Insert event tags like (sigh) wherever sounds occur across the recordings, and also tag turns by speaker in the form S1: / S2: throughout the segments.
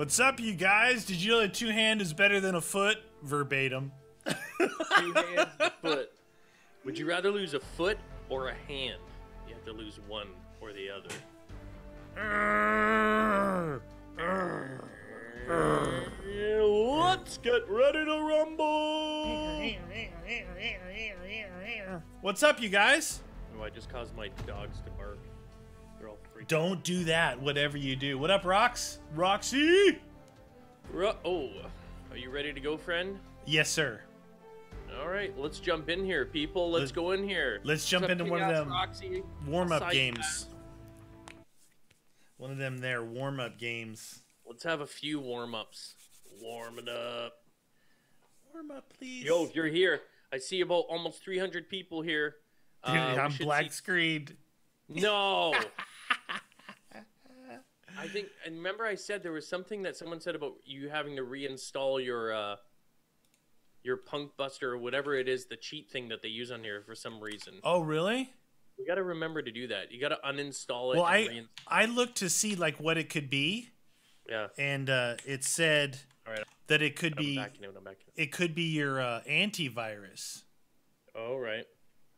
S1: What's up, you guys? Did you know that two hand is better than a foot? Verbatim.
S2: Two hands, a foot. Would you rather lose a foot or a hand? You have to lose one or the other. Let's get ready to rumble.
S1: What's up, you guys?
S2: Oh, I just caused my dogs to bark. They're all freaked.
S1: Don't do that, whatever you do. What up, Rox? Roxy?
S2: Ru- oh, are you ready to go, friend?
S1: Yes, sir.
S2: All right, let's jump in here, people. Let's
S1: Let's-
S2: go in here.
S1: let's jump into one of them
S2: Roxy?
S1: Warm up
S2: Side
S1: games. One of them there, warm up games.
S2: Let's have a few warm ups. Warm it up.
S1: Warm up, please.
S2: Yo, if you're here, I see about almost 300 people here.
S1: Dude,
S2: Uh,
S1: I'm black
S2: see-
S1: screened.
S2: No. (laughs) I think, and remember, I said there was something that someone said about you having to reinstall your uh, your Punk Buster or whatever it is, the cheat thing that they use on here for some reason.
S1: Oh, really?
S2: You got to remember to do that. You got to uninstall it.
S1: Well, I I looked to see like what it could be,
S2: yeah.
S1: and uh, it said
S2: All right.
S1: that it could
S2: I'm
S1: be
S2: backing out. I'm backing out.
S1: it could be your uh, antivirus.
S2: right.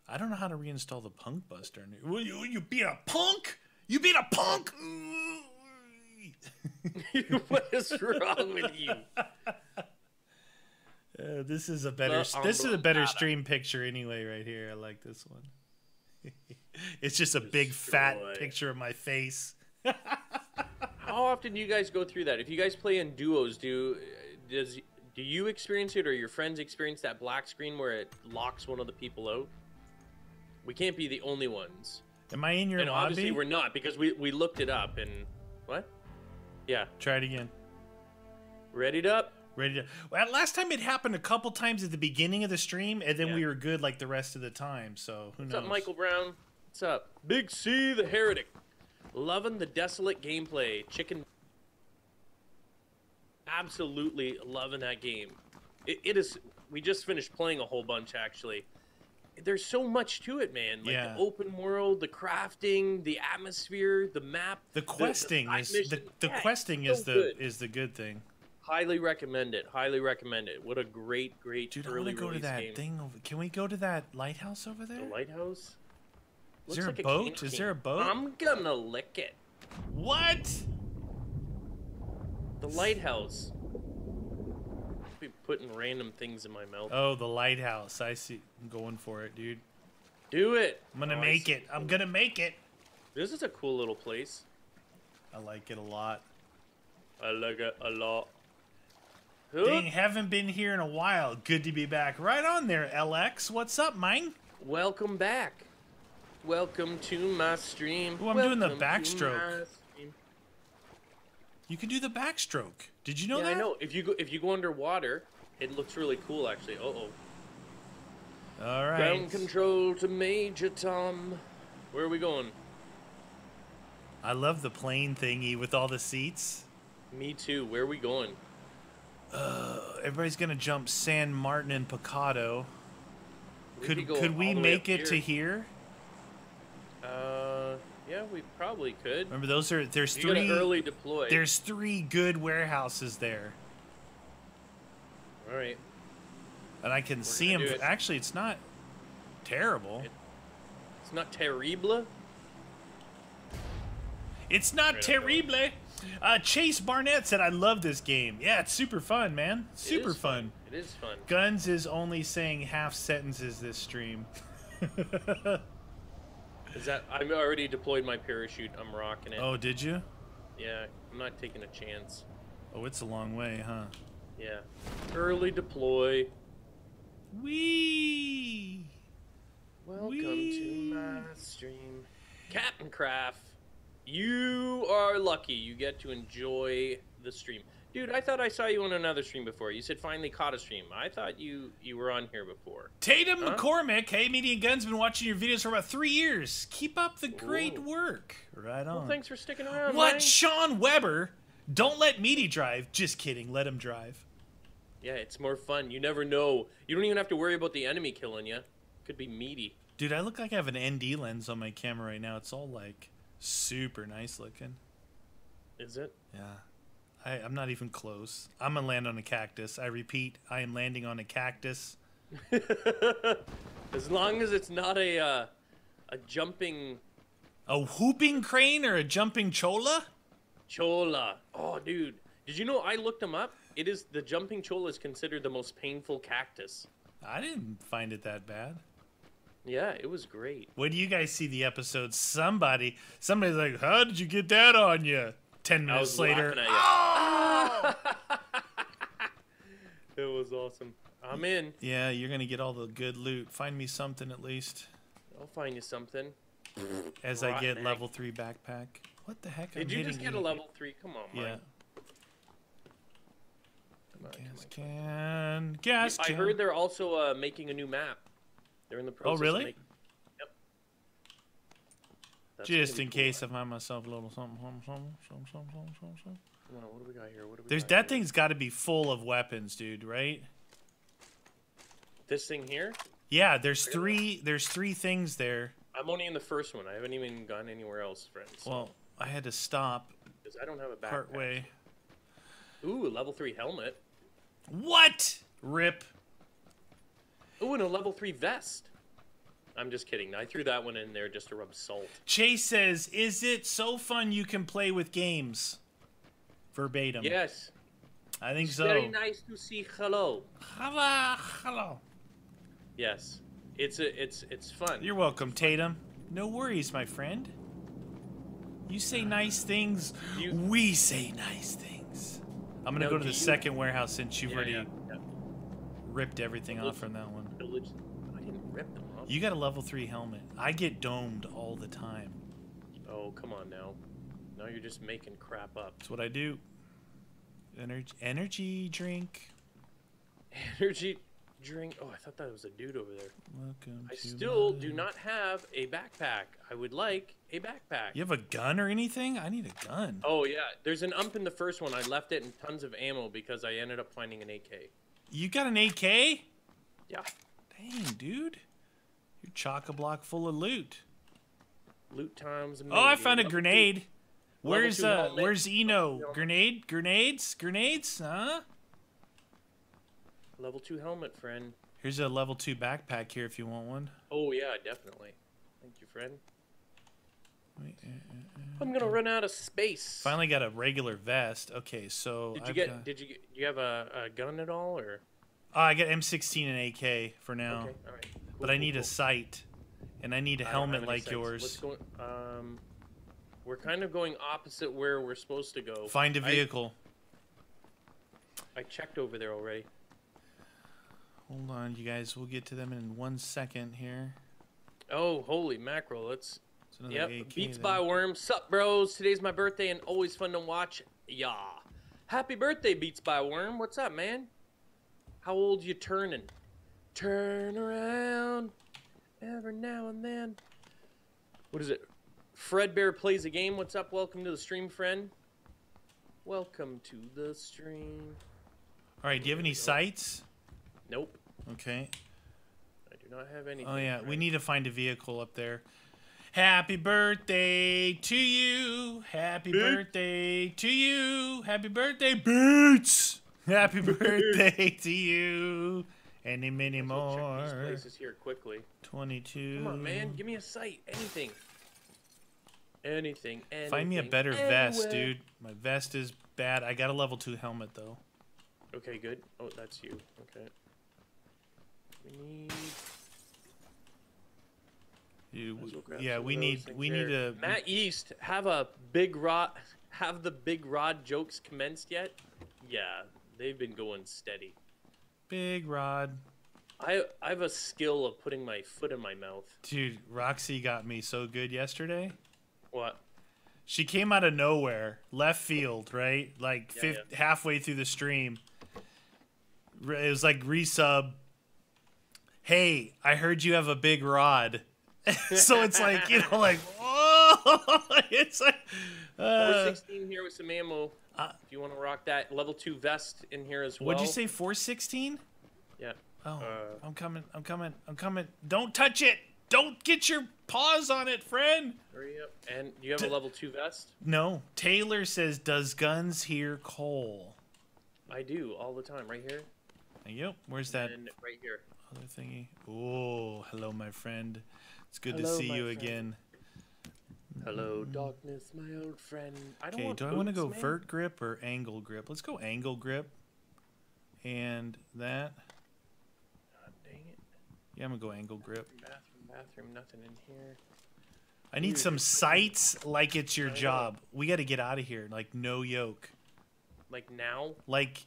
S1: I don't know how to reinstall the Punk Buster. Will you, you being a punk? You being a punk? (laughs)
S2: what is wrong with you?
S1: Uh, this is a better.
S2: The
S1: This is a better stream picture anyway. Right here, I like this one. (laughs) it's just a big fat picture of my face. (laughs)
S2: How often do you guys go through that? If you guys play in duos, do does do you experience it or your friends experience that black screen where it locks one of the people out? We can't be the only ones.
S1: Am I in your
S2: and obviously we're not because we, we looked it up and what? Yeah.
S1: Try it again.
S2: Ready up?
S1: Ready to? Well, last time it happened a couple times at the beginning of the stream, and then
S2: Yeah.
S1: we were good like the rest of the time. So who
S2: What's
S1: knows?
S2: up, Michael Brown? What's up? Big C the Heretic. Loving the desolate gameplay. Chicken absolutely loving that game. It, it is we just finished playing a whole bunch actually. There's so much to it, man. Like
S1: Yeah.
S2: the open world, the crafting, the atmosphere, the map.
S1: The questing
S2: side
S1: is the, the
S2: Yeah,
S1: questing
S2: so
S1: is the
S2: good.
S1: is the good thing.
S2: Highly recommend it. Highly recommend it. What a great, great
S1: Dude, I
S2: early
S1: want to go to that
S2: game.
S1: thing over. Can we go to that lighthouse over there?
S2: The lighthouse.
S1: Is
S2: Looks
S1: there a
S2: like
S1: boat?
S2: candy
S1: Is there a boat?
S2: I'm gonna lick it.
S1: What?
S2: The lighthouse. Be putting random things in my mouth.
S1: Oh, the lighthouse. I see. I'm going for it, dude.
S2: Do it.
S1: I'm gonna
S2: Oh,
S1: make it. I'm gonna make it.
S2: This is a cool little place.
S1: I like it a lot.
S2: I like it a lot.
S1: Dang, haven't been here in a while. Good to be back. Right on there, LX. What's up, mine?
S2: Welcome back. Welcome to my stream.
S1: Ooh, I'm doing the backstroke. You can do the backstroke. Did you know
S2: yeah,
S1: that?
S2: I know. If you go if you go underwater, it looks really cool actually. Uh oh.
S1: All right.
S2: Ground control to Major Tom. Where are we going?
S1: I love the plane thingy with all the seats.
S2: Me too. Where are we going?
S1: Uh, Everybody's gonna jump San Martin and Pecado.
S2: We
S1: Could
S2: go
S1: could we
S2: all the way
S1: make it to here?
S2: Uh, yeah, we probably could.
S1: Remember, those are there's
S2: You
S1: three.
S2: early deploy.
S1: There's three good warehouses there,
S2: All right.
S1: and I can see
S2: gonna
S1: them.
S2: it.
S1: Actually, it's not terrible.
S2: It- It's not terrible.
S1: It's not terrible. Uh, Chase Barnett said, "I love this game. Yeah, it's super fun, man. Super
S2: is
S1: fun.
S2: It is fun.
S1: Guns is only saying half sentences this stream. (laughs)
S2: Is that I've already deployed my parachute. I'm rocking it.
S1: oh, did you?
S2: Yeah, I'm not taking a chance.
S1: Oh, it's a long way, huh?
S2: Yeah. Early deploy.
S1: Wee.
S2: Welcome
S1: Whee!
S2: to my stream. Captain Craft, you are lucky you get to enjoy the stream. Dude, I thought I saw you on another stream before. You said finally caught a stream. I thought you you were on here before.
S1: Tatum
S2: Huh?
S1: McCormick, hey, Meaty and Guns been watching your videos for about three years. Keep up the great work. Right on.
S2: Well, thanks for sticking around.
S1: what. Sean Weber? Don't let Meaty drive. Just kidding. Let him drive.
S2: Yeah, it's more fun. You never know. You don't even have to worry about the enemy killing you. Could be meaty.
S1: Dude, I look like I have an ND lens on my camera right now. It's all like super nice looking.
S2: Is it?
S1: Yeah. I, I'm not even close. I'm gonna land on a cactus. I repeat, I am landing on a cactus. (laughs)
S2: as long as it's not a uh, a jumping
S1: A whooping crane or a jumping chola?
S2: chola. Oh, dude, did you know I looked them up? It is the jumping chola is considered the most painful cactus.
S1: I didn't find it that bad.
S2: Yeah, it was great.
S1: When do you guys see the episode? Somebody, somebody's like, "How did you get that on you?" Ten minutes later,
S2: laughing at you. (laughs) it was awesome. I'm in.
S1: yeah, you're gonna get all the good loot. Find me something at least,
S2: I'll find you something.
S1: as I get
S2: egg.
S1: level three backpack. What the heck?
S2: Did
S1: I'm
S2: you just get a level three? Come on,
S1: Yeah.
S2: Mike. Come on, come
S1: Gas
S2: on.
S1: can. Gas
S2: I
S1: can.
S2: heard they're also uh, making a new map. They're in the process.
S1: Oh, really?
S2: Making- Yep. That's
S1: Just in
S2: cool.
S1: case I find myself a little something, something, something, something, something, something, something, something.
S2: Come on, what do we got here? What do we
S1: There's
S2: got
S1: that
S2: here?
S1: thing's got to be full of weapons, dude. Right?
S2: This thing here.
S1: Yeah. There's three. There's three things there.
S2: I'm only in the first one. I haven't even gone anywhere else, friends.
S1: Well, I had to stop
S2: because I don't have a backpack.
S1: part way.
S2: Ooh, a level three helmet.
S1: What? Rip.
S2: Ooh, and a level three vest. I'm just kidding. I threw that one in there just to rub salt.
S1: Chase says, "Is it so fun you can play with games?" Verbatim.
S2: Yes.
S1: I think
S2: It's
S1: so.
S2: Very nice to see hello.
S1: Hello, hello.
S2: Yes. It's a, it's it's fun.
S1: You're welcome, Tatum. No worries, my friend. You say nice things.
S2: You-
S1: We say nice things. I'm gonna
S2: Now,
S1: go to the
S2: you-
S1: second warehouse since you've
S2: Yeah,
S1: already
S2: yeah, yeah.
S1: ripped everything off from that one.
S2: I didn't rip them.
S1: You got a level three helmet. I get domed all the time.
S2: Oh, come on now. Now you're just making crap up.
S1: That's what I do. Energy, energy drink. (laughs)
S2: Energy drink. Oh, I thought that was a dude over there.
S1: Welcome.
S2: I still
S1: my-
S2: do not have a backpack. I would like a backpack.
S1: You have a gun or anything? I need a gun.
S2: Oh yeah, there's an ump in the first one. I left it in tons of ammo because I ended up finding an AK.
S1: You got an AK?
S2: Yeah.
S1: Dang, dude. You're chock a block full of loot.
S2: Loot times.
S1: Oh, I found a grenade. Where's uh where's Eno? Grenade? Grenades? Grenades? Huh?
S2: Level two helmet, friend.
S1: Here's a level two backpack here if you want one.
S2: Oh yeah, definitely. Thank you, friend.
S1: Uh, uh, uh.
S2: I'm gonna run out of space.
S1: Finally got a regular vest. Okay, so
S2: Did you
S1: I've
S2: get?
S1: got-
S2: Did you? Do you have a, a gun at all, or?
S1: Oh, I got M16 and AK for now,
S2: Okay, all right.
S1: But I need a sight, and I need a helmet like
S2: sights.
S1: Yours.
S2: um, we're kind of going opposite where we're supposed to go.
S1: Find a vehicle.
S2: I checked over there already.
S1: Hold on, you guys. We'll get to them in one second here.
S2: Oh, holy mackerel! Let's
S1: It's another
S2: Yep,
S1: AK
S2: Beats
S1: then.
S2: by Worm. Sup, bros? Today's my birthday and always fun to watch. Yeah. Happy birthday, Beats by Worm. What's up, man? How old you turning? Turn around every now and then. What is it? Fred Bear plays a game. What's up? Welcome to the stream, friend. Welcome to the stream.
S1: All right, do you have any sights?
S2: Nope,
S1: Okay.
S2: I do not have any.
S1: Oh yeah, we need to find a vehicle up there. Happy birthday to you. Happy birthday to you. Happy birthday, Beats. (laughs) Happy (laughs) birthday to you. And many
S2: check
S1: more.
S2: these places here quickly.
S1: 22.
S2: Come on, man. Give me a sight. Anything. Anything. anything
S1: Find me a better vest, dude. My vest is bad. I got a level 2 helmet though.
S2: Okay, good. Oh, that's you. Okay. We need.
S1: You,
S2: well
S1: yeah, we need we
S2: there.
S1: need a
S2: Matt East have a big rod. Have the big rod jokes commenced yet? Yeah, they've been going steady.
S1: Big rod.
S2: I I have a skill of putting my foot in my mouth.
S1: Dude, Roxy got me so good yesterday.
S2: What?
S1: She came out of nowhere, left field, right? Like
S2: Yeah, yeah.
S1: halfway through the stream. It was like resub. Hey, I heard you have a big rod. (laughs) so it's like, you know, like, (laughs) oh, (laughs) it's like, uh,
S2: 416 here with some ammo.
S1: Uh,
S2: if you want to rock that level two vest in here as well.
S1: what'd you say, 416?
S2: Yeah.
S1: Oh,
S2: Uh,
S1: I'm coming, I'm coming, I'm coming. Don't touch it. Don't get your paws on it, friend.
S2: Hurry up. And you have a level two vest?
S1: No. Taylor says, "Does guns hear coal?"
S2: I do all the time, right here.
S1: Yep. Where's that
S2: right here.
S1: other thingy? Oh, hello, my friend. It's good to see you
S2: friend.
S1: again.
S2: Hello, darkness, my old friend. I don't
S1: Okay,
S2: want
S1: do I want to
S2: boots,
S1: go
S2: man.
S1: vert grip or angle grip? Let's go angle grip. And that.
S2: God dang it.
S1: Yeah, I'm gonna go angle grip.
S2: Bathroom, bathroom, nothing in here.
S1: I need some sights like it's your job. We got to get out of here. Like no yoke.
S2: Like now?
S1: Like,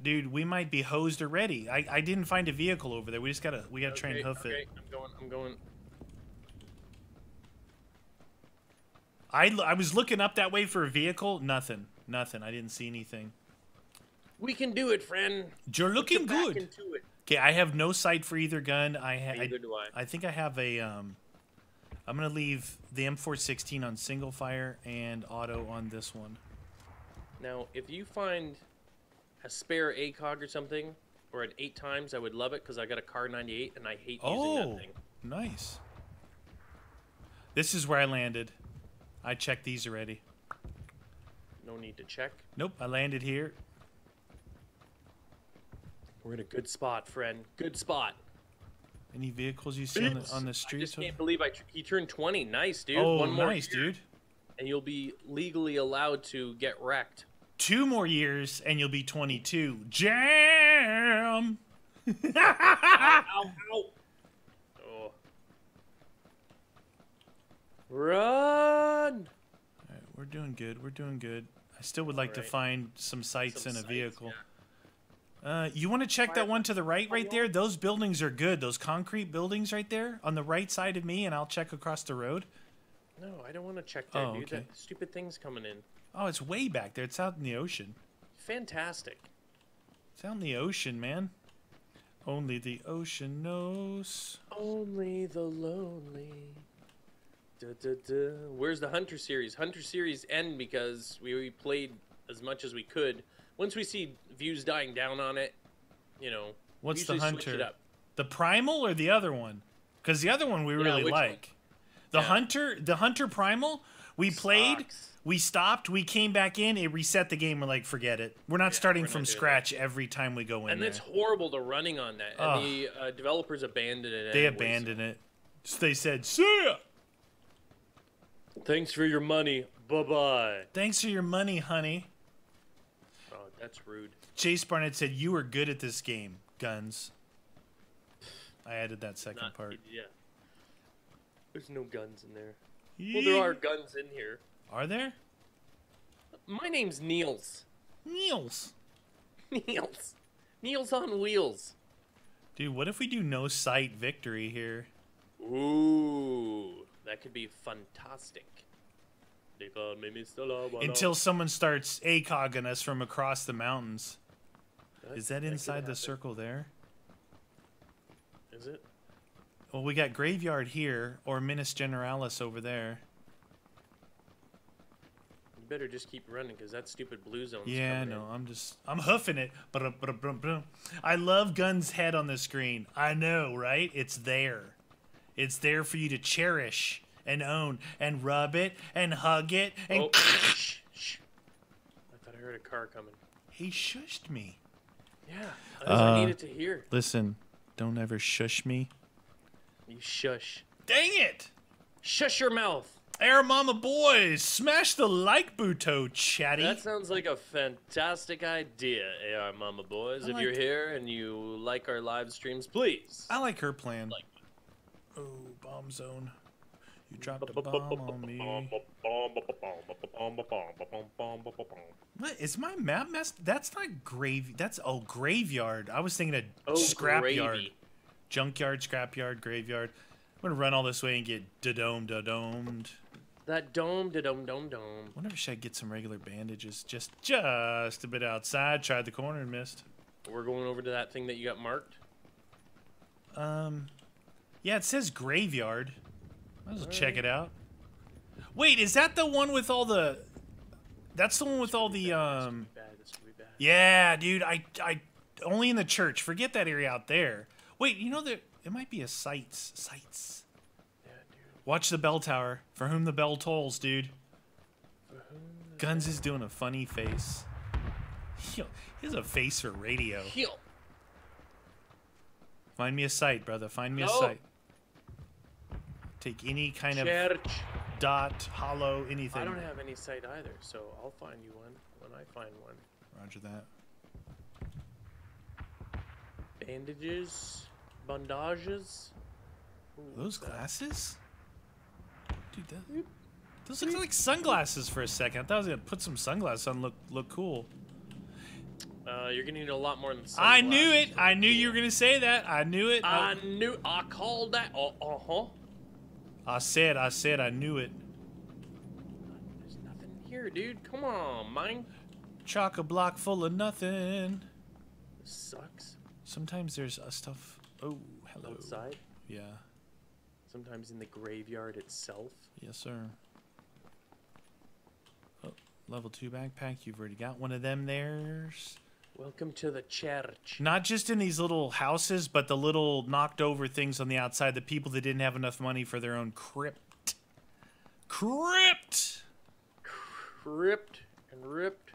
S1: dude, we might be hosed already. I, I didn't find a vehicle over there. We just gotta we gotta try and hoof
S2: okay,
S1: it.
S2: I'm going, I'm going.
S1: I I was looking up that way for a vehicle. Nothing. Nothing. I didn't see anything.
S2: We can do it, friend.
S1: You're looking
S2: back
S1: good. Okay, I have no sight for either gun. I ha-
S2: Neither
S1: I,
S2: do I.
S1: I think I have a um. I'm gonna leave the M416 on single fire and auto on this one.
S2: Now, if you find a spare ACOG or something, or an eight times, I would love it because I got a Kar 98 and I hate using
S1: Oh,
S2: that thing.
S1: nice. This is where I landed. I checked these already.
S2: No need to check.
S1: Nope, I landed here.
S2: We're in a good spot, friend. Good spot.
S1: Any vehicles you see on the, on the
S2: I just can't believe I tr- he turned 20. Nice, dude.
S1: oh,
S2: One more
S1: nice,
S2: year,
S1: dude.
S2: And you'll be legally allowed to get wrecked.
S1: Two more years and you'll be 22. Jam! (laughs)
S2: ow, ow. Oh. Run!
S1: Alright, we're doing good. We're doing good. I still would like to find some sights
S2: Some
S1: in a
S2: sights,
S1: vehicle.
S2: yeah.
S1: Uh, you want to check that one to the right, right there? Those buildings are good. Those concrete buildings right there on the right side of me, and I'll check across the road.
S2: No, I don't want to check there,
S1: Oh,
S2: dude.
S1: okay.
S2: That stupid thing's coming in.
S1: Oh, it's way back there. It's out in the ocean.
S2: Fantastic.
S1: It's out in the ocean, man. Only the ocean knows.
S2: Only the lonely. Duh, duh, duh. Where's the Hunter series? Hunter series end because we, we played as much as we could. Once we see views dying down on it, you know.
S1: What's the hunter?
S2: up.
S1: The primal or the other one? Because the other one we
S2: Yeah,
S1: really
S2: which one?
S1: like. The
S2: Yeah.
S1: hunter, the hunter primal. We played. We stopped. We came back in. It reset the game. We're like, forget it. We're not starting
S2: we're
S1: from
S2: doing that.
S1: scratch every time we go in
S2: And it's horrible to running on that. And
S1: Ugh.
S2: the uh, developers abandoned it.
S1: They
S2: anyways.
S1: abandoned it. So they said, "See ya.
S2: Thanks for your money. Bye bye.
S1: Thanks for your money, honey."
S2: Oh, that's rude.
S1: Chase Barnett said, "You were good at this game, guns." I added that second
S2: Not,
S1: part.
S2: Yeah. There's no guns in there. Well, there are guns in here.
S1: Are there?
S2: My name's Niels.
S1: Niels. (laughs)
S2: Niels. Niels on wheels.
S1: Dude, what if we do no sight victory here?
S2: Ooh, that could be fantastic. They call me Mr. Lava.
S1: Until someone starts ACOGing us from across the mountains. Is that inside the circle there?
S2: Is it?
S1: Well, we got Graveyard here, or Minas Generales over there.
S2: You better just keep running because that stupid blue zone's
S1: Yeah,
S2: coming
S1: no, I'm just, I'm hoofing it. I love Gun's head on the screen. I know, right? It's there. It's there for you to cherish and own and rub it and hug it and.
S2: Oh, shh, (laughs) shh. I thought I heard a car coming.
S1: He shushed me.
S2: Yeah, what I
S1: Uh,
S2: needed to hear.
S1: Listen, don't ever shush me.
S2: You shush.
S1: Dang it!
S2: Shush your mouth.
S1: Air Mama Boys, smash the like buto, chatty.
S2: That sounds like a fantastic idea, AR Mama Boys.
S1: I
S2: if you're
S1: like-
S2: here and you like our live streams, please.
S1: I like her plan.
S2: Like-
S1: oh, bomb zone. You dropped a bomb on me. What is my map messed? That's not grave. That's oh graveyard. I was thinking a
S2: Oh,
S1: scrapyard, junkyard, scrapyard, graveyard. I'm gonna run all this way and get da-domed, da-domed.
S2: That dome, da dome, dome, dome.
S1: Wonder if I should get some regular bandages. Just, just a bit outside. Tried the corner and missed.
S2: We're going over to that thing that you got marked.
S1: Um, yeah, it says graveyard. Might as well check it out. Wait, is that the one with all the? That's the one with all the um.
S2: Bad, this be bad.
S1: Yeah, dude. I I only in the church. Forget that area out there. Wait, you know that it might be a sites sites.
S2: Yeah, dude.
S1: Watch the bell tower. For whom the bell tolls, dude. Guns is doing a funny face. He has a face for radio.
S2: Heal.
S1: Find me a site, brother. Find me a
S2: No.
S1: site. Take any kind of dot, hollow, anything.
S2: I don't have any site either, so I'll find you one when I find one.
S1: Roger that.
S2: Bandages, bandages. Ooh,
S1: those
S2: what's that?
S1: glasses? Dude, that, those look like sunglasses for a second. I thought I was gonna put some sunglasses on, look look cool.
S2: Uh, you're gonna need a lot more than. sunglasses.
S1: I knew it. I knew you were gonna say that. I knew it.
S2: I
S1: I,
S2: knew. I called that. Oh, uh huh.
S1: I said. I said. I knew it.
S2: There's nothing here, dude. Come on, mine.
S1: Chock a block full of nothing.
S2: This sucks.
S1: Sometimes there's uh, stuff. Oh, hello.
S2: Outside.
S1: Yeah.
S2: Sometimes in the graveyard itself.
S1: Yes, sir. Oh, level two backpack. You've already got one of them. There's.
S2: Welcome to the church.
S1: Not just in these little houses, but the little knocked over things on the outside. The people that didn't have enough money for their own crypt. Crypt!
S2: Crypt and ripped.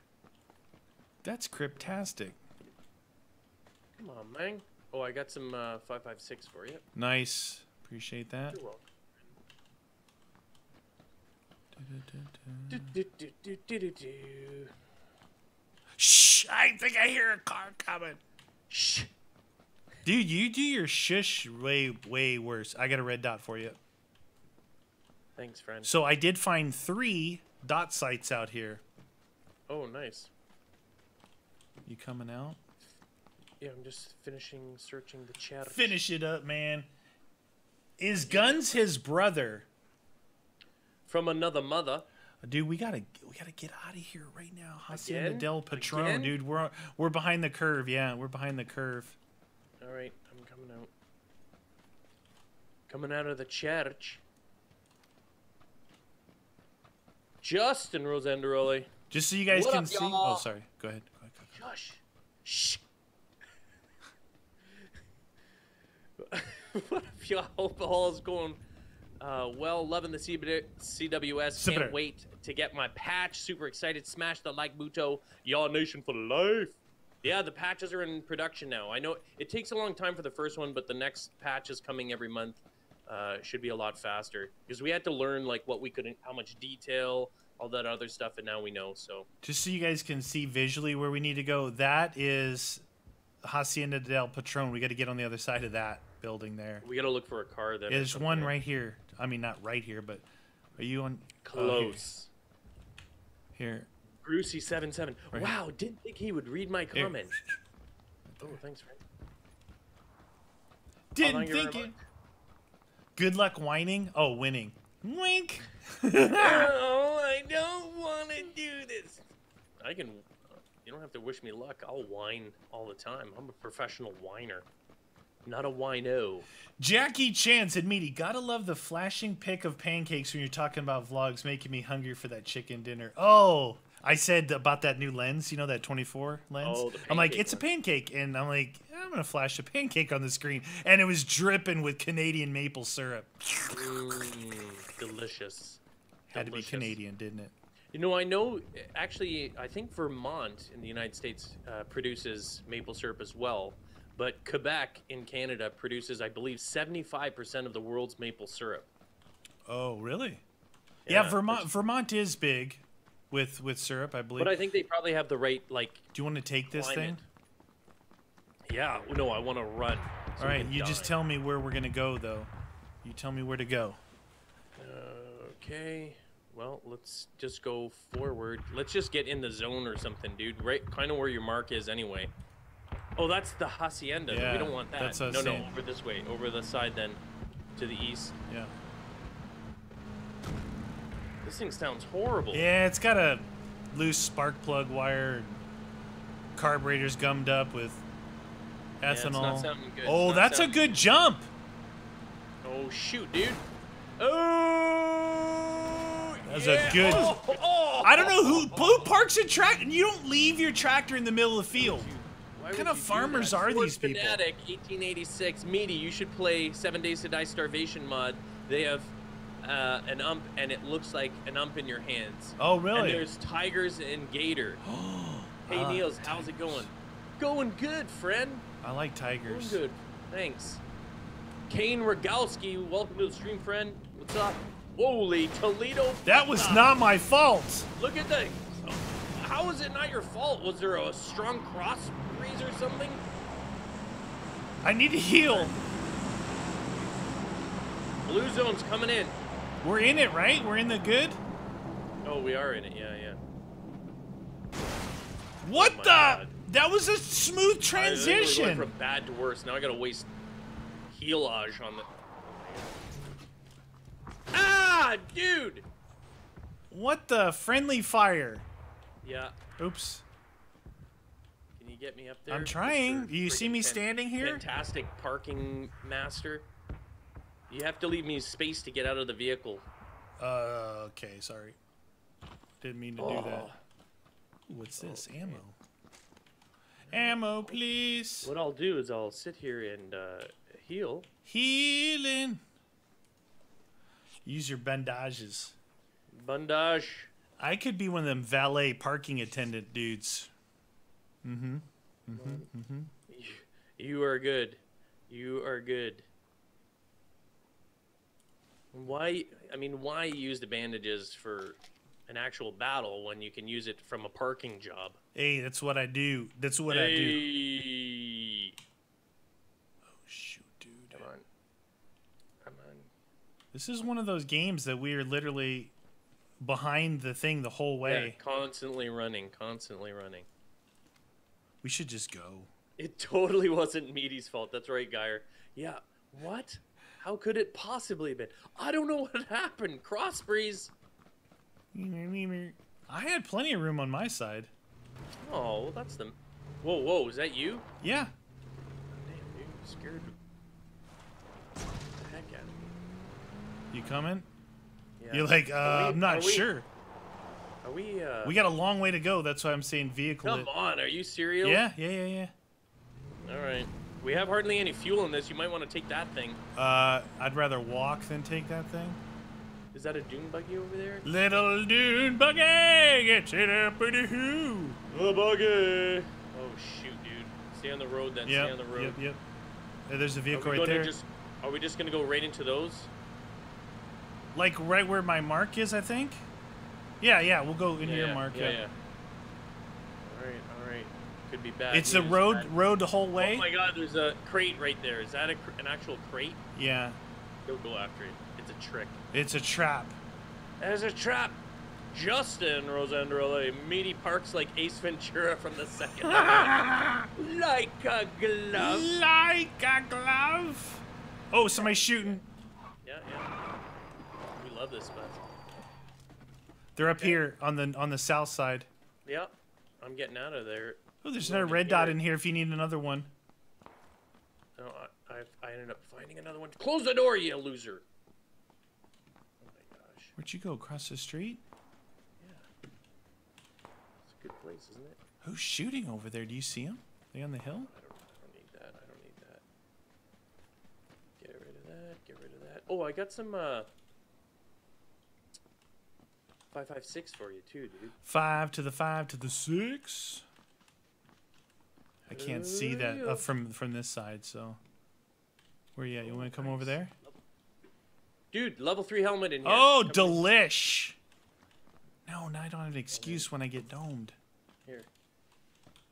S1: That's cryptastic.
S2: Come on, man. Oh, I got some uh, 556 for you.
S1: Nice. Appreciate that.
S2: You're welcome. Do, do, do, do, do, do, do.
S1: Shh! I think I hear a car coming.
S2: Shh.
S1: Dude, you do your shush way, way worse. I got a red dot for you.
S2: Thanks, friend.
S1: So I did find three dot sites out here.
S2: Oh, nice.
S1: You coming out?
S2: Yeah, I'm just finishing searching the chat.
S1: Finish it up, man. Is Guns his brother?
S2: From another mother.
S1: Dude, we gotta we gotta get out of here right now. Hacienda
S2: Again?
S1: del Patron,
S2: Again?
S1: dude. We're we're behind the curve. Yeah, we're behind the curve.
S2: All right, I'm coming out. Coming out of the church. Justin Rosenderoli.
S1: Just so you guys
S2: What
S1: can
S2: up,
S1: see. Oh, sorry. Go ahead. Go ahead, go ahead.
S2: Shush. Shh. (laughs) what if y'all hope all is going uh, well? Loving the CB CWS. Can't wait to get my patch. Super excited. Smash the like buto. Y'all nation for life. Yeah, the patches are in production now. I know it takes a long time for the first one, but the next patch is coming every month. Uh, should be a lot faster because we had to learn like what we could, how much detail, all that other stuff, and now we know. So
S1: Just so you guys can see visually where we need to go. That is Hacienda del Patron. We got to get on the other side of that building there.
S2: we gotta look for a car then. or
S1: There's one
S2: right?
S1: here. I mean, not right here, but are you on?
S2: Close.
S1: Here. here.
S2: Brucey seven seven.
S1: Right
S2: Wow, didn't think he would read my
S1: Here.
S2: comment. Oh, thanks, friend.
S1: Didn't
S2: thank
S1: think it. Good luck whining. Oh, winning. Wink. (laughs)
S2: oh, I don't want to do this. I can. You don't have to wish me luck. I'll whine all the time. I'm a professional whiner, not a wino.
S1: Jackie Chan said, Meaty, gotta love the flashing pic of pancakes when you're talking about vlogs, making me hungry for that chicken dinner. Oh, I said about that new lens, you know, that 24 lens?
S2: Oh,
S1: I'm like, it's a pancake. And I'm like, I'm gonna flash a pancake on the screen. And it was dripping with Canadian maple syrup.
S2: Mm, delicious.
S1: Had to be Canadian, didn't it?
S2: You know, I know. Actually, I think Vermont in the United States uh, produces maple syrup as well, but Quebec in Canada produces, I believe, seventy-five percent of the world's maple syrup.
S1: Oh, really? Yeah,
S2: Yeah,
S1: Vermont Vermont is big with with syrup, I believe.
S2: But I think they probably have the right like
S1: Do you want to take this
S2: climate.
S1: thing?
S2: Yeah, no, I want to run. so
S1: All right, you just tell me where we're gonna go, though. You tell me where to go.
S2: Okay, well, let's just go forward. Let's just get in the zone or something, dude. Right, kind of where your mark is anyway. Oh, that's the hacienda.
S1: Yeah,
S2: we don't want that.
S1: that's
S2: no,
S1: was
S2: no, over this way, over the side then, to the east.
S1: Yeah.
S2: This thing sounds horrible.
S1: Yeah, it's got a loose spark plug wire. Carburetor's gummed up with
S2: it's
S1: ethanol.
S2: not sounding good. It's
S1: Oh, that's a good jump.
S2: Oh shoot, dude. Oh.
S1: That's a
S2: yeah.
S1: good-
S2: Oh, oh. oh.
S1: I don't know who who parks a tractor. You don't leave your tractor in the middle of the field.
S2: Why
S1: What kind of farmers are
S2: Ford
S1: these people?
S2: Fanatic, 1886. Meaty, you should play Seven Days to Die Starvation mod. They have uh, an ump, and it looks like an ump in your hands.
S1: Oh, really?
S2: And there's tigers and gator. (gasps) Hey
S1: Ah,
S2: Niels, how's it going? Going good, friend.
S1: I like
S2: Going
S1: tigers.
S2: good. Thanks. Kane Rogalski, welcome to the stream, friend. What's up? Holy Toledo.
S1: That was not my fault.
S2: Look at that. How is it not your fault? Was there a strong cross breeze or something?
S1: I need to heal.
S2: Blue zone's coming in.
S1: We're in it, right? We're in the good.
S2: Oh, we are in it. Yeah, yeah.
S1: What
S2: Oh
S1: the?
S2: God.
S1: That was a smooth
S2: I think we're
S1: transition.
S2: from bad to worse. Now I gotta waste healage on the. Ah, dude.
S1: What the friendly fire?
S2: Yeah.
S1: Oops.
S2: Can you get me up there?
S1: I'm trying.
S2: Mr.
S1: You see me standing here?
S2: Fantastic parking master. You have to leave me space to get out of the vehicle.
S1: Uh, okay, sorry. Didn't mean to do that.
S2: Oh.
S1: What's this? Ammo. Ammo, please.
S2: What I'll do is I'll sit here and uh, heal.
S1: Healing. Use your bandages.
S2: Bandage.
S1: I could be one of them valet parking attendant dudes. Mm-hmm. Mm-hmm. Mm-hmm.
S2: You, you are good. You are good. Why? I mean, why use the bandages for an actual battle when you can use it from a parking job?
S1: Hey, that's what I do. That's what I do.
S2: Hey.
S1: Oh, shoot, dude.
S2: Come on. Come on.
S1: This is one of those games that we are literally behind the thing the whole way.
S2: Yeah, constantly running, constantly running.
S1: We should just go.
S2: It (laughs) totally wasn't Meaty's fault. That's right, Geyer. Yeah. What? How could it possibly have been? I don't know what (laughs) happened. Cross breeze.
S1: I had plenty of room on my side.
S2: Oh, well, that's the. Whoa, whoa, is that you?
S1: Yeah.
S2: Damn, dude, you scared the heck out of me.
S1: You coming?
S2: Yeah.
S1: You're like, uh,
S2: we-
S1: I'm not
S2: are we-
S1: sure.
S2: Are we? Uh,
S1: We got a long way to go. That's why I'm saying vehicle.
S2: come
S1: it.
S2: on, are you serious?
S1: Yeah, yeah, yeah, yeah.
S2: All right. We have hardly any fuel in this. You might want to take that thing.
S1: Uh, I'd rather walk than take that thing.
S2: Is that a dune buggy over there?
S1: Little dune buggy gets it up in the hoo.
S2: The buggy. Oh shoot, dude. Stay on the road then. Stay
S1: Yep,
S2: on the road.
S1: yep, yep. There's a vehicle right there.
S2: just? Are we just gonna go right into those?
S1: Like right where my mark is, I think. Yeah, yeah. We'll go into
S2: yeah,
S1: your
S2: yeah,
S1: mark.
S2: Yeah,
S1: yeah.
S2: All right, all right. Could be bad.
S1: It's a
S2: news,
S1: road
S2: bad-
S1: road the whole way.
S2: Oh my God! There's a crate right there. Is that a, an actual crate?
S1: yeah,
S2: Go go after it. It's a trick.
S1: it's a trap.
S2: There's a trap. Justin Rosandrole, meaty parks like Ace Ventura from the second. (laughs) like a glove.
S1: Like a glove. Oh, somebody's shooting.
S2: Yeah, yeah. Love this spot.
S1: They're up here on the on the south side.
S2: Yep. I'm getting out of there.
S1: Oh, there's another red dot in here if you need another one.
S2: No, I, I've, I ended up finding another one. Close the door, you loser. Oh my gosh.
S1: Where'd you go? Across the street?
S2: Yeah. It's a good place, isn't it?
S1: Who's shooting over there? Do you see him? They on the hill?
S2: I don't, I don't need that. I don't need that. Get rid of that. Get rid of that. Oh, I got some, uh... 556 for you, too, dude.
S1: Five to the five to the six. I can't see that uh, from from this side. So, where you at? You want to come over there?
S2: Dude, level 3 helmet in here.
S1: Oh,
S2: Come
S1: delish! No, now I don't have an excuse when I get domed.
S2: Here.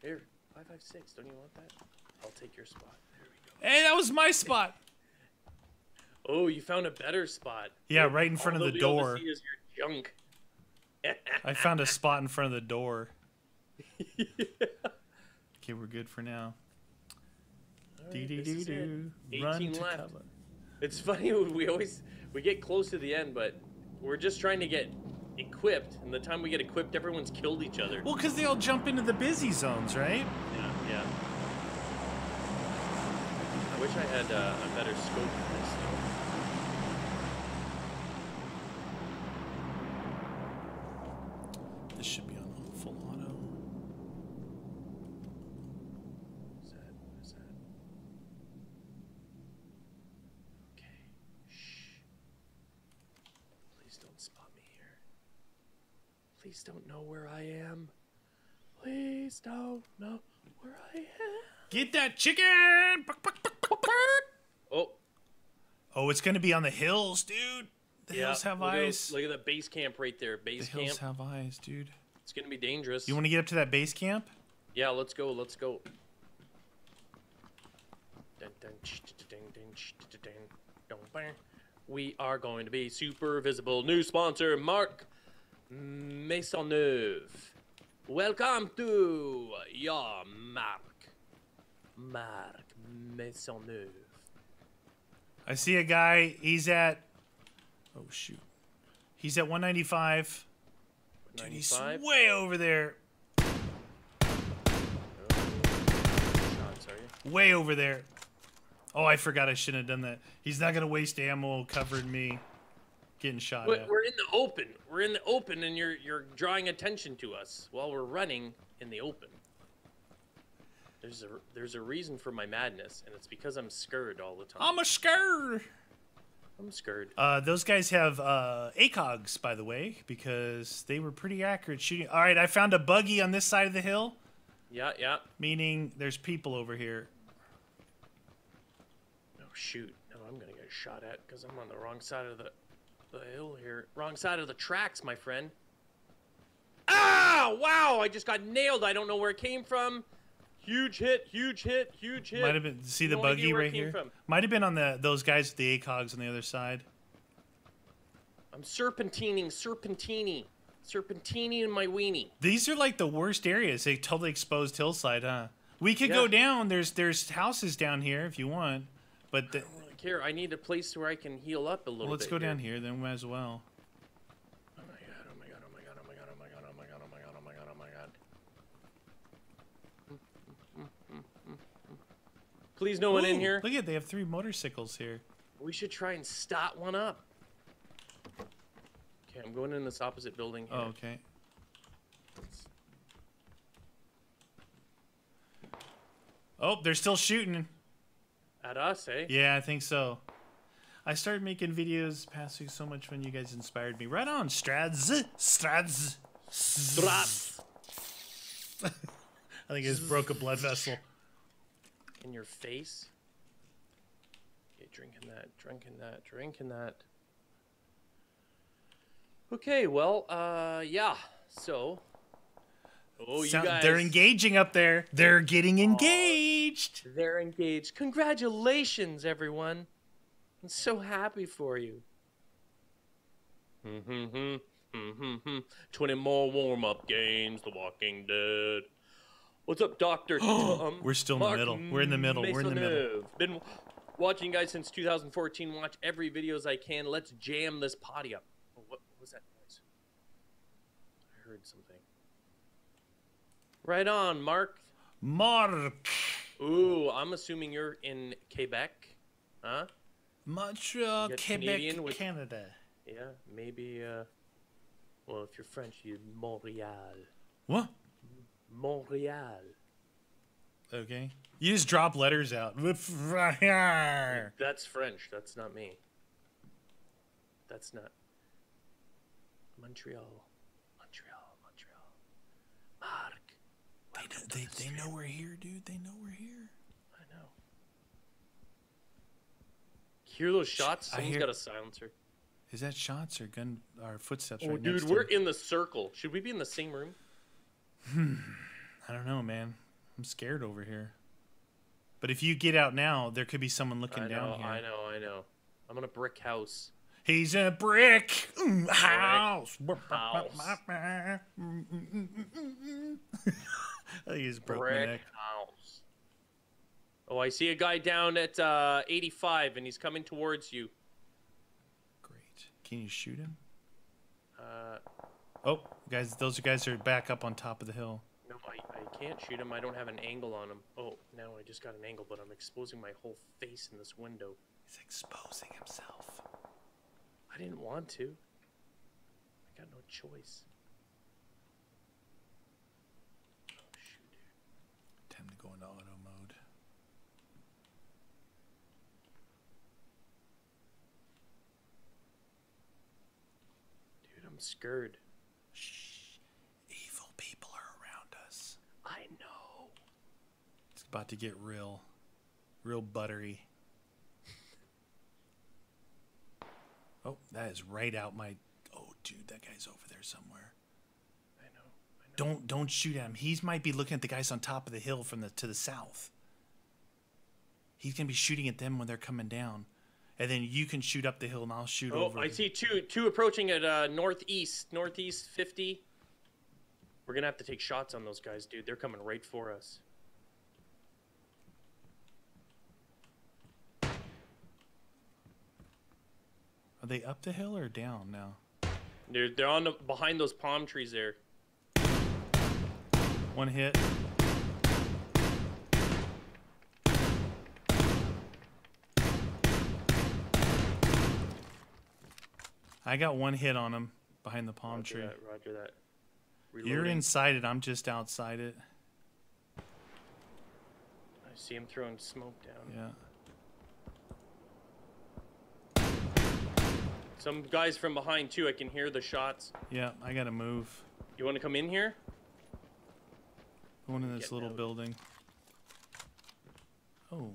S2: Here. 556. Don't you want that? I'll take your spot. There we go.
S1: Hey, that was my (laughs) spot.
S2: Oh, you found a better spot.
S1: Yeah, right in front of
S2: they'll
S1: the
S2: be able to
S1: door.
S2: see is your junk.
S1: I found a spot in front of the door. Okay, we're good for now. Dee dee
S2: this
S1: dee
S2: is
S1: Run
S2: 18
S1: to
S2: left.
S1: cover.
S2: It's funny (laughs) we always we get close to the end, but we're just trying to get equipped, and the time we get equipped, everyone's killed each other.
S1: Well, because they all jump into the busy zones, right?
S2: Yeah, yeah. I wish I had uh, a better scope for this. Though.
S1: This should be on full auto.
S2: What is that? What is that? Okay. Shh. Please don't spot me here. Please don't know where I am. Please don't know where I am.
S1: Get that chicken!
S2: Oh,
S1: Oh, it's gonna be on the hills, dude. The
S2: yeah.
S1: hills have
S2: look
S1: eyes.
S2: At, look at that base camp right there.
S1: the
S2: Base
S1: hills
S2: camp.
S1: have eyes, dude.
S2: It's gonna be dangerous.
S1: You want to get up to that base camp?
S2: Yeah, let's go. Let's go. Dun, dun, ch- ch- dun, dun, ch- ch- dun, dun, bang. We are going to be super visible. New sponsor, Mark Maisonneuve. Welcome to your Mark. Mark Maisonneuve.
S1: I see a guy. He's at. Oh shoot. He's at 195. Dude, he's
S2: 95.
S1: way over there. Way over there. Oh, I forgot I shouldn't have done that. He's not gonna waste ammo covering me getting shot
S2: But
S1: at.
S2: we're in the open. We're in the open, and you're you're drawing attention to us while we're running in the open. There's a there's a reason for my madness, and it's because I'm scared all the time.
S1: I'm a scared.
S2: I'm scared.
S1: Uh, those guys have uh, ACOGs, by the way, because they were pretty accurate shooting. All right, I found a buggy on this side of the hill,
S2: Yeah, yeah.
S1: meaning there's people over here.
S2: Oh shoot! No, I'm gonna get shot at because I'm on the wrong side of the the hill here. Wrong side of the tracks, my friend. Ah! Wow! I just got nailed. I don't know where it came from. Huge hit! Huge hit! Huge hit!
S1: Might have been see the
S2: No
S1: buggy right here.
S2: from.
S1: Might have been on the those guys with the ACOGs on the other side.
S2: I'm serpentining, serpentini, serpentini in my weenie.
S1: These are like the worst areas. They totally exposed hillside, huh? We could go down. There's there's houses down here if you want, but the,
S2: I don't really care. I need a place where I can heal up a little
S1: well, let's go down
S2: here.
S1: here. Then as well.
S2: Oh my god! Oh my god! Oh my god! Oh my god! Oh my god! Oh my god! Oh my god! Oh my god! Oh my god! Please, no one in here.
S1: Look at they have three motorcycles here.
S2: We should try and stot one up. Okay, I'm going in this opposite building here.
S1: Oh, okay. Oh, they're still shooting.
S2: At us, eh?
S1: Yeah, I think so. I started making videos past week so much when you guys inspired me. Right on, Strads. Strads.
S2: Strats (laughs)
S1: I think I just broke a blood vessel.
S2: in your face. Okay, drinking that, drinking that, drinking that. Okay, well, uh, yeah. So, oh, you guys,
S1: They're engaging up there. They're getting engaged.
S2: They're engaged. Congratulations, everyone. I'm so happy for you. Mm-hmm. Mm-hmm. 20 more warm-up games, The Walking Dead. What's up, Doctor (gasps) Tom?
S1: We're still in the middle. We're in the middle. We're in the middle.
S2: Been watching you guys since 2014. Watch every videos I can. Let's jam this potty up. Oh, what, what was that noise? I heard something. Right on, Mark.
S1: Mark.
S2: Ooh, I'm assuming you're in Quebec, huh?
S1: Montreal,
S2: got
S1: Quebec,
S2: with-
S1: Canada.
S2: Yeah, maybe. uh... Well, if you're French, you're Montreal.
S1: What?
S2: Montreal.
S1: Okay. You just drop letters out. (laughs)
S2: That's French. That's not me. That's not. Montreal. Montreal. Mark.
S1: They know, they, they know we're here, dude. They know we're here.
S2: I know. Hear those shots?
S1: I
S2: Someone's
S1: hear-
S2: got a silencer.
S1: Is that shots or gun or footsteps
S2: Oh,
S1: right
S2: dude,
S1: next
S2: we're
S1: to
S2: in the circle. Should we be in the same room? Hmm. (sighs)
S1: I don't know, man. I'm scared over here. But if you get out now, there could be someone looking
S2: I know,
S1: down here.
S2: I know, I know. I'm on a brick house.
S1: He's a brick house.
S2: House.
S1: I think he's broke my
S2: brick
S1: neck.
S2: house. Oh, I see a guy down at uh, 85, and he's coming towards you.
S1: Great. Can you shoot him?
S2: Uh,
S1: Oh, guys, those guys are back up on top of the hill.
S2: no, I, I can't shoot him. I don't have an angle on him. Oh, now I just got an angle, but I'm exposing my whole face in this window.
S1: He's exposing himself.
S2: I didn't want to. I got no choice.
S1: Time to go into auto mode.
S2: Dude, I'm scared. Shh.
S1: Evil people are around us.
S2: I know.
S1: It's about to get real, real buttery. Oh, that is right out my. Oh, dude, that guy's over there somewhere.
S2: I know. I know.
S1: Don't don't shoot at him. He's might be looking at the guys on top of the hill from the to the south. He's gonna be shooting at them when they're coming down, and then you can shoot up the hill and I'll shoot
S2: Oh,
S1: over.
S2: I see two two approaching at uh, northeast, northeast fifty. We're gonna have to take shots on those guys, dude. They're coming right for us.
S1: Are they up the hill or down now?
S2: They're they're on the, behind those palm trees there.
S1: One hit. I got one hit on him behind the palm
S2: Roger
S1: tree.
S2: that. Roger that.
S1: You're inside it. I'm just outside it.
S2: I see him throwing smoke down.
S1: Yeah.
S2: Some guys from behind too. I can hear the shots.
S1: Yeah. I gotta move.
S2: You want to come in here?
S1: Going in this little
S2: out.
S1: building. Oh.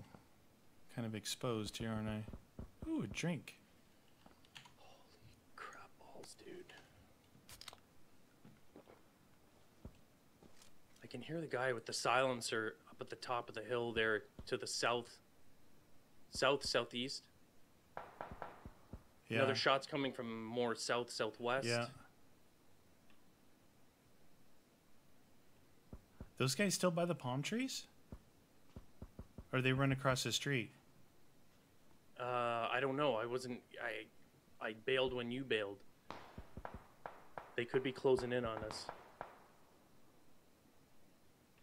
S1: Kind of exposed here, aren't I? Ooh, a drink.
S2: Holy crap balls, dude. I can hear the guy with the silencer up at the top of the hill there to the south. South, southeast.
S1: Yeah.
S2: Another shot's coming from more south, southwest.
S1: Yeah. Those guys still by the palm trees? Or they run across the street?
S2: Uh, I don't know. I wasn't. I, I bailed when you bailed. They could be closing in on us.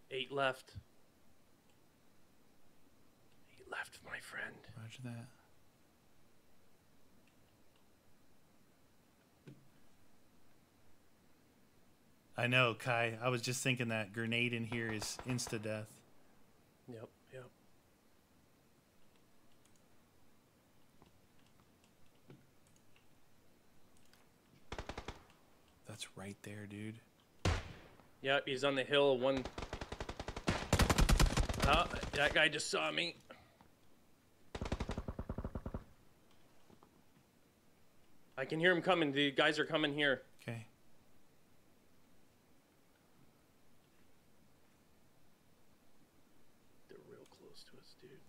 S2: Eight left. Eight left, my friend.
S1: Roger that. I know, Kai. I was just thinking that grenade in here is insta death.
S2: Yep, yep.
S1: That's right there, dude.
S2: Yep, he's on the hill. One. Oh, that guy just saw me. I can hear him coming. The guys are coming here.
S1: Okay.
S2: They're real close to us, dude.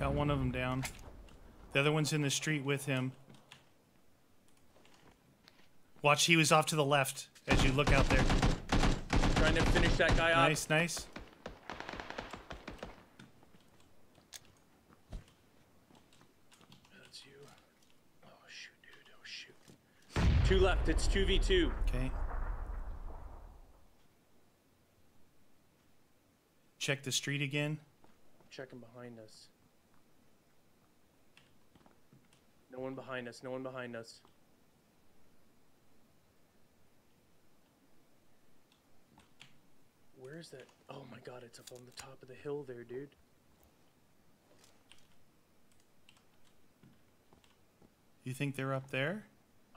S1: Got one of them down. The other one's in the street with him. Watch, he was off to the left as you look out there.
S2: Trying to finish that guy off.
S1: Nice, nice.
S2: That's you. Oh shoot, dude. Oh shoot. Two left. It's two v two.
S1: Okay. Check the street again.
S2: Checking behind us. No one behind us. No one behind us. Where is that? Oh my god, it's up on the top of the hill there, dude.
S1: You think they're up there?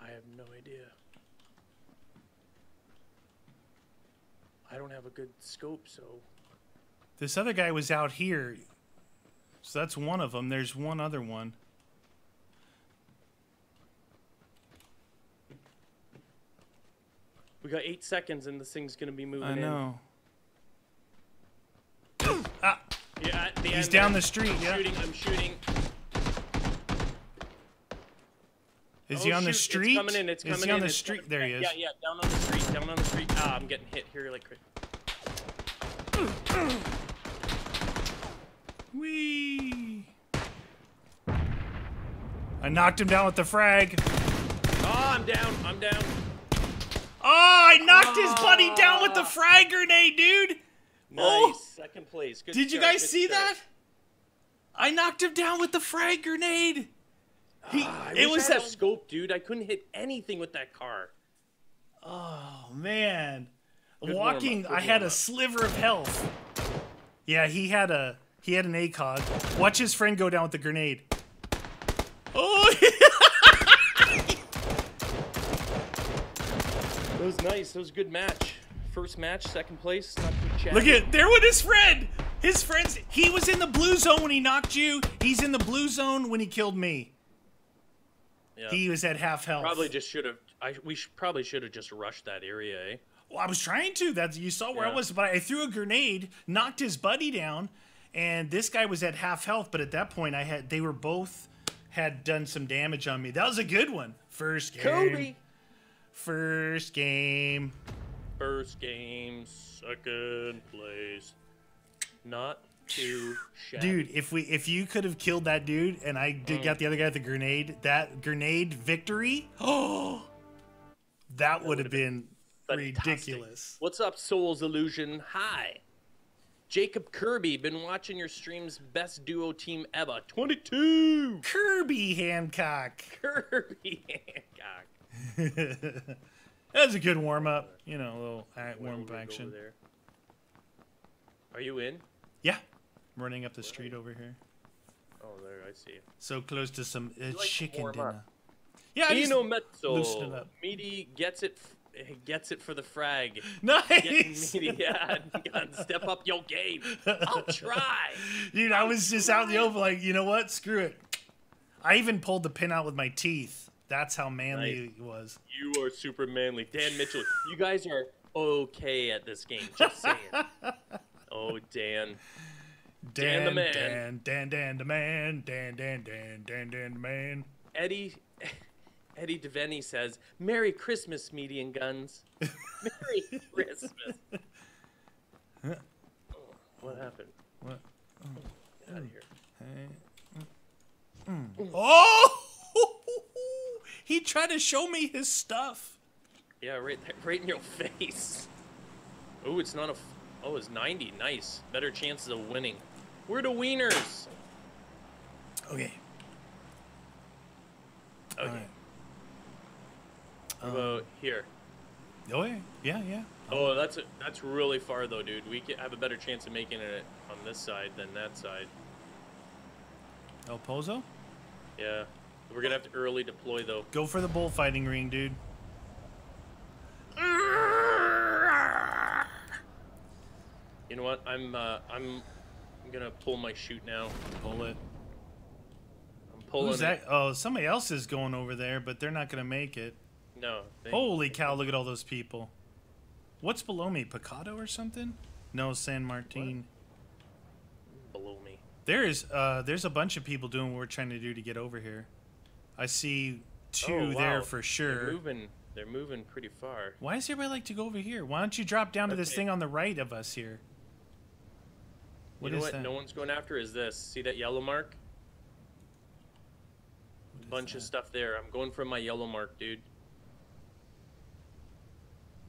S2: I have no idea. I don't have a good scope, so
S1: This other guy was out here. So that's one of them. There's one other one.
S2: we got eight seconds and this thing's gonna be moving
S1: I
S2: in.
S1: know. (coughs) Ah,
S2: Yeah, at the
S1: he's
S2: end
S1: down
S2: there.
S1: the street.
S2: I'm
S1: Yeah.
S2: shooting. I'm shooting.
S1: Is
S2: Oh,
S1: he on the street?
S2: It's coming in. It's coming
S1: is he on
S2: in,
S1: the street?
S2: coming-
S1: There he is.
S2: Yeah, yeah, down on the street. Down on the street. Ah, I'm getting hit here like crazy.
S1: Whee! I knocked him down with the frag.
S2: Oh, I'm down. I'm down.
S1: Oh, I knocked his buddy ah. down with the frag grenade, dude. Oh.
S2: Nice.
S1: Oh.
S2: Second place. Good
S1: Did you guys
S2: good
S1: see
S2: start.
S1: that? I knocked him down with the frag grenade. He, ah,
S2: I
S1: it was that.
S2: a scope, dude. I couldn't hit anything with that car.
S1: Oh man,
S2: Good
S1: walking. I had a sliver of health. Yeah, he had a He had an ACOG. Watch his friend go down with the grenade. Oh, (laughs)
S2: That was nice. That was a good match. First match, second place. Not too
S1: look at there with his friend. His friends. He was in the blue zone when he knocked you. He's in the blue zone when he killed me.
S2: Yeah.
S1: He was at half health.
S2: probably just should have. I we should, probably should have just rushed that area. Eh?
S1: Well, I was trying to. That you saw where I was, but I threw a grenade, knocked his buddy down, and this guy was at half health. But at that point, I had they were both had done some damage on me. That was a good one. First game.
S2: Kobe.
S1: First game.
S2: First game, second place. Not
S1: Dude, if we if you could have killed that dude and I
S2: Mm.
S1: did got the other guy with the grenade, that grenade victory, (gasps) oh, that would have been
S2: fantastic.
S1: ridiculous.
S2: What's up, Souls Illusion? Hi. Jacob Kirby, been watching your streams. Best duo team ever. 22.
S1: Kirby Hancock.
S2: Kirby (laughs) Hancock. (laughs)
S1: that was a good warm up. You know, a little uh, warm up action.
S2: there? Are you in?
S1: Yeah, running up the street over here.
S2: Oh, there, I see.
S1: So close to some uh,
S2: like
S1: chicken dinner. Yeah, I just,
S2: Ino
S1: loosen it up.
S2: Meaty gets it. Gets it for the frag. Getting (laughs)
S1: nice.
S2: meaty, (laughs) yeah. Gotta Step up your game. I'll (laughs) try.
S1: Dude, I was just out in the open, like, you know what? Screw it. I even pulled the pin out with my teeth. That's how manly it was.
S2: You are super manly. Dan Mitchell, you guys are okay at this game. Just saying. oh, Dan. Dan the man.
S1: Dan, Dan, Dan the man. Dan, Dan, Dan, Dan, Dan the man.
S2: Eddie (laughs) Eddie Devaney says, Merry Christmas, Meaty and Guns. (laughs) Merry Christmas. Oh, what happened?
S1: What?
S2: Get out of here. Mm.
S1: Oh! (laughs) he tried to show me his stuff.
S2: Yeah, right there, right in your face. Oh, it's not a. Oh, it's 90. Nice. Better chances of winning. We're the wieners.
S1: Okay.
S2: Okay.
S1: Alright.
S2: How about um, here?
S1: Oh, yeah. Yeah, yeah.
S2: Oh, that's a, that's really far though, dude. We have a better chance of making it on this side than that side.
S1: El Pozo?
S2: Yeah, we're gonna have to early deploy though.
S1: Go for the bullfighting ring, dude. Ah!
S2: You know what? I'm uh, I'm I'm gonna pull my chute now.
S1: Pull it.
S2: I'm pulling
S1: Who's
S2: it.
S1: that? Oh, somebody else is going over there, but they're not going to make it.
S2: No. They,
S1: Holy cow, look at all those people. What's below me? Pecado or something? No, San Martin.
S2: below me.
S1: There is uh there's a bunch of people doing what we're trying to do to get over here. I see two
S2: Oh,
S1: there
S2: wow.
S1: for
S2: They're
S1: sure.
S2: moving. They're moving pretty far.
S1: Why does everybody like to go over here? Why don't you drop down to this thing on the right of us here? What
S2: you know what?
S1: that?
S2: No one's going after is this. See that yellow mark?
S1: What
S2: Bunch of stuff there. I'm going for my yellow mark, dude.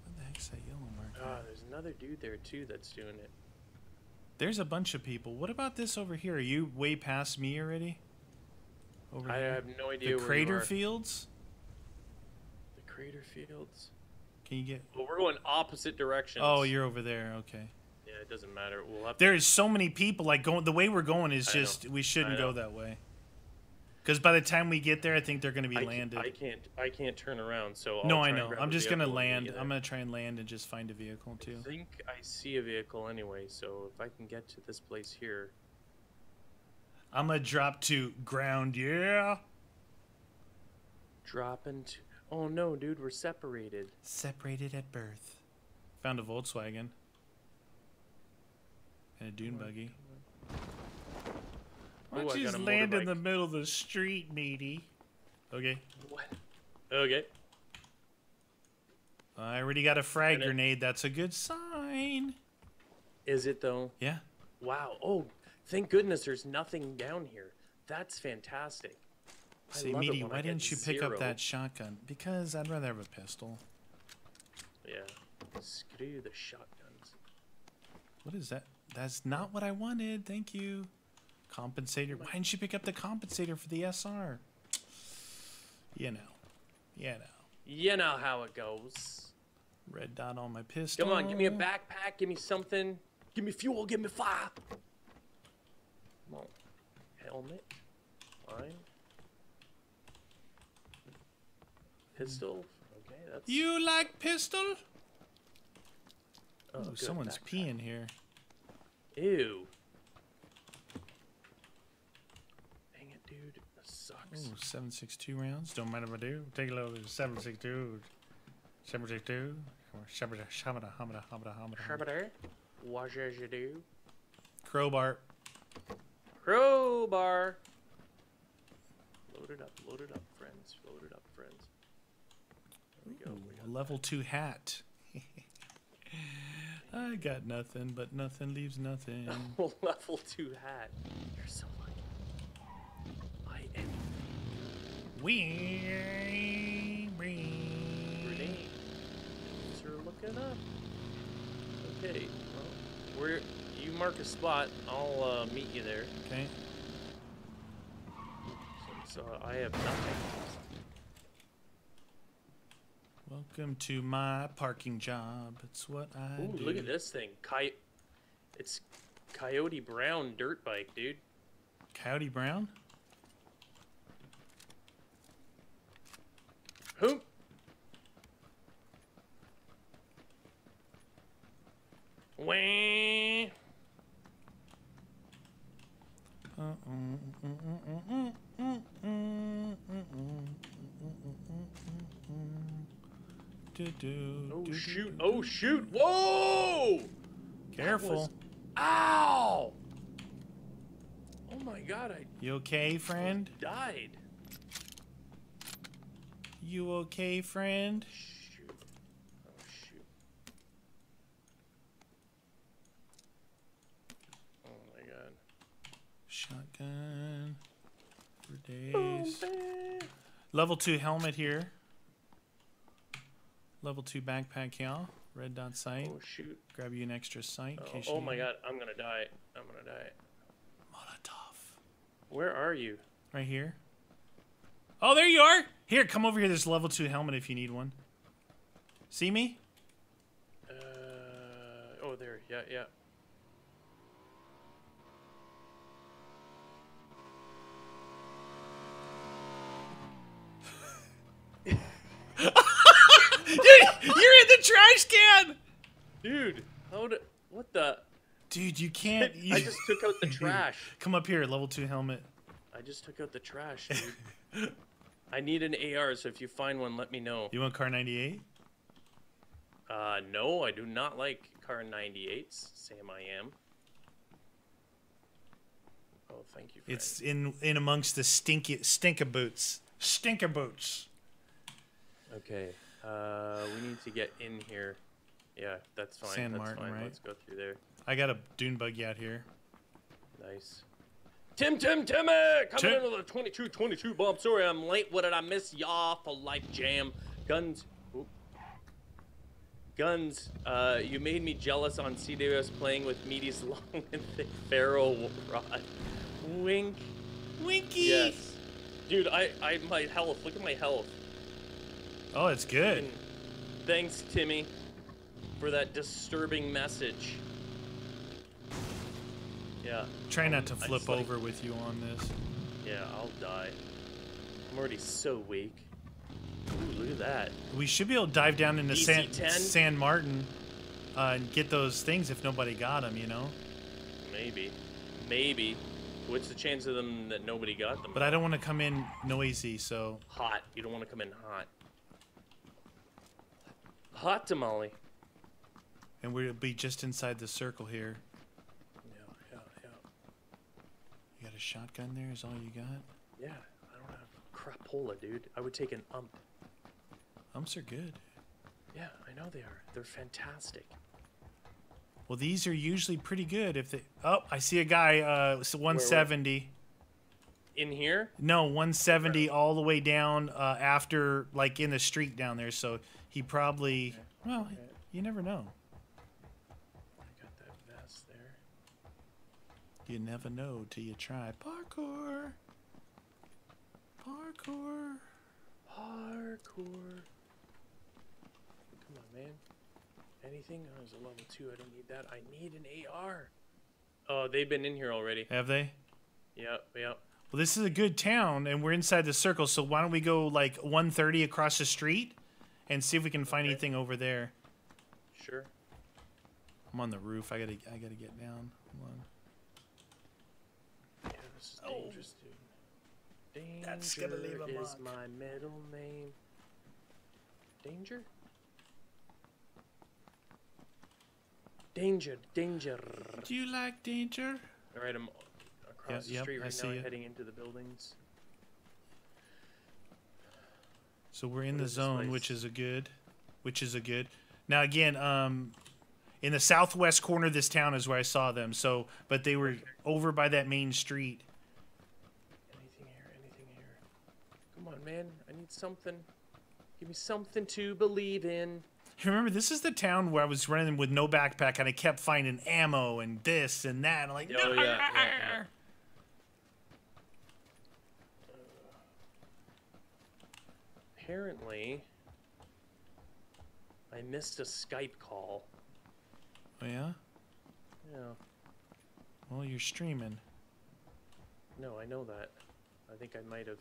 S1: What the heck's that yellow mark?
S2: Ah, there's another dude there too that's doing it.
S1: There's a bunch of people. What about this over here? Are you way past me already? Over
S2: I
S1: here?
S2: have no idea
S1: the
S2: where
S1: crater fields?
S2: The crater fields.
S1: Can you get
S2: Well, we're going opposite directions.
S1: Oh, you're over there. Okay.
S2: Yeah, it doesn't matter. We'll have.
S1: There is so many people like going the way we're going is just we shouldn't go that way. Cuz by the time we get there I think they're going to be
S2: I
S1: landed.
S2: Can't, I can't. I can't turn around. So I'll
S1: no, I know. I'm just going to
S2: vehicle when we
S1: land. I'm going to try and land and just find a vehicle too.
S2: I think I see a vehicle anyway. So if I can get to this place here,
S1: I'm going to drop to ground. Yeah.
S2: Dropping into. Oh no, dude, we're separated.
S1: Separated at birth. Found a Volkswagen. And a dune buggy. Why
S2: Ooh,
S1: don't
S2: I
S1: you just
S2: a
S1: land in the middle of the street, meaty? Okay.
S2: What? Okay.
S1: I already got a frag
S2: it-
S1: grenade. That's a good sign.
S2: Is it though?
S1: Yeah.
S2: Wow. Oh, thank goodness there's nothing down here. That's fantastic. I
S1: Say, meaty,
S2: when I
S1: why didn't you pick up that shotgun? Because I'd rather have a pistol.
S2: Yeah. Screw the shotguns.
S1: What is that? That's not what I wanted. Thank you. Compensator. Why didn't you pick up the compensator for the SR? You know. You know.
S2: You know how it goes.
S1: Red dot on my pistol.
S2: Come on, give me a backpack. Give me something. Give me fuel. Give me fire. Come on. helmet. Fine. Pistol. Okay, that's.
S1: You like pistol?
S2: Oh,
S1: Ooh, someone's
S2: backpack.
S1: peeing here.
S2: Ew. Dang it, dude. That sucks.
S1: Ooh, 762 rounds. Don't mind if I do. Take a look at 762. 762. Shabada, shabada, hamada, hamada, hamada.
S2: Shabada. What does you do?
S1: Crowbar.
S2: Crowbar. Load it up, load it up, friends. Load it up, friends. There we go. We
S1: level 2 hat. I got nothing, but nothing leaves nothing. (laughs)
S2: level two hat. You're so lucky. I am
S1: wee.
S2: grenade. Thanks for looking up. Okay, well, where you mark a spot, I'll uh, meet you there.
S1: Okay.
S2: So, so I have nothing.
S1: Welcome to my parking job. It's what I
S2: Ooh,
S1: do.
S2: look at this thing. Coy- it's Coyote Brown dirt bike, dude.
S1: Coyote Brown?
S2: Who? Wah. Uh-uh, uh-uh, uh-uh, Oh shoot! Oh shoot! Whoa!
S1: Careful.
S2: was- Ow! Oh my god! I
S1: You okay, friend?
S2: died.
S1: You okay, friend?
S2: Shoot! Oh shoot! Oh my god!
S1: Shotgun for
S2: Boom,
S1: days.
S2: bam.
S1: Level 2 helmet here. Level 2 backpack here. Red dot sight.
S2: Oh shoot!
S1: Grab you an extra sight
S2: Oh, oh my
S1: need
S2: god! I'm gonna die! I'm gonna die!
S1: Molotov.
S2: Where are you?
S1: Right here. Oh, there you are! Here, come over here. There's a level 2 helmet if you need one. See me?
S2: Uh, oh, there. Yeah, yeah. (laughs)
S1: Dude, you're in the trash can!
S2: Dude, how did? What the?
S1: Dude, you can't. You,
S2: I just took out the (laughs) trash.
S1: Come up here, level 2 helmet.
S2: I just took out the trash, dude. (laughs) I need an AR, so if you find one, let me know.
S1: You want Kar 98?
S2: Uh, no, I do not like Kar 98s. Sam, I am. Oh, thank you.
S1: It's in in amongst the stinky stinker boots. Stinker boots.
S2: okay. Uh, we need to get in here. Yeah, that's fine.
S1: San
S2: that's
S1: Martin,
S2: fine.
S1: right?
S2: Let's go through there.
S1: I got a dune buggy out here.
S2: Nice. Tim, Tim, Timmy! Coming
S1: Tim.
S2: with a 22 22 bomb. Sorry, I'm late. What did I miss? Y'all for life jam. Guns. Oop. Guns. Uh, you made me jealous on CWS playing with Meaty's (laughs) long and thick ferro rod. Wink.
S1: Winky.
S2: Yes. Dude, I, I, my health. Look at my health.
S1: Oh, it's good.
S2: And thanks, Timmy, for that disturbing message. Yeah.
S1: Try not to flip
S2: just like-
S1: over with you on this.
S2: Yeah, I'll die. I'm already so weak. Ooh, look at that.
S1: We should be able to dive down into San, San Martin uh, and get those things if nobody got them, you know?
S2: Maybe. Maybe. What's the chance of them that nobody got them?
S1: But I don't want to come in noisy, so.
S2: hot. You don't want to come in hot. Hot tamale.
S1: And we'll be just inside the circle here.
S2: Yeah, yeah, yeah.
S1: You got a shotgun there, is all you got?
S2: Yeah, I don't have crapola, dude. I would take an UMP.
S1: UMPs are good.
S2: Yeah, I know they are. They're fantastic.
S1: Well, these are usually pretty good if they. Oh, I see a guy, uh, s- 170.
S2: In here?
S1: No, 170 all the way down uh, after, like, in the street down there. So he probably. Well, you never know.
S2: I got that vest there.
S1: You never know till you try. Parkour. Parkour.
S2: Parkour. Come on, man. Anything? Oh, there's a level two. I don't need that. I need an AR. Oh, they've been in here already.
S1: Have they?
S2: Yep, yep.
S1: Well, this is a good town, and we're inside the circle. So why don't we go like 130 across the street, and see if we can find
S2: Okay.
S1: anything over there?
S2: Sure.
S1: I'm on the roof. I gotta, I gotta get down. Hold on.
S2: Yeah, this is
S1: Oh.
S2: dangerous, dude. Danger
S1: That's gonna leave a
S2: is
S1: mark.
S2: my middle name. Danger? Danger, danger.
S1: Do you like danger?
S2: All right, I'm across the
S1: yep,
S2: street
S1: I
S2: right
S1: see
S2: now, heading into the buildings.
S1: So we're in
S2: What
S1: the
S2: is this
S1: zone, which is a good, which is a good. Now again, um, in the southwest corner of this town is where I saw them. So, but they were over by that main street.
S2: Anything here? Anything here? Come on, man. I need something. Give me something to believe in.
S1: Remember, this is the town where I was running with no backpack, and I kept finding ammo and this and that. And I'm like,
S2: Oh, yeah, yeah, yeah. Apparently, I missed a Skype call.
S1: Oh yeah.
S2: Yeah.
S1: Well, you're streaming.
S2: No, I know that. I think I might have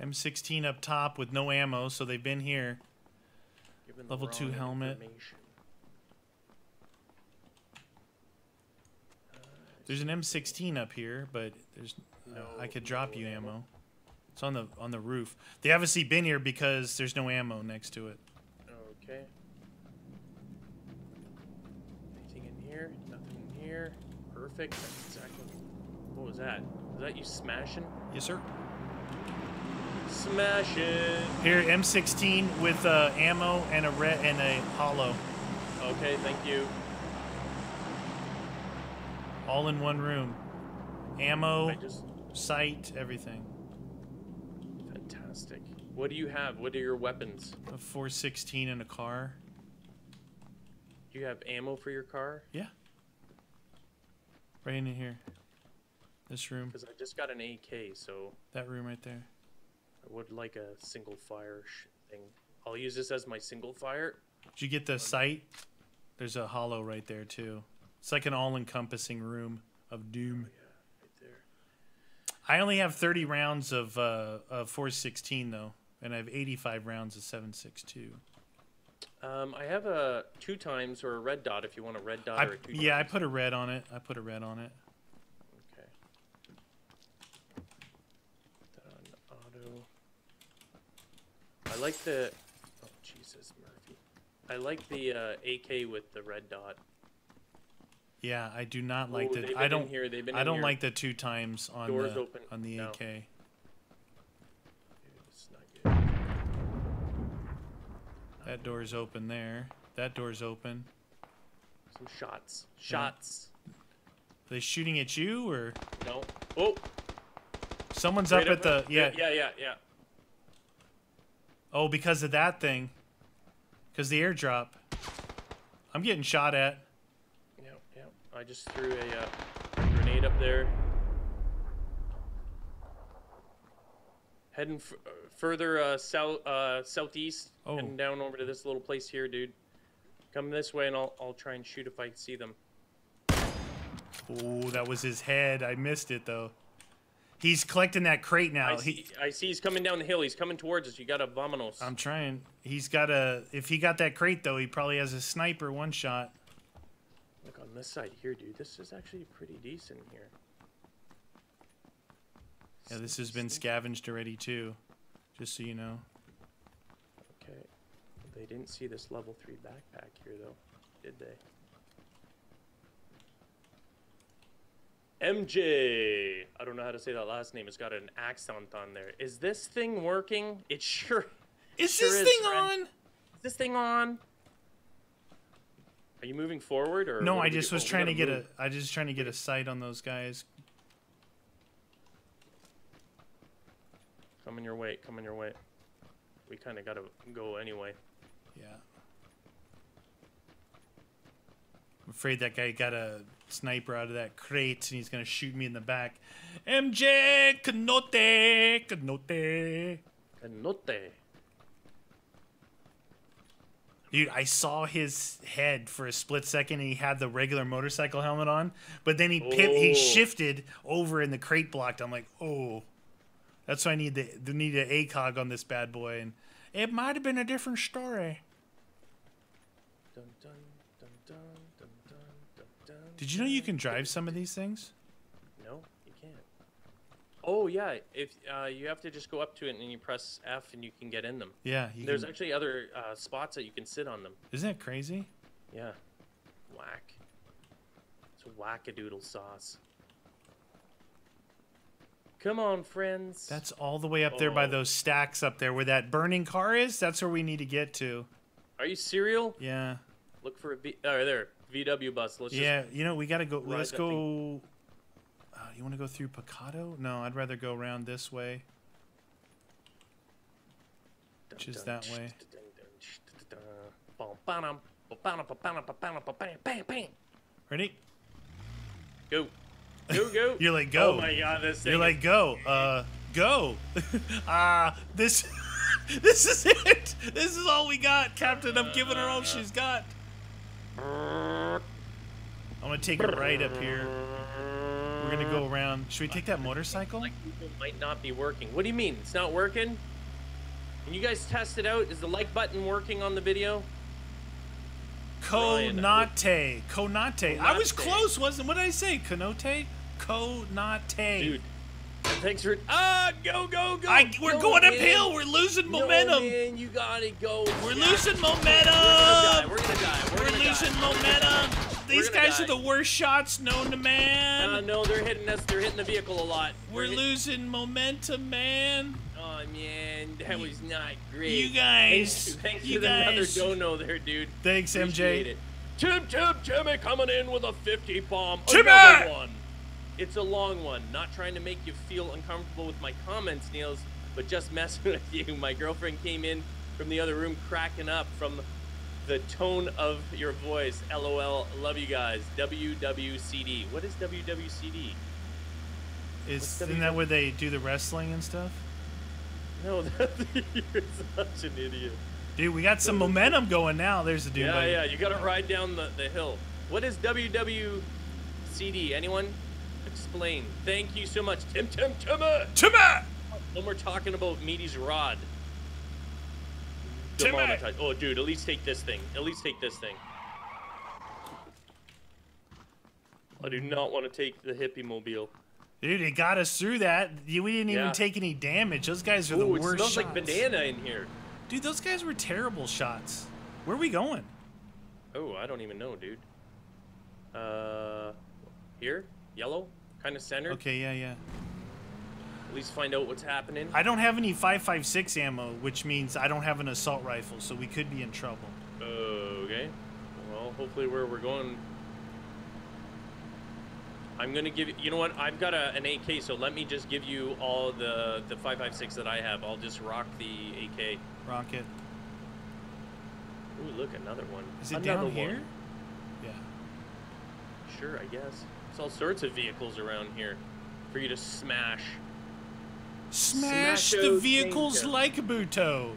S1: M16 up top with no ammo, so they've been here.
S2: given the
S1: Level two helmet.
S2: information.
S1: There's an M16 up here, but there's uh, I could drop you ammo. It's on the on the roof. They obviously been here because there's no ammo next to it.
S2: Okay. Anything in here? Nothing in here. Perfect. That's exactly. What was that? Was that you smashing?
S1: Yes, sir.
S2: Smashing.
S1: Here, M16 with uh, ammo and a red and a holo,
S2: Okay, thank you.
S1: all in one room. Ammo,
S2: just
S1: sight, everything.
S2: Fantastic. What do you have? What are your weapons?
S1: A 416 in a car.
S2: Do you have ammo for your car?
S1: Yeah. Right in here. This room.
S2: Because I just got an AK, so
S1: That room right there.
S2: I would like a single fire sh- thing. I'll use this as my single fire.
S1: Did you get the um, sight? There's a holo right there too. It's like an all-encompassing room of doom.
S2: Oh, yeah, right there.
S1: I only have 30 rounds of uh, of 416 though, and I have 85 rounds of 762.
S2: Um, I have a two times or a red dot if you want a red dot
S1: I,
S2: or a two
S1: yeah, I put a red on it. I put a red on it.
S2: Okay. Put on auto. I like the. Oh Jesus, Murphy. I like the uh, AK with the red dot.
S1: Yeah, I do not like
S2: Ooh,
S1: the. I don't.
S2: here. They've been
S1: I don't
S2: here.
S1: like the two times on
S2: Doors
S1: the
S2: open.
S1: on the
S2: No.
S1: AK.
S2: Dude, this is not good.
S1: That door's open there. That door's open.
S2: Some shots. Shots.
S1: Are they shooting at you or
S2: No. Oh.
S1: someone's up at the yeah.
S2: Yeah, yeah, yeah.
S1: Oh, because of that thing. Because the airdrop. I'm getting shot at.
S2: I just threw a uh, grenade up there. Heading f- uh, further uh, south, uh, southeast,
S1: Oh.
S2: heading down over to this little place here, dude. Come this way, and I'll I'll try and shoot if I see them.
S1: Oh, that was his head. I missed it though. He's collecting that crate now.
S2: I
S1: Oh, He,
S2: see, I see he's coming down the hill. He's coming towards us. You got to vamonos.
S1: I'm trying. He's got a. If he got that crate though, he probably has a sniper one shot.
S2: Look on this side here, dude. This is actually pretty decent here.
S1: Yeah, this has been scavenged already too. Just so you know.
S2: Okay. They didn't see this level 3 backpack here, though, did they? MJ! I don't know how to say that last name. It's got an accent on there. Is this thing working? It sure.
S1: Is
S2: Sure
S1: this
S2: is,
S1: thing
S2: friend.
S1: on?
S2: Is this thing on? Are you moving forward or?
S1: No,
S2: oh,
S1: I just was
S2: Oh,
S1: trying to get
S2: move.
S1: a. I just trying to get a sight on those guys.
S2: Coming your way. Coming your way. We kind of gotta go anyway.
S1: Yeah. I'm afraid that guy got a sniper out of that crate and he's gonna shoot me in the back. MJ Canote Canote.
S2: Canote.
S1: Dude, I saw his head for a split second. And he had the regular motorcycle helmet on, but then he pip, he
S2: Oh.
S1: shifted over and the crate blocked. I'm like, oh, that's why I need the, the need an ACOG on this bad boy, and it might have been a different story.
S2: Dun, dun, dun, dun, dun, dun, dun, dun,
S1: Did you know you can drive some of these things?
S2: No, you can't. Oh yeah, if uh, you have to just go up to it and you press F and you can get in them.
S1: Yeah,
S2: There's
S1: can,
S2: actually other uh, spots that you can sit on them.
S1: isn't that crazy?
S2: Yeah, whack. It's a wackadoodle sauce. Come on, friends.
S1: That's all the way up there by
S2: Oh.
S1: those stacks up there where that burning car is. That's where we need to get to.
S2: Are you serial?
S1: Yeah.
S2: Look for a V. Oh, there. VW bus. Let's
S1: Yeah, you know, we got to go. Let's go. Uh, you want to go through Pecado? No, I'd rather go around this way.
S2: just.
S1: Which is that way. Ready?
S2: Go. Go, go. (laughs)
S1: You're like, go.
S2: Oh my god, this thing.
S1: You're like, go. Uh, go. (laughs) Ah, this. (laughs) this is it. This is all we got, Captain. I'm giving her all she's got. I'm gonna take it right up here. We're gonna go around. Should we take that motorcycle?
S2: Like people might not be working. What do you mean? It's not working? Can you guys test it out? Is the like button working on the video?
S1: Konate. Konate. I was close, wasn't? What did I say? Konote? Konate.
S2: Dude. Thanks for ah go go go.
S1: I, we're
S2: Go,
S1: going
S2: man.
S1: uphill. We're losing
S2: No,
S1: momentum.
S2: man, you gotta go.
S1: We're
S2: Yeah.
S1: losing
S2: We're gonna die.
S1: momentum.
S2: We're gonna die. We're,
S1: We're losing
S2: die.
S1: momentum. These guys
S2: die.
S1: are the worst shots known to man.
S2: Uh, no, they're hitting us. They're hitting the vehicle a lot.
S1: We're
S2: hit-
S1: losing momentum, man.
S2: Oh man, that was not great.
S1: You guys,
S2: Thanks, thanks
S1: you
S2: for the another dono there, dude.
S1: Thanks,
S2: Appreciate
S1: MJ.
S2: it. Tim, Tim, Timmy coming in with a 50 bomb.
S1: Timmy!
S2: Another one. It's a long one. Not trying to make you feel uncomfortable with my comments, Niels, but just messing (laughs) with you. My girlfriend came in from the other room cracking up from the tone of your voice. LOL. Love you guys. WWCD. What is WWCD?
S1: Is
S2: What's
S1: isn't that where they do the wrestling and stuff?
S2: No, (laughs) you're such an idiot.
S1: Dude, we got some momentum going now. There's a dude.
S2: Yeah,
S1: like-
S2: yeah, you gotta ride down the, the hill. What is WWCD? Anyone? Explain. Thank you so much, Tim Tim Timmer!
S1: Timmy!
S2: When we're talking about Meaty's rod.
S1: Timmy!
S2: Demonetized. Oh, dude, at least take this thing. At least take this thing. I do not want to take the hippie mobile.
S1: Dude, it got us through that. We didn't
S2: Yeah.
S1: even take any damage. Those guys are the
S2: Ooh, it
S1: worst
S2: smells
S1: shots.
S2: like banana in here.
S1: Dude, those guys were terrible shots. Where are we going?
S2: Oh, I don't even know, dude. Uh, here? Yellow? Kind of center.
S1: Okay, yeah, yeah.
S2: At least find out what's happening.
S1: I don't have any 5.56 ammo, which means I don't have an assault rifle, so we could be in trouble.
S2: Okay. Well, hopefully where we're going. I'm gonna give you. You know what? I've got a, an AK, so let me just give you all the the 5.56 that I have. I'll just rock the AK.
S1: Rock it.
S2: Ooh, look, another one.
S1: Is it
S2: another
S1: down
S2: one.
S1: here? Yeah.
S2: Sure, I guess. There's all sorts of vehicles around here for you to smash.
S1: Smash
S2: Smash
S1: the vehicles
S2: things.
S1: like Buto.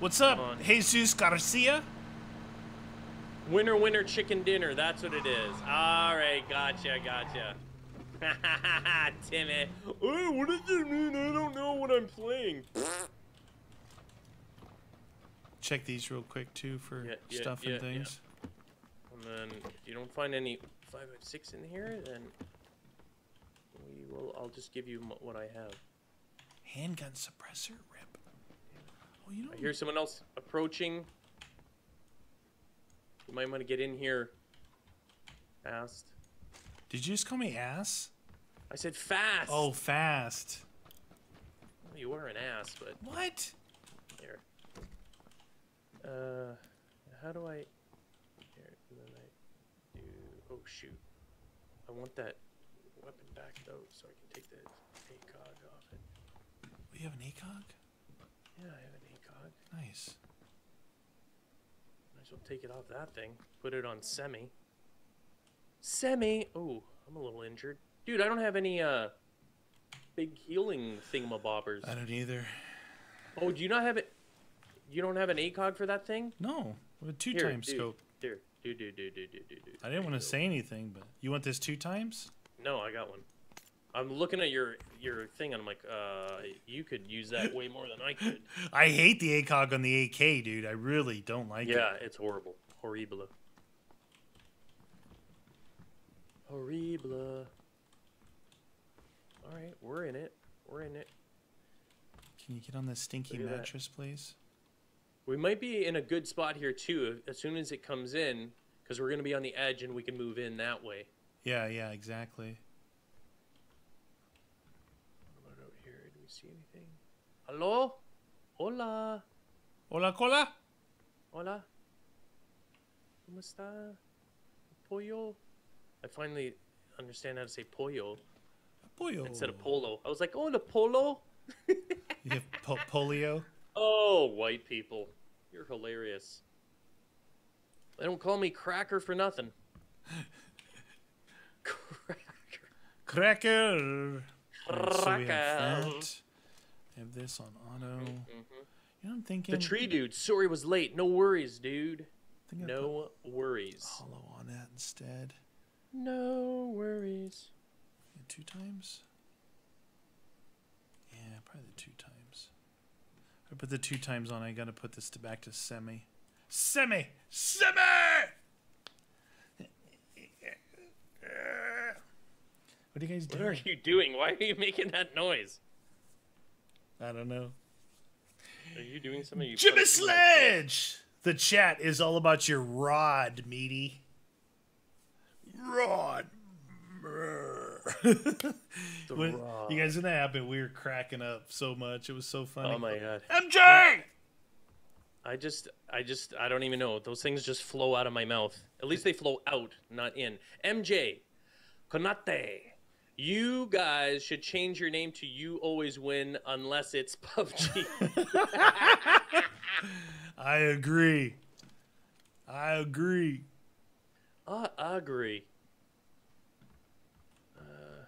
S1: What's up, Jesus Garcia?
S2: Winner, winner, chicken dinner. That's what it is. All right, gotcha, gotcha. (laughs) Timmy. Oh, what does it mean? I don't know what I'm playing.
S1: Check these real quick too for
S2: Yeah, yeah,
S1: stuff
S2: yeah,
S1: and things.
S2: And then if you don't find any five out six in here, then we will. I'll just give you m- what I have.
S1: Handgun suppressor rip. Oh, you know.
S2: I hear someone else approaching. You might want to get in here. Fast.
S1: Did you just call me ass?
S2: I said fast.
S1: Oh, fast.
S2: Well, you were an ass, but
S1: What?
S2: here. Uh, how do I? Here, and then I do. Oh shoot! I want that weapon back though, so I can take the ACOG off it.
S1: We have an ACOG?
S2: Yeah, I have an ACOG.
S1: Nice.
S2: Might as well take it off that thing. Put it on semi. Semi. Oh, I'm a little injured, dude. I don't have any uh big healing thingamabobbers.
S1: I don't either.
S2: Oh, do you not have it? You don't have an ACOG for that thing?
S1: No, with two
S2: Here,
S1: times
S2: dude.
S1: scope.
S2: Here, dude, dude, dude, dude, dude, dude. dude.
S1: I didn't want to say anything, but you want this two times?
S2: No, I got one. I'm looking at your your thing, and I'm like, uh, you could use that way more than I could. (laughs)
S1: I hate the ACOG on the AK, dude. I really don't like it.
S2: yeah, it's horrible, horrible, horrible. All right, we're in it. We're in it.
S1: Can you get on this stinky
S2: at that.
S1: mattress, please?
S2: We might be in a good spot here too. As soon as it comes in, because we're gonna be on the edge, and we can move in that way.
S1: Yeah, yeah, exactly.
S2: What about out here? Do we see anything? Hello? Hola.
S1: Hola, cola.
S2: Hola. ¿Cómo está? Pollo. I finally understand how to say pollo
S1: Pollo.
S2: instead of polo. I was like, oh, the polo. (laughs)
S1: You have po- polio.
S2: Oh, white people. You're hilarious. They don't call me cracker for nothing. (laughs) cracker.
S1: Cracker. Alright, so we have that. We have this on auto.
S2: Mhm.
S1: You know, I'm thinking.
S2: The tree dude. Sorry was late. No worries, dude. No worries.
S1: holo on that instead.
S2: No worries.
S1: Yeah, two times. Yeah, probably the two times. I put the two times on. I gotta put this to back to semi. Semi. Semi. (laughs) What are you guys
S2: What are you doing? Why are you making that noise?
S1: I don't know.
S2: Are you doing something? You
S1: Jimmy
S2: punching
S1: Sledge! The chat is all about your rod, meaty. Rod. (laughs)
S2: The
S1: When-
S2: rod.
S1: you guys, when that happened, we were cracking up so much. It was so funny.
S2: Oh my god.
S1: MJ!
S2: I just, I just, I don't even know. Those things just flow out of my mouth. At least they flow out, not in. MJ, Konate, you guys should change your name to You Always Win unless it's PUBG. (laughs)
S1: I agree. I agree.
S2: I agree. Uh,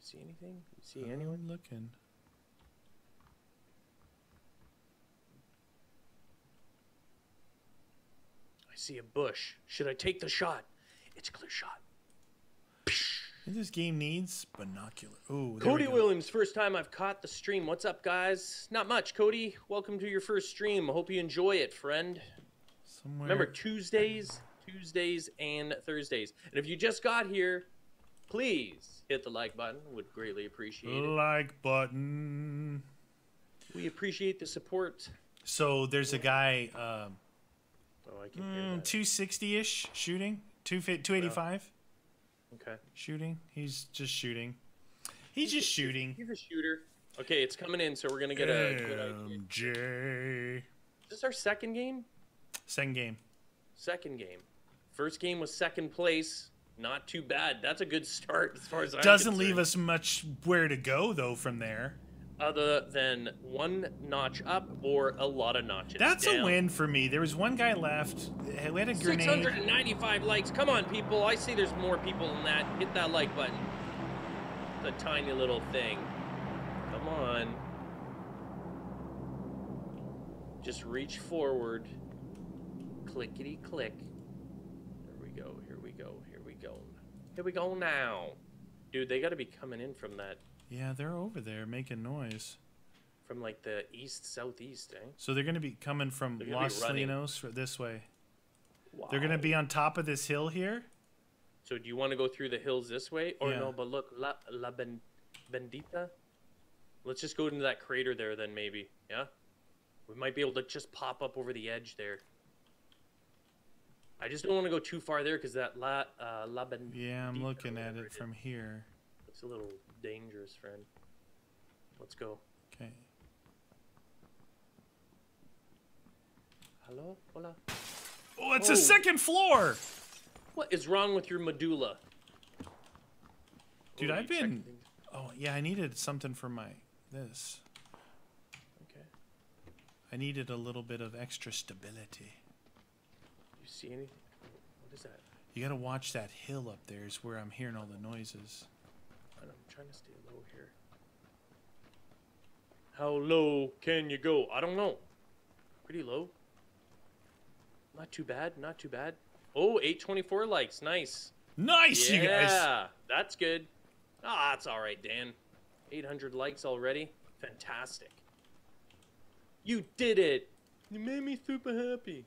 S2: see anything? See anyone?
S1: Looking.
S2: I see a bush. Should I take the shot? It's a clear shot.
S1: This game needs binocular. Oh,
S2: Cody Williams, first time I've caught the stream. What's up, guys? Not much, Cody. Welcome to your first stream. I hope you enjoy it, friend.
S1: Somewhere.
S2: Remember, Tuesdays, Tuesdays, and Thursdays. And if you just got here, please hit the like button. Would greatly appreciate it.
S1: like button.
S2: We appreciate the support.
S1: So there's a guy, um,
S2: Oh, I can hear
S1: mm,
S2: that.
S1: 260 ish shooting, 250 285
S2: Okay.
S1: shooting. He's just shooting. He's just shooting.
S2: He's a shooter. Okay, it's coming in, so we're gonna get a good idea.
S1: MJ.
S2: Is this our second game?
S1: Second game.
S2: Second game. First game was second place. Not too bad. That's a good start as far as I'm
S1: Doesn't leave us much where to go though from there.
S2: Other than one notch up or a lot of notches.
S1: That's a win for me. There was one guy left. We had a grenade.
S2: 695 likes. Come on, people. I see there's more people than that. Hit that like button. The tiny little thing. Come on. Just reach forward. Clickety click. Here we go. Here we go. Here we go. Here we go now. Dude, they got to be coming in from that,
S1: Yeah, they're over there making noise.
S2: from like the east southeast, eh?
S1: So they're going to be coming from
S2: gonna
S1: Los for this way.
S2: Wow.
S1: They're going to be on top of this hill here.
S2: So do you want to go through the hills this way, or
S1: Yeah.
S2: no? But look, La, La ben, Bendita. Let's just go into that crater there, then maybe. Yeah, we might be able to just pop up over the edge there. I just don't want to go too far there because that La uh, La Bendita
S1: Yeah, I'm looking at it from here.
S2: It's a little dangerous, friend. Let's go.
S1: Okay.
S2: Hello, hola.
S1: Oh, it's
S2: Oh.
S1: a second floor.
S2: What is wrong with your medulla?
S1: Dude,
S2: Oh,
S1: I've been- Oh, yeah, I needed something for my this.
S2: Okay.
S1: I needed a little bit of extra stability.
S2: You see anything? What is that?
S1: You got to watch that hill up there is where I'm hearing all the noises.
S2: I don't- I'm trying to stay low here. How low can you go? I don't know. Pretty low. Not too bad. Not too bad. Oh, 824 likes. Nice.
S1: Nice,
S2: yeah,
S1: you guys.
S2: Yeah, that's good. Ah, that's all right, Dan. 800 likes already. Fantastic. You did it. You made me super happy.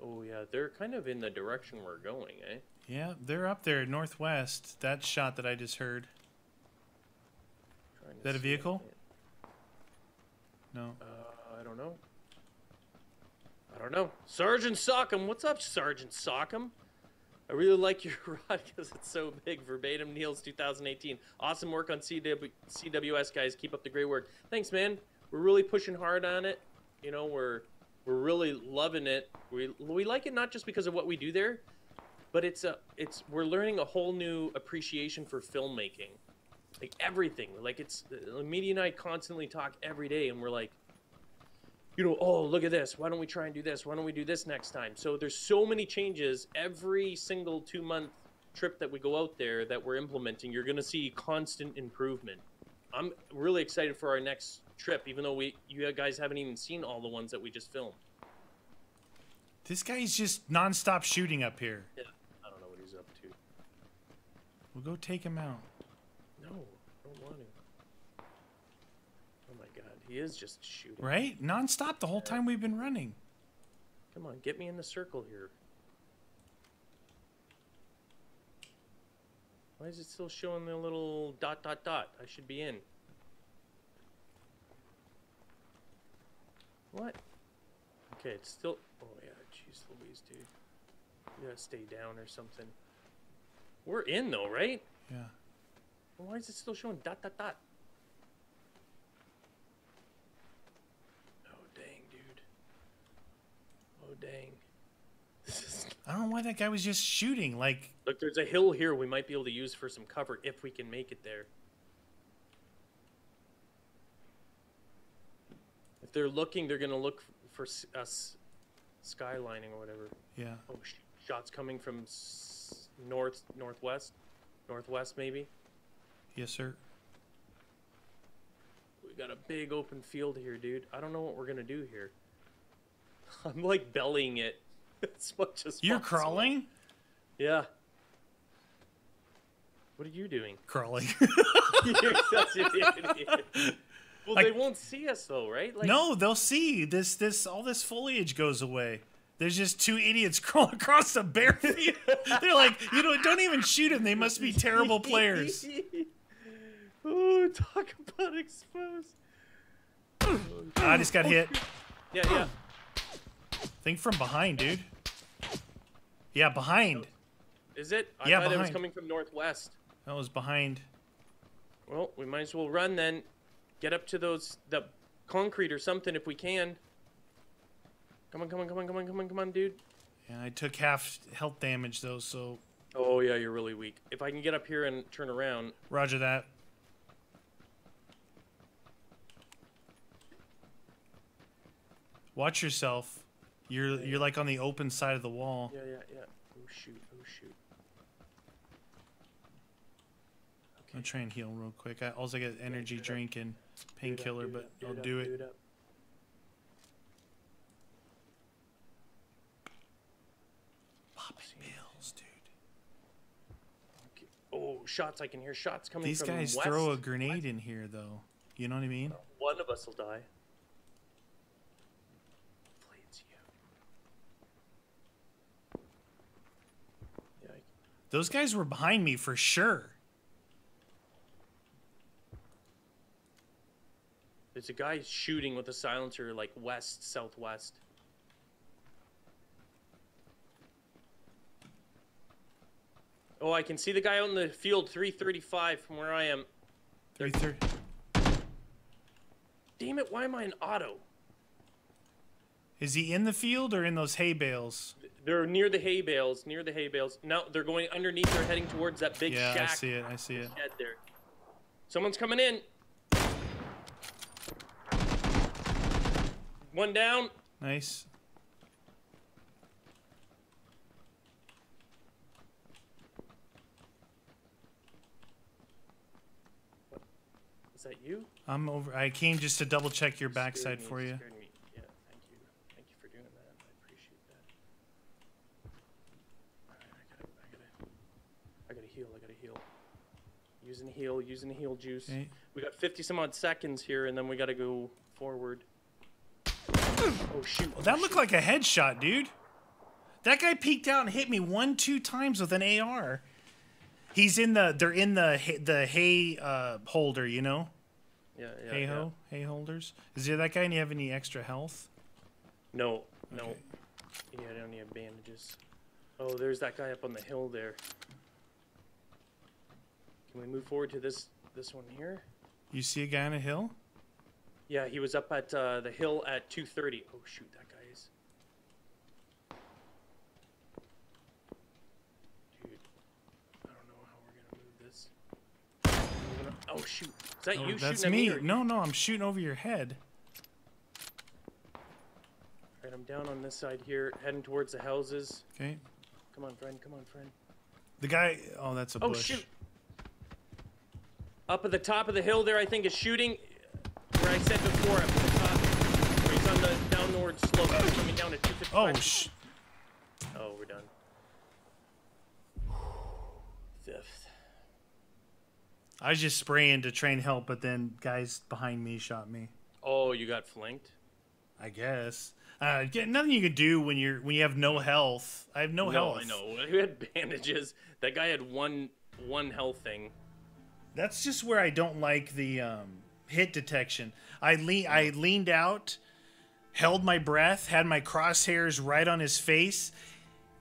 S2: Oh yeah, they're kind of in the direction we're going, eh?
S1: Yeah, they're up there northwest. That shot that I just heard. Is that a vehicle? No.
S2: Uh, I don't know. I don't know. Sergeant Sockham, what's up, Sergeant Sockham? I really like your (laughs) rod because it's so big. Verbatim Niels 2018. Awesome work on CW, CWS, guys. Keep up the great work. Thanks, man. We're really pushing hard on it. You know, we're we're really loving it. We we like it not just because of what we do there, but it's a it's we're learning a whole new appreciation for filmmaking, like everything. Like it's uh, Meaty and I constantly talk every day, and we're like, you know, oh look at this. Why don't we try and do this? Why don't we do this next time? So there's so many changes every single two month trip that we go out there that we're implementing. You're gonna see constant improvement. I'm really excited for our next trip, even though we you guys haven't even seen all the ones that we just filmed.
S1: This guy's just nonstop shooting up here.
S2: Yeah, I don't know what he's up to.
S1: We'll go take him out.
S2: No, I don't want to. Oh my god, he is just shooting.
S1: Right? Nonstop the whole time we've been running.
S2: Come on, get me in the circle here. Why is it still showing the little dot dot dot? I should be in. What? Okay, it's still. Oh yeah, jeez Louise, dude. You gotta stay down or something. We're in though, right?
S1: Yeah.
S2: Why is it still showing dot dot dot? Oh dang, dude. Oh dang. (laughs)
S1: I don't know why that guy was just shooting. Like,
S2: Look, there's a hill here we might be able to use for some cover if we can make it there. If they're looking, they're gonna look for us skylining or whatever.
S1: yeah.
S2: Oh, shots coming from north, northwest, northwest maybe.
S1: Yes, sir.
S2: We got a big open field here, dude. I don't know what we're gonna do here. (laughs) I'm like bellying it (laughs) as much as
S1: You're
S2: possible.
S1: crawling?
S2: Yeah. What are you doing? (laughs)
S1: Crawling.
S2: You're such an idiot. Well,
S1: Like-
S2: they won't see us though, right? Like,
S1: no, they'll see. This this all this foliage goes away. There's just two idiots crawling across the bare field. They're like, you know, don't even shoot them. They must be terrible players.
S2: Oh, (laughs) talk about exposed.
S1: I just got hit.
S2: Yeah, yeah.
S1: Think from behind, dude. Yeah, behind.
S2: Is it? I
S1: Yeah,
S2: thought it was coming from northwest.
S1: That was behind.
S2: Well, we might as well run then. Get up to those the concrete or something if we can. Come on, come on, come on, come on, come on, come on, dude.
S1: Yeah, I took half health damage though, so
S2: Oh yeah, you're really weak. If I can get up here and turn around,
S1: roger that. Watch yourself. You're you're like on the open side of the wall.
S2: Yeah, yeah, yeah. Oh shoot, oh shoot. Okay.
S1: I'll try and heal real quick. I also get energy
S2: do that.
S1: drink and
S2: Do it
S1: painkiller, but
S2: up,
S1: I'll
S2: up,
S1: do it. Popping pills, dude.
S2: Okay. Oh, shots! I can hear shots coming
S1: These
S2: from
S1: guys
S2: west.
S1: throw a grenade in here, though. You know what I mean?
S2: One of us will die. Hopefully it's you. Yeah, I-
S1: Those guys were behind me for sure.
S2: there's a guy shooting with a silencer like west southwest. Oh, I can see the guy out in the field, 335 from where I am.
S1: Three thirty.
S2: Damn it! Why am I in auto?
S1: Is he in the field or in those hay bales?
S2: They're near the hay bales. Near the hay bales. Now they're going underneath. They're heading towards that big
S1: Yeah,
S2: shack.
S1: I see it. I see it.
S2: Shed there. Someone's coming in. One down.
S1: Nice.
S2: Is that you?
S1: I'm over. I came just to double check your backside for you.
S2: scared me. Yeah, thank you. Thank you for doing that. I appreciate that. Alright, I gotta, I gotta, I gotta heal. I gotta heal. Using heal, using heal juice.
S1: Okay.
S2: We got 50 some odd seconds here, and then we gotta go forward. Oh shoot!
S1: That looked like a headshot, dude. That guy peeked out and hit me one, two times with an AR. He's in the. They're in the the hay uh, holder, you know.
S2: Yeah, yeah.
S1: hay
S2: yeah.
S1: ho, hay holders. Is there that guy? And you have any extra health?
S2: No, no.
S1: Okay.
S2: Yeah, I don't need bandages. Oh, there's that guy up on the hill there. Can we move forward to this this one here?
S1: You see a guy on a hill?
S2: Yeah, he was up at uh, the hill at 2:30. Oh shoot, that guy is. Dude, I don't know how we're gonna move this. Gonna- Oh shoot, is that
S1: Oh,
S2: you
S1: that's
S2: shooting
S1: me.
S2: at me?
S1: No, no, I'm shooting over your head.
S2: Alright, I'm down on this side here, heading towards the houses.
S1: Okay.
S2: Come on, friend. Come on, friend.
S1: The guy. Oh, that's a
S2: Oh
S1: bush.
S2: shoot! Up at the top of the hill there, I think is shooting. Where I said before, up at the top. Where he's on the downward slope, he's coming down at 255.
S1: Oh sh.
S2: Oh, we're done. Fifth.
S1: I was just spraying to try and help, but then guys behind me shot me.
S2: Oh, you got flanked.
S1: I guess. Uh, nothing you can do when you're when you have no health. I have no, health.
S2: I know. Who had bandages? That guy had one one health thing.
S1: That's just where I don't like the um, hit detection. I lean, I leaned out, held my breath, had my crosshairs right on his face.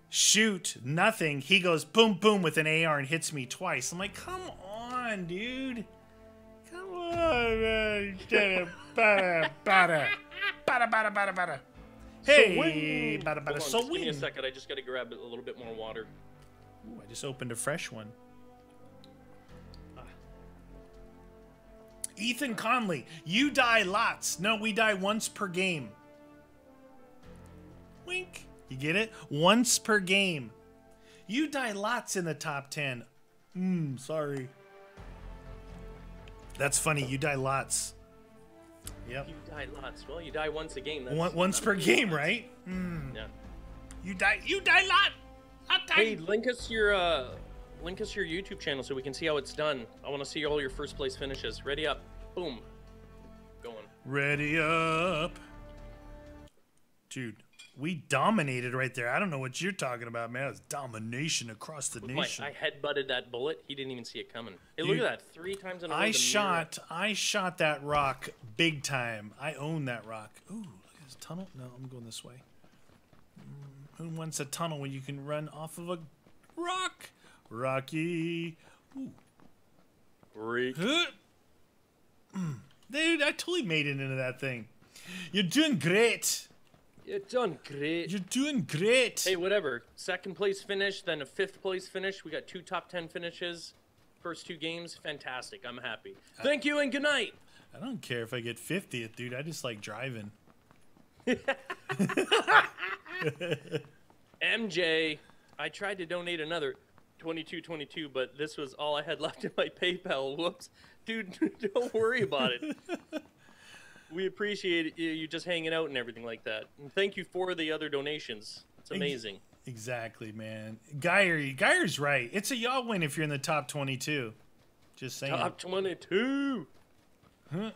S1: Shoot, nothing. He goes boom, boom with an AR and hits me twice. I'm like, come on, dude. Come on, man. (laughs) Bada, bada, bada, bada, bada, bada. Hey, bada, bada. So
S2: give me a second. I just got to grab a little bit more water.
S1: Ooh, I just opened a fresh one. Ethan Conley, you die lots. No, we die once per game. Wink. You get it? Once per game. You die lots in the top 10. Mmm, sorry. That's funny. You die lots. Yep.
S2: You die lots. Well, you die once a game.
S1: One, once per game,
S2: lots.
S1: right? Mm.
S2: Yeah.
S1: You die. You die lot. Lot time.
S2: Hey, link us your uh, link us your YouTube channel so we can see how it's done. I want to see all your first place finishes. Ready up, boom, going.
S1: Ready up. Dude, we dominated right there. I don't know what you're talking about, man. It's domination across the
S2: With my,
S1: nation.
S2: I headbutted that bullet. He didn't even see it coming. Hey, look at that! Three times in a row.
S1: I shot I shot that rock big time. I own that rock. Ooh, look at this tunnel. No, I'm going this way. Mm, Who wants a tunnel when you can run off of a rock? Rocky. Huh? Mm. Dude, I totally made it into that thing. You're doing great.
S2: You're doing great.
S1: You're doing great.
S2: Hey, whatever. Second place finish, then a fifth place finish. We got two top ten finishes. First two games, fantastic. I'm happy. Thank you and good night.
S1: I don't care if I get 50th, dude. I just like driving. (laughs)
S2: MJ, I tried to donate another 2222, but this was all I had left in my PayPal. Whoops. Dude, (laughs) don't worry about it. (laughs) we appreciate you you just hanging out and everything like that. And thank you for the other donations. It's amazing.
S1: Exactly, man. Geyer, Geyer's right. It's a y'all win if you're in the top 22. Just saying.
S2: Top 22.
S1: Huh?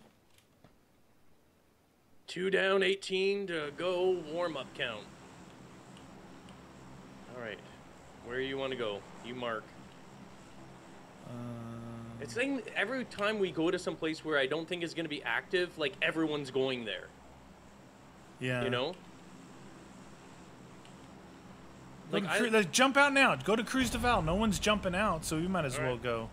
S2: Two down, 18 to go. Warm up count. All right. Where you want to go? You mark. Uh, it's saying every time we go to some place where I don't think is going to be active, like everyone's going there.
S1: yeah.
S2: You know? Like, I-
S1: let's jump out now. Go to Cruz de Val. No one's jumping out, so we might as well
S2: right.
S1: go.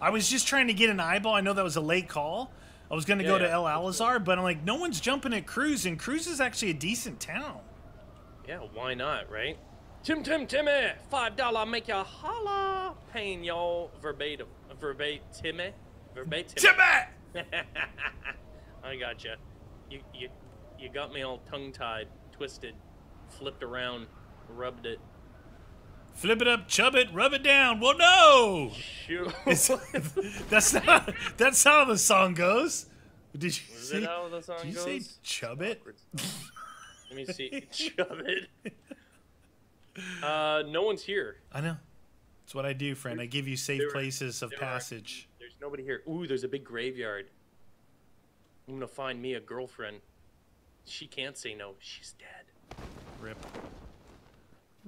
S1: I was just trying to get an eyeball. I know that was a late call. I was going to
S2: Yeah,
S1: go to El. Alazar, but I'm like, no one's jumping at Cruz, and Cruz is actually a decent town.
S2: Yeah, why not, right? Tim Tim Timmy, five dollar make ya holla. Paying y'all verbatim, verbatim, verbatim.
S1: Timmy! (laughs)
S2: I gotcha. You you you got me all tongue tied, twisted, flipped around, rubbed it.
S1: Flip it up, chub it, rub it down. Well, no.
S2: Shoot. (laughs)
S1: that's not. That's how the song goes. Did you
S2: Is
S1: say?
S2: it how the song
S1: Did you
S2: goes?
S1: say chub it?
S2: Let me see. Chub it. (laughs) (laughs) Uh, no one's here.
S1: I know. That's what I do, friend. I give you safe
S2: There
S1: places of
S2: there
S1: passage.
S2: There's nobody here. Ooh, there's a big graveyard. I'm gonna find me a girlfriend. She can't say no. She's dead.
S1: Rip.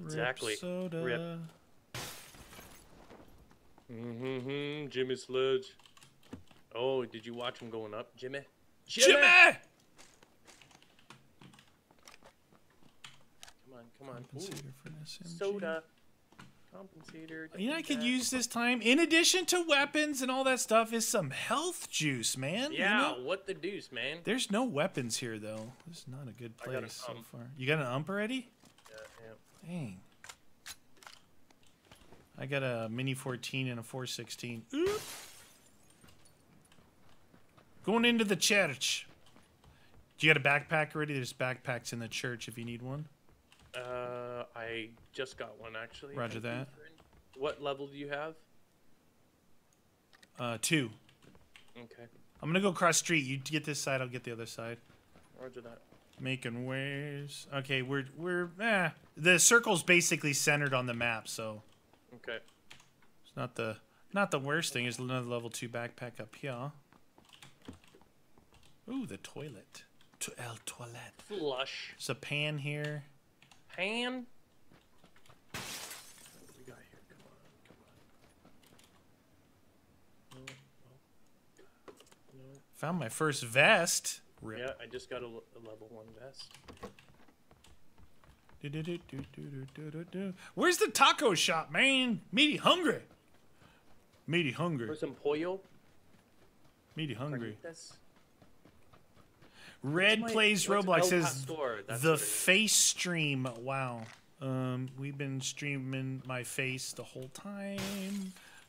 S2: Exactly.
S1: Rip soda.
S2: Rip. Mm-hmm. Jimmy Sledge. Oh, did you watch him going up, Jimmy?
S1: Jimmy!
S2: Come on, on. Ooh,
S1: Compensator for an SMG.
S2: soda. Compensator.
S1: Uh, you know, I could use this time, in addition to weapons and all that stuff, is some health juice, man. you
S2: Yeah,
S1: know?
S2: what the deuce, man?
S1: There's no weapons here, though. This is not a good place so
S2: UMP.
S1: far. You got an UMP already?
S2: Yeah, yeah.
S1: Dang. I got a Mini 14 and a 416. Oop. Going into the church. Do you got a backpack already? There's backpacks in the church if you need one.
S2: Uh, I just got one actually.
S1: Roger that.
S2: What level do you have?
S1: Uh, two.
S2: Okay,
S1: I'm gonna go cross street. You get this side, I'll get the other side.
S2: Roger that.
S1: Making waves. Okay, we're we're eh. The circle's basically centered on the map, so
S2: Okay.
S1: it's not the not the worst thing. There's another level two backpack up here. Ooh, the toilet. To el toilet.
S2: Flush.
S1: There's a pan here.
S2: Pan. What we got here? Come on, come on. No, no, no.
S1: Found my first vest. Rip.
S2: Yeah, I just got a level one vest.
S1: Do-do-do-do-do-do-do-do. Where's the taco shop, man? Meaty hungry. Meaty hungry.
S2: For some pollo.
S1: Meaty hungry.
S2: Carnitas.
S1: Red plays Roblox says the face stream. Wow. Um, we've been streaming my face the whole time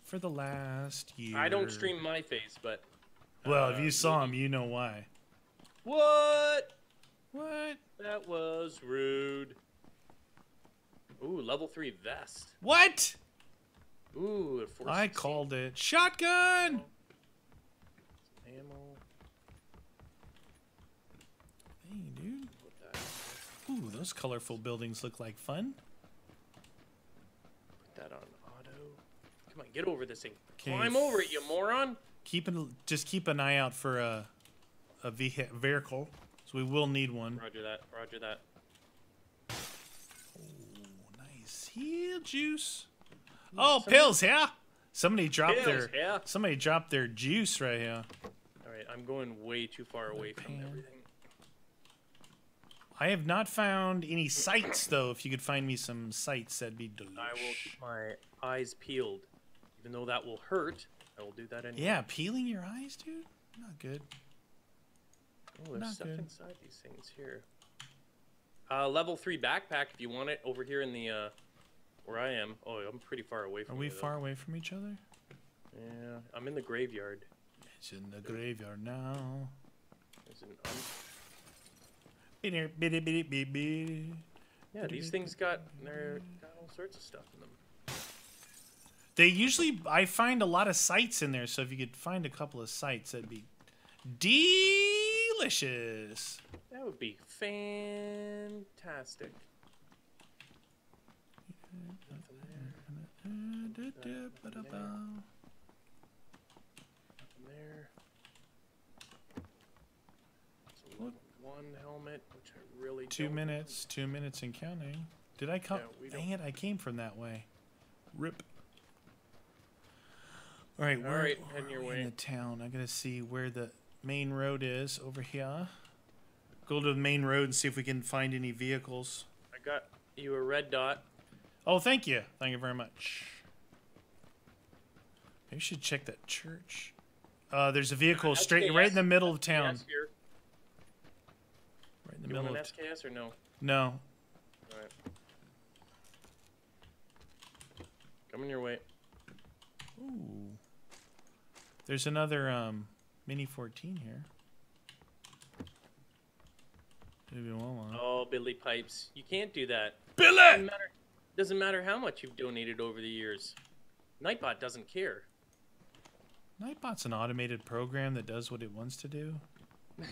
S1: for the last year.
S2: I don't stream my face, but.
S1: Well,
S2: uh,
S1: if you saw him, you know why.
S2: What?
S1: What?
S2: That was rude. Ooh, level three vest.
S1: What?
S2: Ooh, a force
S1: I called it. Shotgun.
S2: ammo.
S1: Hey, dude.
S2: Put that,
S1: Ooh, those colorful buildings look like fun.
S2: put that on auto. Come on, get over this thing.
S1: 'Kay.
S2: Climb over it, you moron.
S1: Keep an, just keep an eye out for a a vehi- vehicle, so we will need one.
S2: Roger that. Roger that.
S1: Oh, nice heal juice. Oh, pills, yeah. Somebody dropped
S2: Pills,
S1: their
S2: yeah.
S1: somebody dropped their juice right here.
S2: All right, I'm going way too far away from
S1: pan.
S2: everything.
S1: I have not found any sights though. If you could find me some sights, that'd be delicious.
S2: I will keep my eyes peeled, even though that will hurt. I will do that anyway.
S1: Yeah, peeling your eyes, dude. Not good.
S2: Oh, there's
S1: not
S2: stuff
S1: good.
S2: inside these things here. Uh, level three backpack if you want it over here in the uh, where I am. Oh, I'm pretty far away from.
S1: Are
S2: we though.
S1: far away from each other?
S2: Yeah, I'm in the graveyard.
S1: It's in the graveyard now.
S2: There's an um,
S1: Bitty, bitty, bitty, bitty, bitty.
S2: yeah, these things got they're got all sorts of stuff in them.
S1: They usually, I find a lot of sights in there, so if you could find a couple of sights, that'd be delicious.
S2: That would be fantastic. Nothing there. Nothing there. It's a level one helmet, which I really
S1: Two
S2: don't want.
S1: minutes, two minutes and counting. Did I come? Dang it, I came from that way. Rip. All right,
S2: All
S1: where,
S2: right, heading your way.
S1: in the town. I'm gonna see where the main road is over here. Go to the main road and see if we can find any vehicles.
S2: I got you a red dot.
S1: Oh, thank you. Thank you very much. Maybe we should check that church. Uh, there's a vehicle straight right in the middle of town.
S2: SKS here.
S1: Right in the
S2: You
S1: middle
S2: want
S1: of
S2: or no?
S1: No.
S2: All right. Coming your way.
S1: Ooh. There's another um Mini 14 here. Maybe one more.
S2: Oh, Billy Pipes, you can't do that.
S1: Billy!
S2: Doesn't matter. Doesn't matter how much you've donated over the years. Nightbot doesn't care.
S1: Nightbot's an automated program that does what it wants to do. (laughs)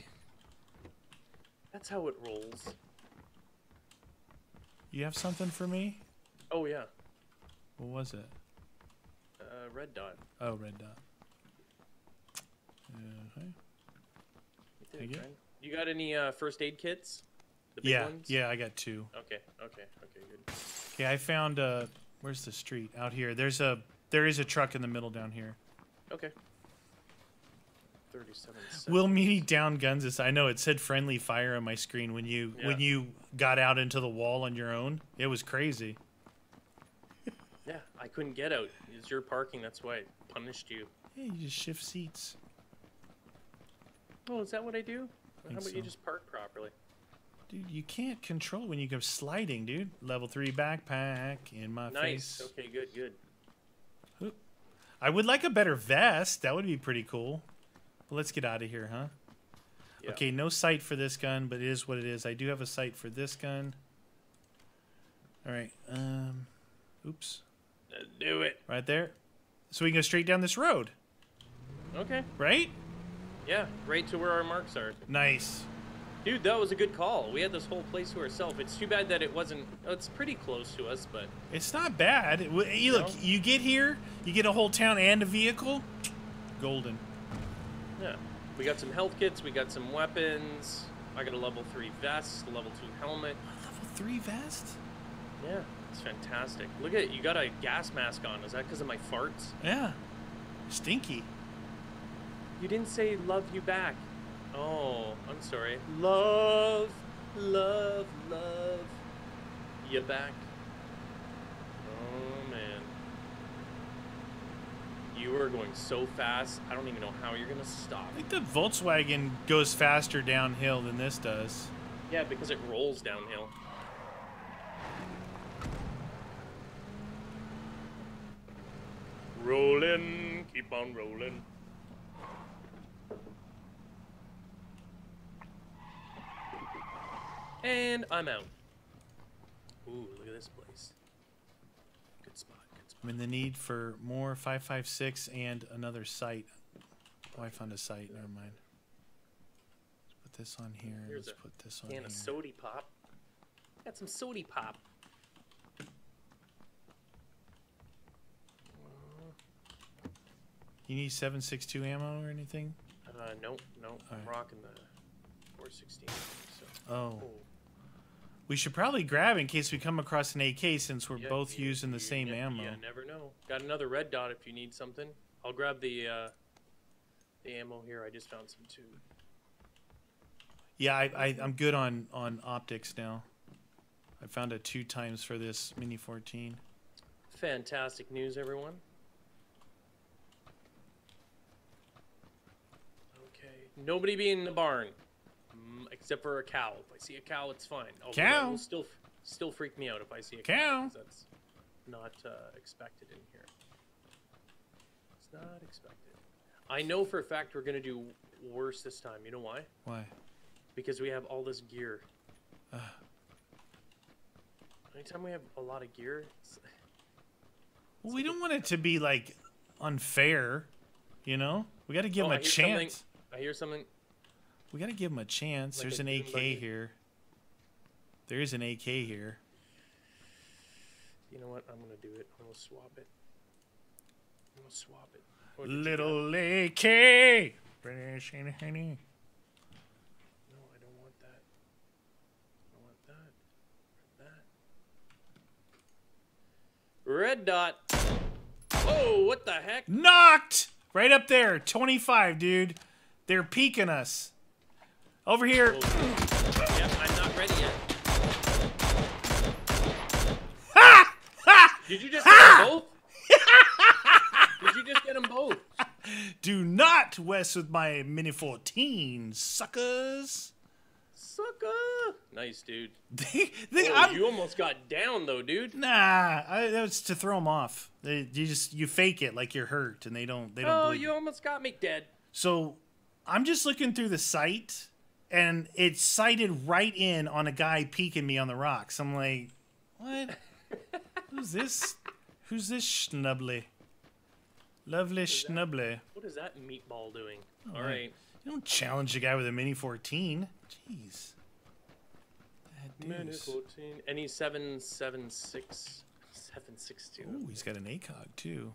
S2: That's how it rolls.
S1: You have something for me?
S2: Oh yeah,
S1: What was it?
S2: uh, red dot.
S1: Oh, red dot. Okay.
S2: You did,
S1: Thank you.
S2: got any uh, first aid kits? The big
S1: Yeah,
S2: ones?
S1: yeah, I got two.
S2: Okay, okay, okay, good.
S1: Okay, I found uh where's the street? Out here. There's a there is a truck in the middle down here.
S2: Okay. Thirty-seven.
S1: Will Meaty down guns us. I know it said friendly fire on my screen when you when you got out into the wall on your own. It was crazy. (laughs)
S2: Yeah, I couldn't get out. It's your parking. That's why I punished you.
S1: Yeah, you just shift seats.
S2: Oh, is that what I do? How about you just park properly?
S1: Dude, you can't control when you go sliding, dude. Level three backpack in my
S2: Nice.
S1: face. Nice.
S2: Okay, good, good.
S1: I would like a better vest. That would be pretty cool. Let's get out of here, huh?
S2: Yeah.
S1: Okay, no sight for this gun, but it is what it is. I do have a sight for this gun. All right. Um, oops.
S2: Uh, do it.
S1: Right there. So we can go straight down this road,
S2: Okay.
S1: right?
S2: Yeah, right to where our marks are.
S1: Nice.
S2: Dude, that was a good call. We had this whole place to ourselves. It's too bad that it wasn't. oh, It's pretty close to us, but
S1: It's not bad. You look, you get here, you get a whole town and a vehicle. Golden.
S2: We got some health kits. We got some weapons. I got a level three vest, a level two helmet.
S1: Level three vest?
S2: Yeah, it's fantastic. Look at it. You got a gas mask on. Is that because of my farts?
S1: Yeah. Stinky.
S2: You didn't say love you back. Oh, I'm sorry. Love, love, love you back. Oh. You are going so fast. I don't even know how you're gonna stop.
S1: I think the Volkswagen goes faster downhill than this does.
S2: Yeah, because it rolls downhill. Rolling, keep on rolling. And I'm out. Ooh, look at this place. Good spot, good spot.
S1: I'm in the need for more 556 and another sight. Oh, I found a sight. Never mind. Let's put this on here.
S2: Here's
S1: Let's
S2: a
S1: put this on
S2: Can
S1: here.
S2: of sody pop. Got some sody pop.
S1: You need 762 ammo or anything?
S2: Uh, nope, nope. I'm
S1: Alright.
S2: rocking the 416. So.
S1: Oh.
S2: Oh.
S1: We should probably grab in case we come across an AK since we're
S2: Yeah,
S1: both using the same
S2: ne-
S1: ammo.
S2: You never know. Got another red dot if you need something. I'll grab the uh, the ammo here. I just found some too.
S1: Yeah, I, I, I'm good on, on optics now. I found a two times for this Mini 14.
S2: Fantastic news, everyone. Okay. Nobody be in the barn, except for a cow. If I see a cow, it's fine. Although
S1: Cow?
S2: will still still freak me out if I see a
S1: Cow?
S2: cow. That's not uh, expected in here. It's not expected. I know for a fact we're gonna do worse this time. You know why?
S1: Why?
S2: Because we have all this gear.
S1: Ugh.
S2: Anytime we have a lot of gear, it's,
S1: Well, we don't want it to be like unfair, you know. We got to give
S2: Oh,
S1: him
S2: I
S1: a
S2: hear something.
S1: chance.
S2: I hear something.
S1: We got to give him a chance.
S2: Like
S1: There's
S2: a
S1: an AK here. There is an AK here.
S2: You know what? I'm gonna do it. I'm gonna swap it. I'm gonna swap it. What did you grab?
S1: Little AK. British and honey.
S2: No, I don't want that. I want that. That. Red dot. Oh, what the heck?
S1: Knocked right up there. 25, dude. They're peeking us. Over here.
S2: Yep, I'm not ready yet.
S1: Ha! Ha!
S2: Did you just get them both? (laughs) Did you just get them both?
S1: Do not mess with my Mini 14, suckers.
S2: Sucker. Nice, dude. (laughs)
S1: They, they,
S2: Oh, you almost got down though, dude.
S1: Nah, I, that was to throw them off. They, you just you fake it like you're hurt, and they don't they don't.
S2: Oh, you almost got me dead.
S1: So I'm just looking through the sight, and it's sighted right in on a guy peeking me on the rocks. I'm like, what? Who's this? Who's this schnubbly? Lovely schnubbly.
S2: What is that meatball doing? All
S1: right.
S2: right.
S1: You don't challenge a guy with a Mini 14. Jeez. Deuce.
S2: 14. Any 776? 762.
S1: Ooh, he's got an ACOG too.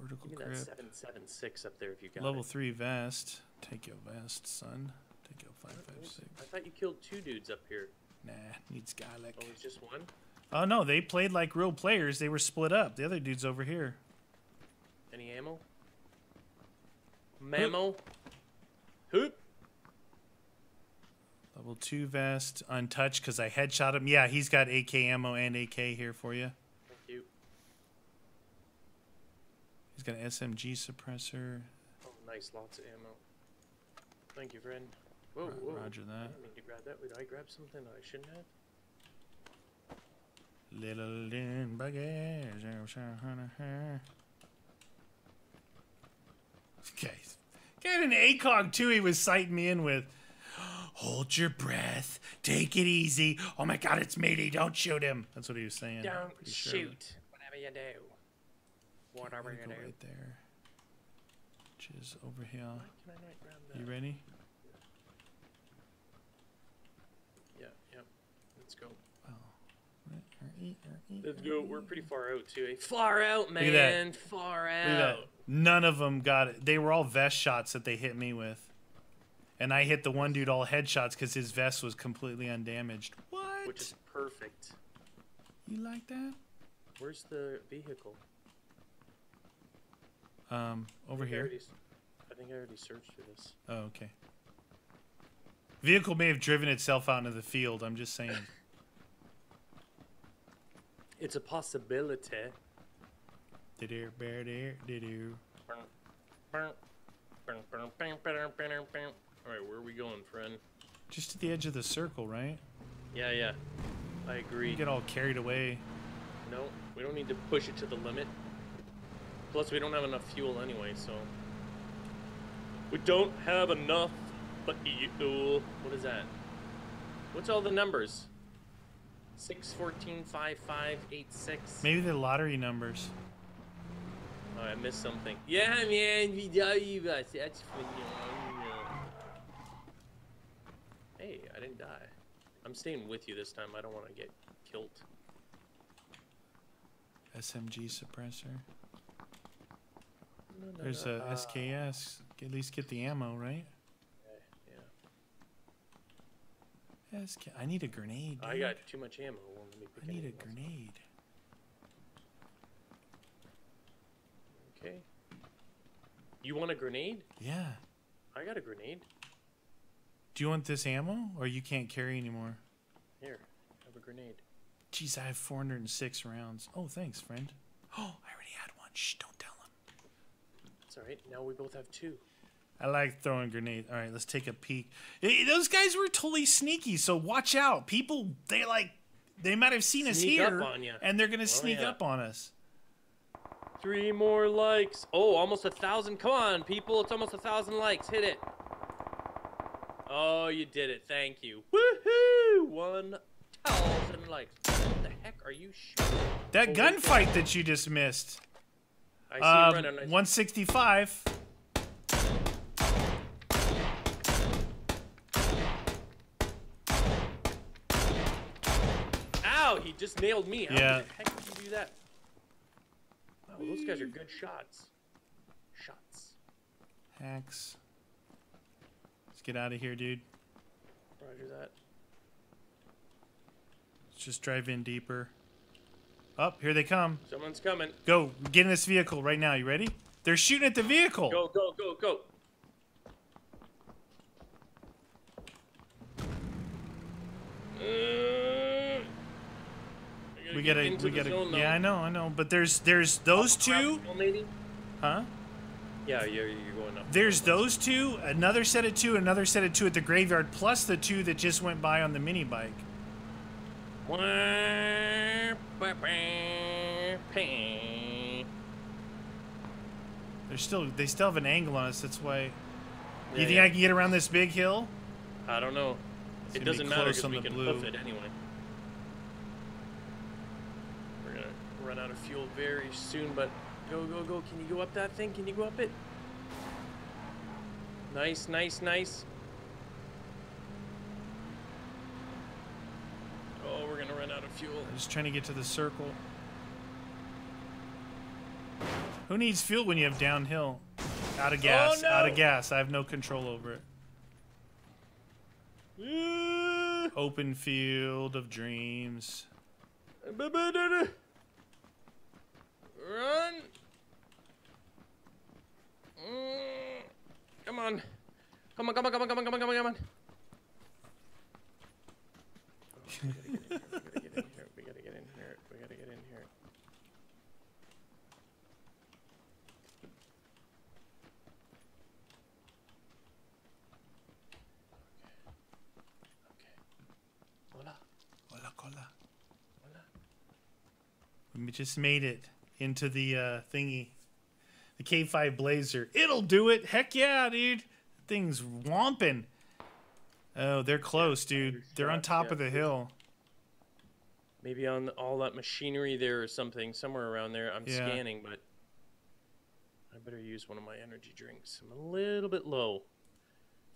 S1: Vertical
S2: Look at that
S1: grip.
S2: 776 up there if you got
S1: Level
S2: it.
S1: 3 vest. Take your vest, son. Take your 556.
S2: I thought you killed two dudes up here.
S1: Nah, needs garlic.
S2: Oh, it's just one?
S1: Oh no, they played like real players. They were split up. The other dude's over here.
S2: Any ammo? Mammo? Hoop?
S1: Level 2 vest, untouched because I headshot him. Yeah, he's got AK ammo and AK here for you.
S2: Thank you.
S1: He's got an SMG suppressor.
S2: Oh, nice. Lots of ammo. Thank you, friend. Whoa,
S1: Ro-
S2: whoa.
S1: roger
S2: I
S1: that.
S2: didn't mean to grab that. Did I grab something that I shouldn't have?
S1: Little in baggage. Guys, got an ACOG too. He was sighting me in with. Hold your breath. Take it easy. Oh my God, it's Meaty. Don't shoot him. That's what he was saying.
S2: Don't
S1: sure.
S2: shoot. Whatever you do. Whatever you do.
S1: right there. Which is over here.
S2: Why can I not grab that?
S1: You ready?
S2: Yeah, yep. Let's go.
S1: Let's
S2: go. We're pretty far out, too. eh? Far out,
S1: at that.
S2: man. Far out.
S1: Look at that. None of them got it. They were all vest shots that they hit me with. And I hit the one dude all headshots because his vest was completely undamaged. What?
S2: Which is perfect.
S1: You like that?
S2: Where's the vehicle?
S1: Um, over
S2: I
S1: here.
S2: already I think I already searched for this.
S1: Oh, okay. Vehicle may have driven itself out into the field. I'm just saying.
S2: It's a possibility.
S1: Did-ear, bear, dear, did-ear.
S2: Alright, where are we going, friend?
S1: Just at the edge of the circle, right?
S2: Yeah, yeah. I agree.
S1: You get all carried away.
S2: No, we don't need to push it to the limit. Plus, we don't have enough fuel anyway, so. We don't have enough fuel. What is that? What's all the numbers? 6, 14, 5, 5, 8, 6.
S1: Maybe the lottery numbers.
S2: Oh, I missed something. Yeah, man, you guys. That's funny. Hey, I didn't die. I'm staying with you this time. I don't want to get killed.
S1: SMG suppressor.
S2: No, no,
S1: There's
S2: no.
S1: a
S2: Uh,
S1: SKS. At least get the ammo, right?
S2: Yeah.
S1: SK. I need a grenade.
S2: I got too much ammo. Well, let me pick
S1: I need a grenade.
S2: Okay. You want a grenade?
S1: Yeah.
S2: I got a grenade.
S1: Do you want this ammo, or you can't carry anymore?
S2: Here, have a grenade.
S1: Jeez, I have 406 rounds. Oh, thanks, friend. Oh, (gasps) I already had one. Shh, don't tell him.
S2: It's all right. Now we both have two.
S1: I like throwing grenades. All right, let's take a peek. Eh, those guys were totally sneaky, so watch out. People, they like, they might have seen us
S2: Sneak up
S1: here, and they're gonna sneak
S2: yeah.
S1: up on us.
S2: Three more likes. Oh, almost a thousand. Come on, people. It's almost a thousand likes. Hit it. Oh, you did it. Thank you. Woohoo! One thousand likes. What the heck are you shooting?
S1: That
S2: Holy
S1: gunfight that you just missed.
S2: I see
S1: Um,
S2: running.
S1: 165.
S2: Ow! He just nailed me. How
S1: Yeah.
S2: the heck did you do that? Wow, those guys are good shots. Shots.
S1: Hacks. Let's get out of here, dude.
S2: Roger that.
S1: Let's just drive in deeper. Up, here they come.
S2: Someone's coming.
S1: Go, get in this vehicle right now. You ready? They're shooting at the vehicle.
S2: Go, go, go, go. Uh,
S1: We
S2: get
S1: gotta, we gotta.
S2: zone,
S1: yeah. I know, I know. But there's, there's those two, huh?
S2: Yeah, you're, you're going up.
S1: There's those two, another set of two, another set of two at the graveyard, plus the two that just went by on the mini bike. They're still, they still have an angle on us. That's why.
S2: Yeah,
S1: you think
S2: yeah.
S1: I can get around this big hill?
S2: I don't know.
S1: It's
S2: it doesn't matter because we can
S1: blue.
S2: hoof it anyway. We're gonna Run out of fuel very soon, but go, go, go. Can you go up that thing? Can you go up it? Nice, nice, nice. Oh, we're gonna run out of fuel.
S1: I'm just trying to get to the circle. Who needs fuel when you have downhill? Out of oh, gas. Out
S2: no.
S1: of gas. I have no control over it. (laughs) Open field of dreams.
S2: Run! Mm, Come on. Come on, come on, come on, come on, come on, come on, come on. We gotta get in here. We gotta get in here. We gotta get in here. Okay. Hola.
S1: Hola, cola.
S2: Hola.
S1: We just made it into the uh, thingy. The K5 Blazer. It'll do it. Heck yeah, dude. Thing's whomping. Oh, they're close, dude. They're on top
S2: yeah.
S1: of the hill.
S2: Maybe on all that machinery there or something, somewhere around there. I'm
S1: Yeah.
S2: scanning, but I better use one of my energy drinks. I'm a little bit low.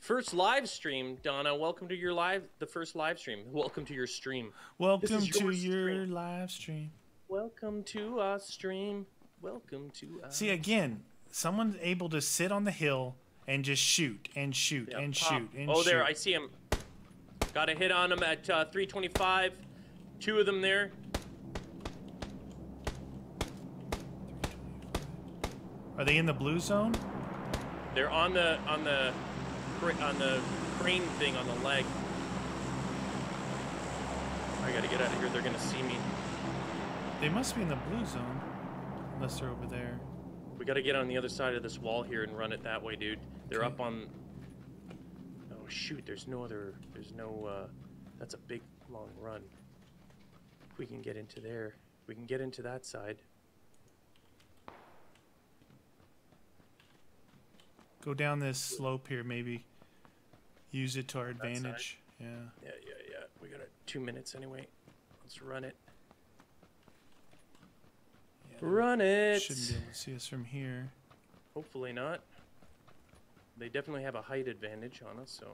S2: First live stream, Donna. Welcome to your live, the first live stream. Welcome to your stream.
S1: Welcome
S2: is
S1: to
S2: your
S1: your
S2: stream.
S1: live stream.
S2: Welcome to our stream. Welcome to our
S1: See again, someone's able to sit on the hill and just shoot and shoot
S2: Yeah,
S1: and
S2: pop.
S1: shoot and
S2: oh,
S1: shoot.
S2: there, I see him. Got a hit on him at uh, 325. Two of them there.
S1: Are they in the blue zone?
S2: They're on the on the on the crane thing on the leg. I gotta get out of here. They're gonna see me.
S1: They must be in the blue zone, unless they're over there.
S2: We gotta get on the other side of this wall here and run it that way, dude. They're
S1: Okay.
S2: up on. Oh shoot! There's no other. There's no. uh That's a big long run. If we can get into there, we can get into that side.
S1: Go down this slope here, maybe. Use it to our advantage. Yeah.
S2: Yeah, yeah, yeah. We got two minutes anyway. Let's run it. Run it.
S1: Shouldn't be able to see us from here.
S2: Hopefully not. They definitely have a height advantage on us, so.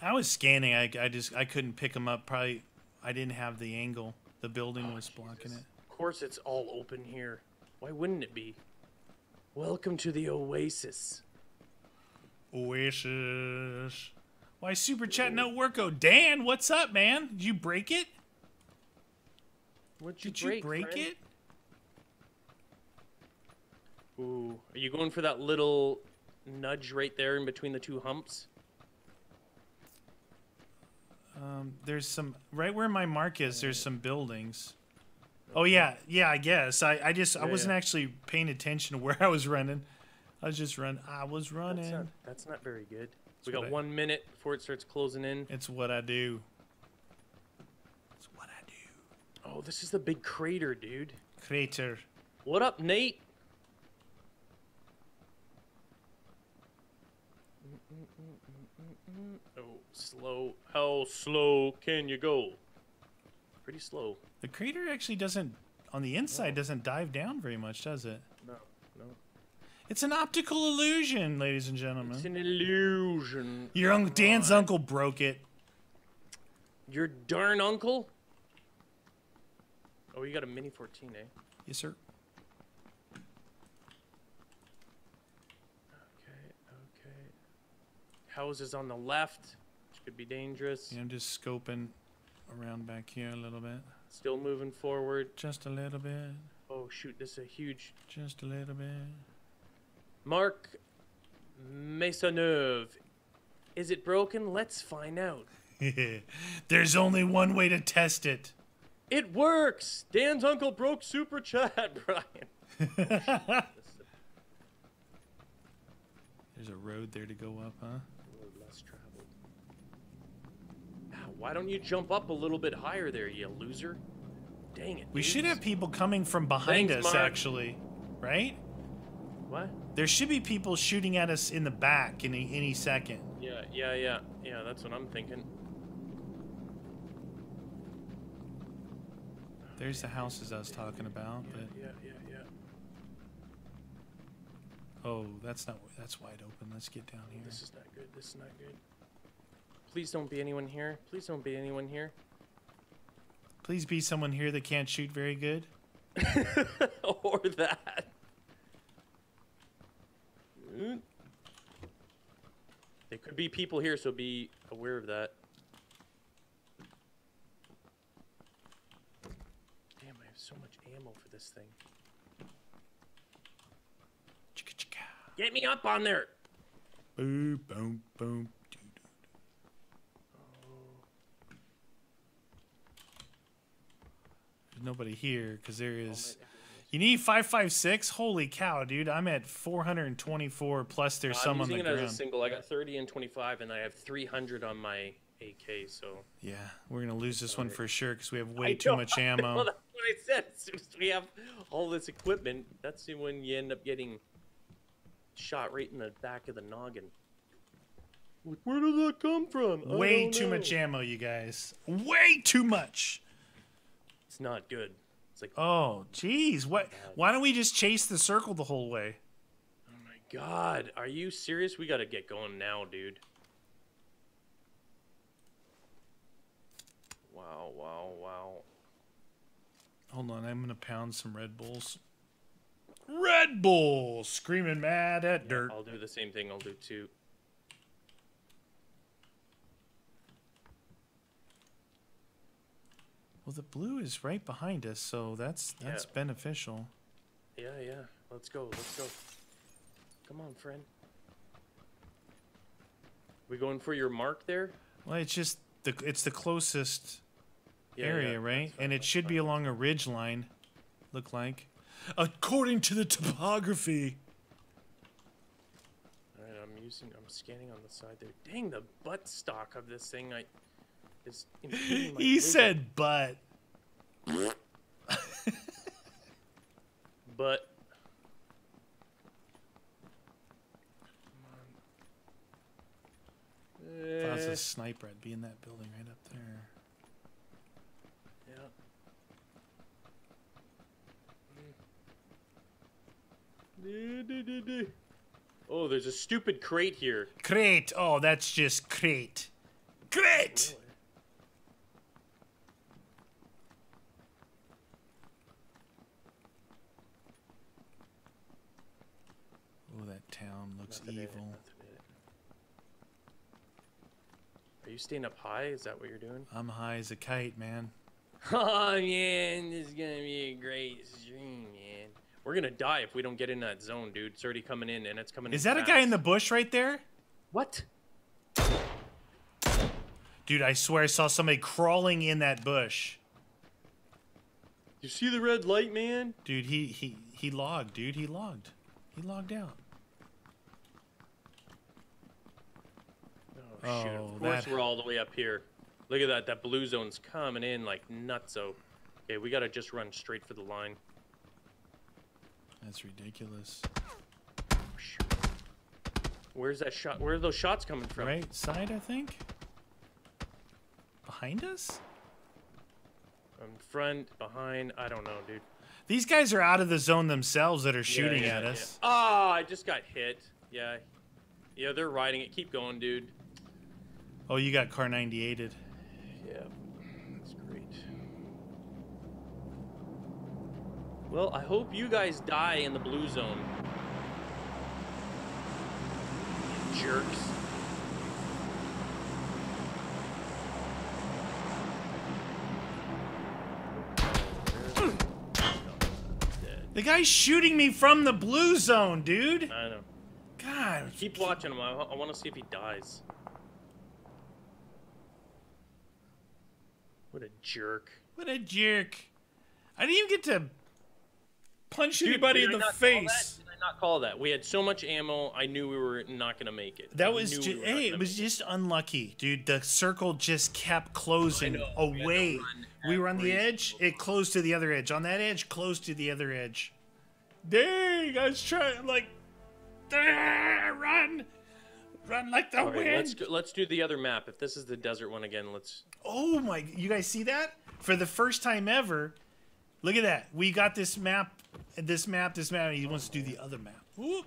S1: I was scanning. I, I just I couldn't pick them up. Probably I didn't have the angle. The building
S2: Oh,
S1: was blocking
S2: Jesus.
S1: it.
S2: Of course, it's all open here. Why wouldn't it be? Welcome to the Oasis.
S1: Oasis. Why super chat no worko? Oh, Dan, what's up, man? Did you break it?
S2: What'd you
S1: Did
S2: break,
S1: you break
S2: friend?
S1: it?
S2: Ooh, are you going for that little nudge right there in between the two humps?
S1: Um, there's some right where my mark is. There's some buildings. Oh yeah, yeah. I guess I, I just I
S2: Yeah,
S1: wasn't
S2: yeah.
S1: actually paying attention to where I was running. I was just run. I was
S2: That's
S1: running.
S2: not, that's not very good. we got
S1: I-
S2: one minute before it starts closing in.
S1: It's what I do. It's what I do.
S2: Oh, this is the big crater, dude.
S1: Crater.
S2: What up, Nate? Oh, slow. How slow can you go? Pretty slow.
S1: The crater actually doesn't on the inside doesn't dive down very much, does it?
S2: No, no.
S1: It's an optical illusion, ladies and gentlemen.
S2: It's an illusion.
S1: Your uncle Dan's uncle broke it.
S2: Your darn uncle? Oh, you got a Mini 14, eh?
S1: Yes, sir.
S2: Okay, okay. Houses on the left, could be dangerous.
S1: Yeah, I'm just scoping around back here a little bit.
S2: Still moving forward.
S1: Just a little bit.
S2: Oh, shoot, this is a huge.
S1: Just a little bit.
S2: Mark Maisonneuve. Is it broken? Let's find out. (laughs)
S1: There's only one way to test it.
S2: It works! Dan's uncle broke super chat, (laughs) Brian.
S1: There's a road there to go up, huh?
S2: Road less traveled. Why don't you jump up a little bit higher there, you loser? Dang it.
S1: We should have people coming from behind
S2: Thanks,
S1: us, actually. Right?
S2: What?
S1: There should be people shooting at us in the back any, any second.
S2: Yeah, yeah, yeah. Yeah, that's what I'm thinking.
S1: There's the houses I was talking about, but
S2: Yeah, yeah, yeah.
S1: oh, that's not that's wide open. Let's get down oh, here.
S2: This is not good. This is not good. Please don't be anyone here. Please don't be anyone here.
S1: Please be someone here that can't shoot very good. (laughs)
S2: or that. There could be people here, so be aware of that. Damn, I have so much ammo for this thing. Get me up on there!
S1: Boom, boom, boom. doo, doo. There's nobody here because there is. You need five five six. Holy cow, dude! I'm at 424 plus. There's
S2: I'm
S1: some on
S2: using
S1: the
S2: it as a
S1: ground.
S2: single. I got 30 and 25, and I have 300 on my AK, so.
S1: Yeah, we're gonna lose this one for sure because we have
S2: I
S1: way too
S2: know,
S1: much (laughs)
S2: I
S1: ammo.
S2: that's what I said. As soon as we have all this equipment, that's when you end up getting shot right in the back of the noggin. Like, where did that come from?
S1: Way too
S2: know.
S1: much ammo, you guys. Way too much.
S2: It's not good. It's like,
S1: Oh, jeez. What? Oh why don't we just chase the circle the whole way?
S2: oh my god, are you serious? We gotta get going now, dude. Wow, wow, wow.
S1: Hold on, I'm gonna pound some Red Bulls. Red Bull, screaming mad at dirt.
S2: I'll do the same thing. I'll do two.
S1: Well, the blue is right behind us, so that's that's
S2: Yeah.
S1: beneficial.
S2: Yeah, yeah. Let's go. Let's go. Come on, friend. We going for your mark there?
S1: Well, it's just the it's the closest
S2: Yeah,
S1: area,
S2: yeah,
S1: right? and it should be along a ridge line. Look like, according to the topography.
S2: All right, I'm using. I'm scanning on the side there. Dang, the butt stock of this thing, I is. impeding my
S1: He
S2: vision.
S1: said, "But."
S2: but.
S1: If I was
S2: Eh,
S1: a sniper, I'd be in that building right up there.
S2: yeah. Oh, there's a stupid crate here.
S1: Crate. Oh, that's just crate. Crate. Oh, that town looks evil.
S2: nothing in it. Are you staying up high? Is that what you're doing?
S1: I'm high as a kite, man. (laughs)
S2: Oh man, this is gonna be a great stream, man. We're gonna die if we don't get in that zone, dude. It's already coming in, and it's coming. In.
S1: Is that a guy in the bush right there?
S2: what?
S1: Dude, I swear I saw somebody crawling in that bush.
S2: You see the red light, man?
S1: Dude, he he he logged, dude. He logged. He logged out.
S2: Oh, shoot! Of course,
S1: that-
S2: we're all the way up here. Look at that. That blue zone's coming in like nutso. Okay, we gotta just run straight for the line.
S1: That's ridiculous.
S2: Where's that shot? Where are those shots coming from?
S1: Right side, I think. Behind us?
S2: Um, front, behind. I don't know, dude.
S1: These guys are out of the zone themselves that are shooting
S2: yeah,
S1: at
S2: yeah.
S1: us.
S2: Oh, I just got hit. Yeah. Yeah, they're riding it. Keep going, dude.
S1: Oh, you got Kar 98'd.
S2: Yeah. That's great. Well, I hope you guys die in the blue zone. You jerks.
S1: The guy's shooting me from the blue zone, dude.
S2: I know.
S1: God.
S2: Keep watching him. I, I want to see if he dies. What a jerk.
S1: What a jerk. I didn't even get to punch
S2: Dude,
S1: anybody in the face.
S2: Did I not call that? We had so much ammo, I knew we were not going to make it.
S1: That
S2: I
S1: was
S2: knew we
S1: just, hey, it was just unlucky, dude. The circle just kept closing
S2: know. We
S1: away. We were on the edge. It closed to the other edge. On that edge, closed to the other edge. Dang, I was trying like, "Ah, run, run like the
S2: All right,
S1: wind.
S2: let's go, let's do the other map. If this is the desert one again, let's.
S1: Oh my! You guys see that? For the first time ever, Look at that. We got this map, this map, this map. He wants to do the other map. Whoop.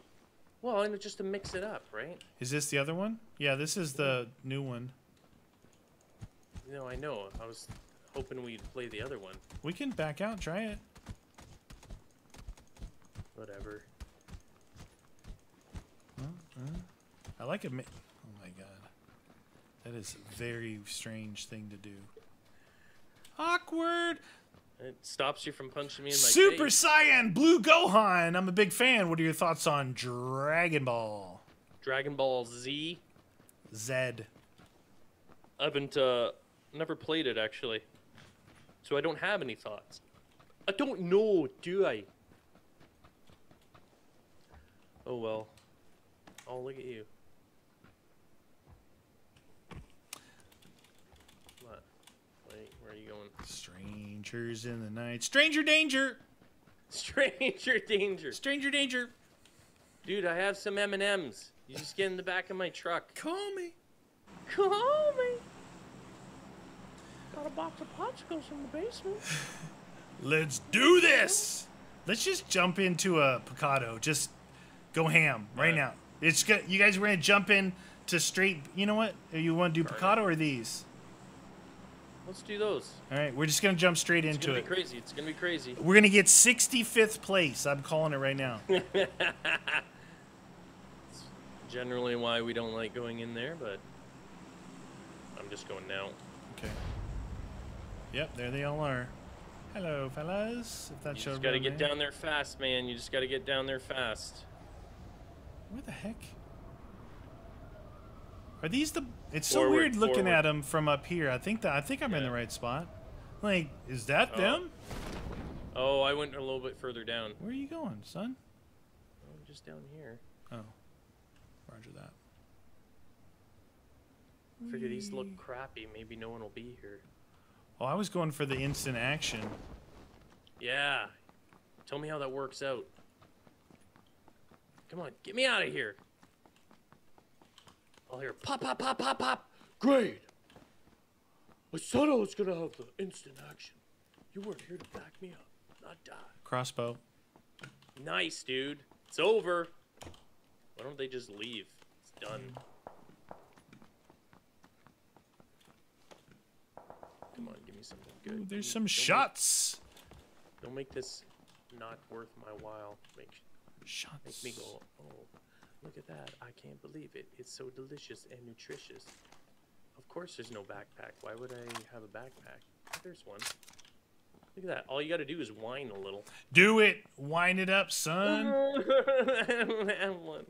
S2: Well, and just to mix it up, right?
S1: Is this the other one? Yeah, this is the new one.
S2: No, I know. I was hoping we'd play the other one.
S1: We can back out, try it.
S2: Whatever.
S1: I like it. Oh my god, that is a very strange thing to do. Awkward.
S2: It stops you from punching me in my
S1: Super
S2: face.
S1: Saiyan Blue Gohan. I'm a big fan. What are your thoughts on Dragon Ball
S2: Dragon Ball Z.
S1: Z?
S2: I haven't uh, never played it actually, so I don't have any thoughts. I don't know, do I? Oh well. Oh look at you. What? Wait, where are you going?
S1: Strangers in the night. Stranger danger.
S2: Stranger danger,
S1: Stranger danger.
S2: dude. I have some M and M's. You just get in the back of my truck.
S1: Call me.
S2: Call me. Got a box of popsicles in the basement. (sighs)
S1: Let's do this. Let's just jump into a Pecado. Just go ham right now. It's good. You guys were gonna jump in to straight. You know what? You want to do Pecado or these?
S2: Let's do those.
S1: All right, we're just gonna jump straight
S2: It's
S1: into
S2: gonna
S1: it.
S2: It's gonna be crazy. It's gonna be crazy.
S1: We're gonna get 65th place. I'm calling it right now. (laughs)
S2: it's Generally, why we don't like going in there, but I'm just going now.
S1: Okay. Yep, there they all are. Hello, fellas. If
S2: You
S1: that's your
S2: just gotta get down there fast, man. You just gotta get down there fast.
S1: Where the heck? Are these the? It's so
S2: Forward,
S1: weird looking
S2: forward.
S1: at them from up here. I think that I think I'm in the right spot. Like, is that
S2: Oh.
S1: them?
S2: Oh, I went a little bit further down.
S1: Where are you going, son?
S2: Oh, just down here.
S1: Oh, Roger that.
S2: Figure these look crappy. Maybe no one will be here.
S1: Oh, I was going for the instant action.
S2: Yeah. Tell me how that works out. Come on, get me out of here. I'll hear pop, pop, pop, pop, pop. Great. I said I was gonna have the instant action. You weren't here to back me up, not die.
S1: Crossbow.
S2: Nice, dude. It's over. Why don't they just leave? It's done. Come on, give me something good.
S1: Ooh, there's
S2: me-
S1: some
S2: don't make-
S1: shots.
S2: Don't make this not worth my while. Make
S1: Shots.
S2: make me go. Oh, look at that! I can't believe it. It's so delicious and nutritious. Of course, there's no backpack. Why would I have a backpack? There's one. Look at that. All you got to do is whine a little.
S1: Do it. Wind it up, son.
S2: I don't have one.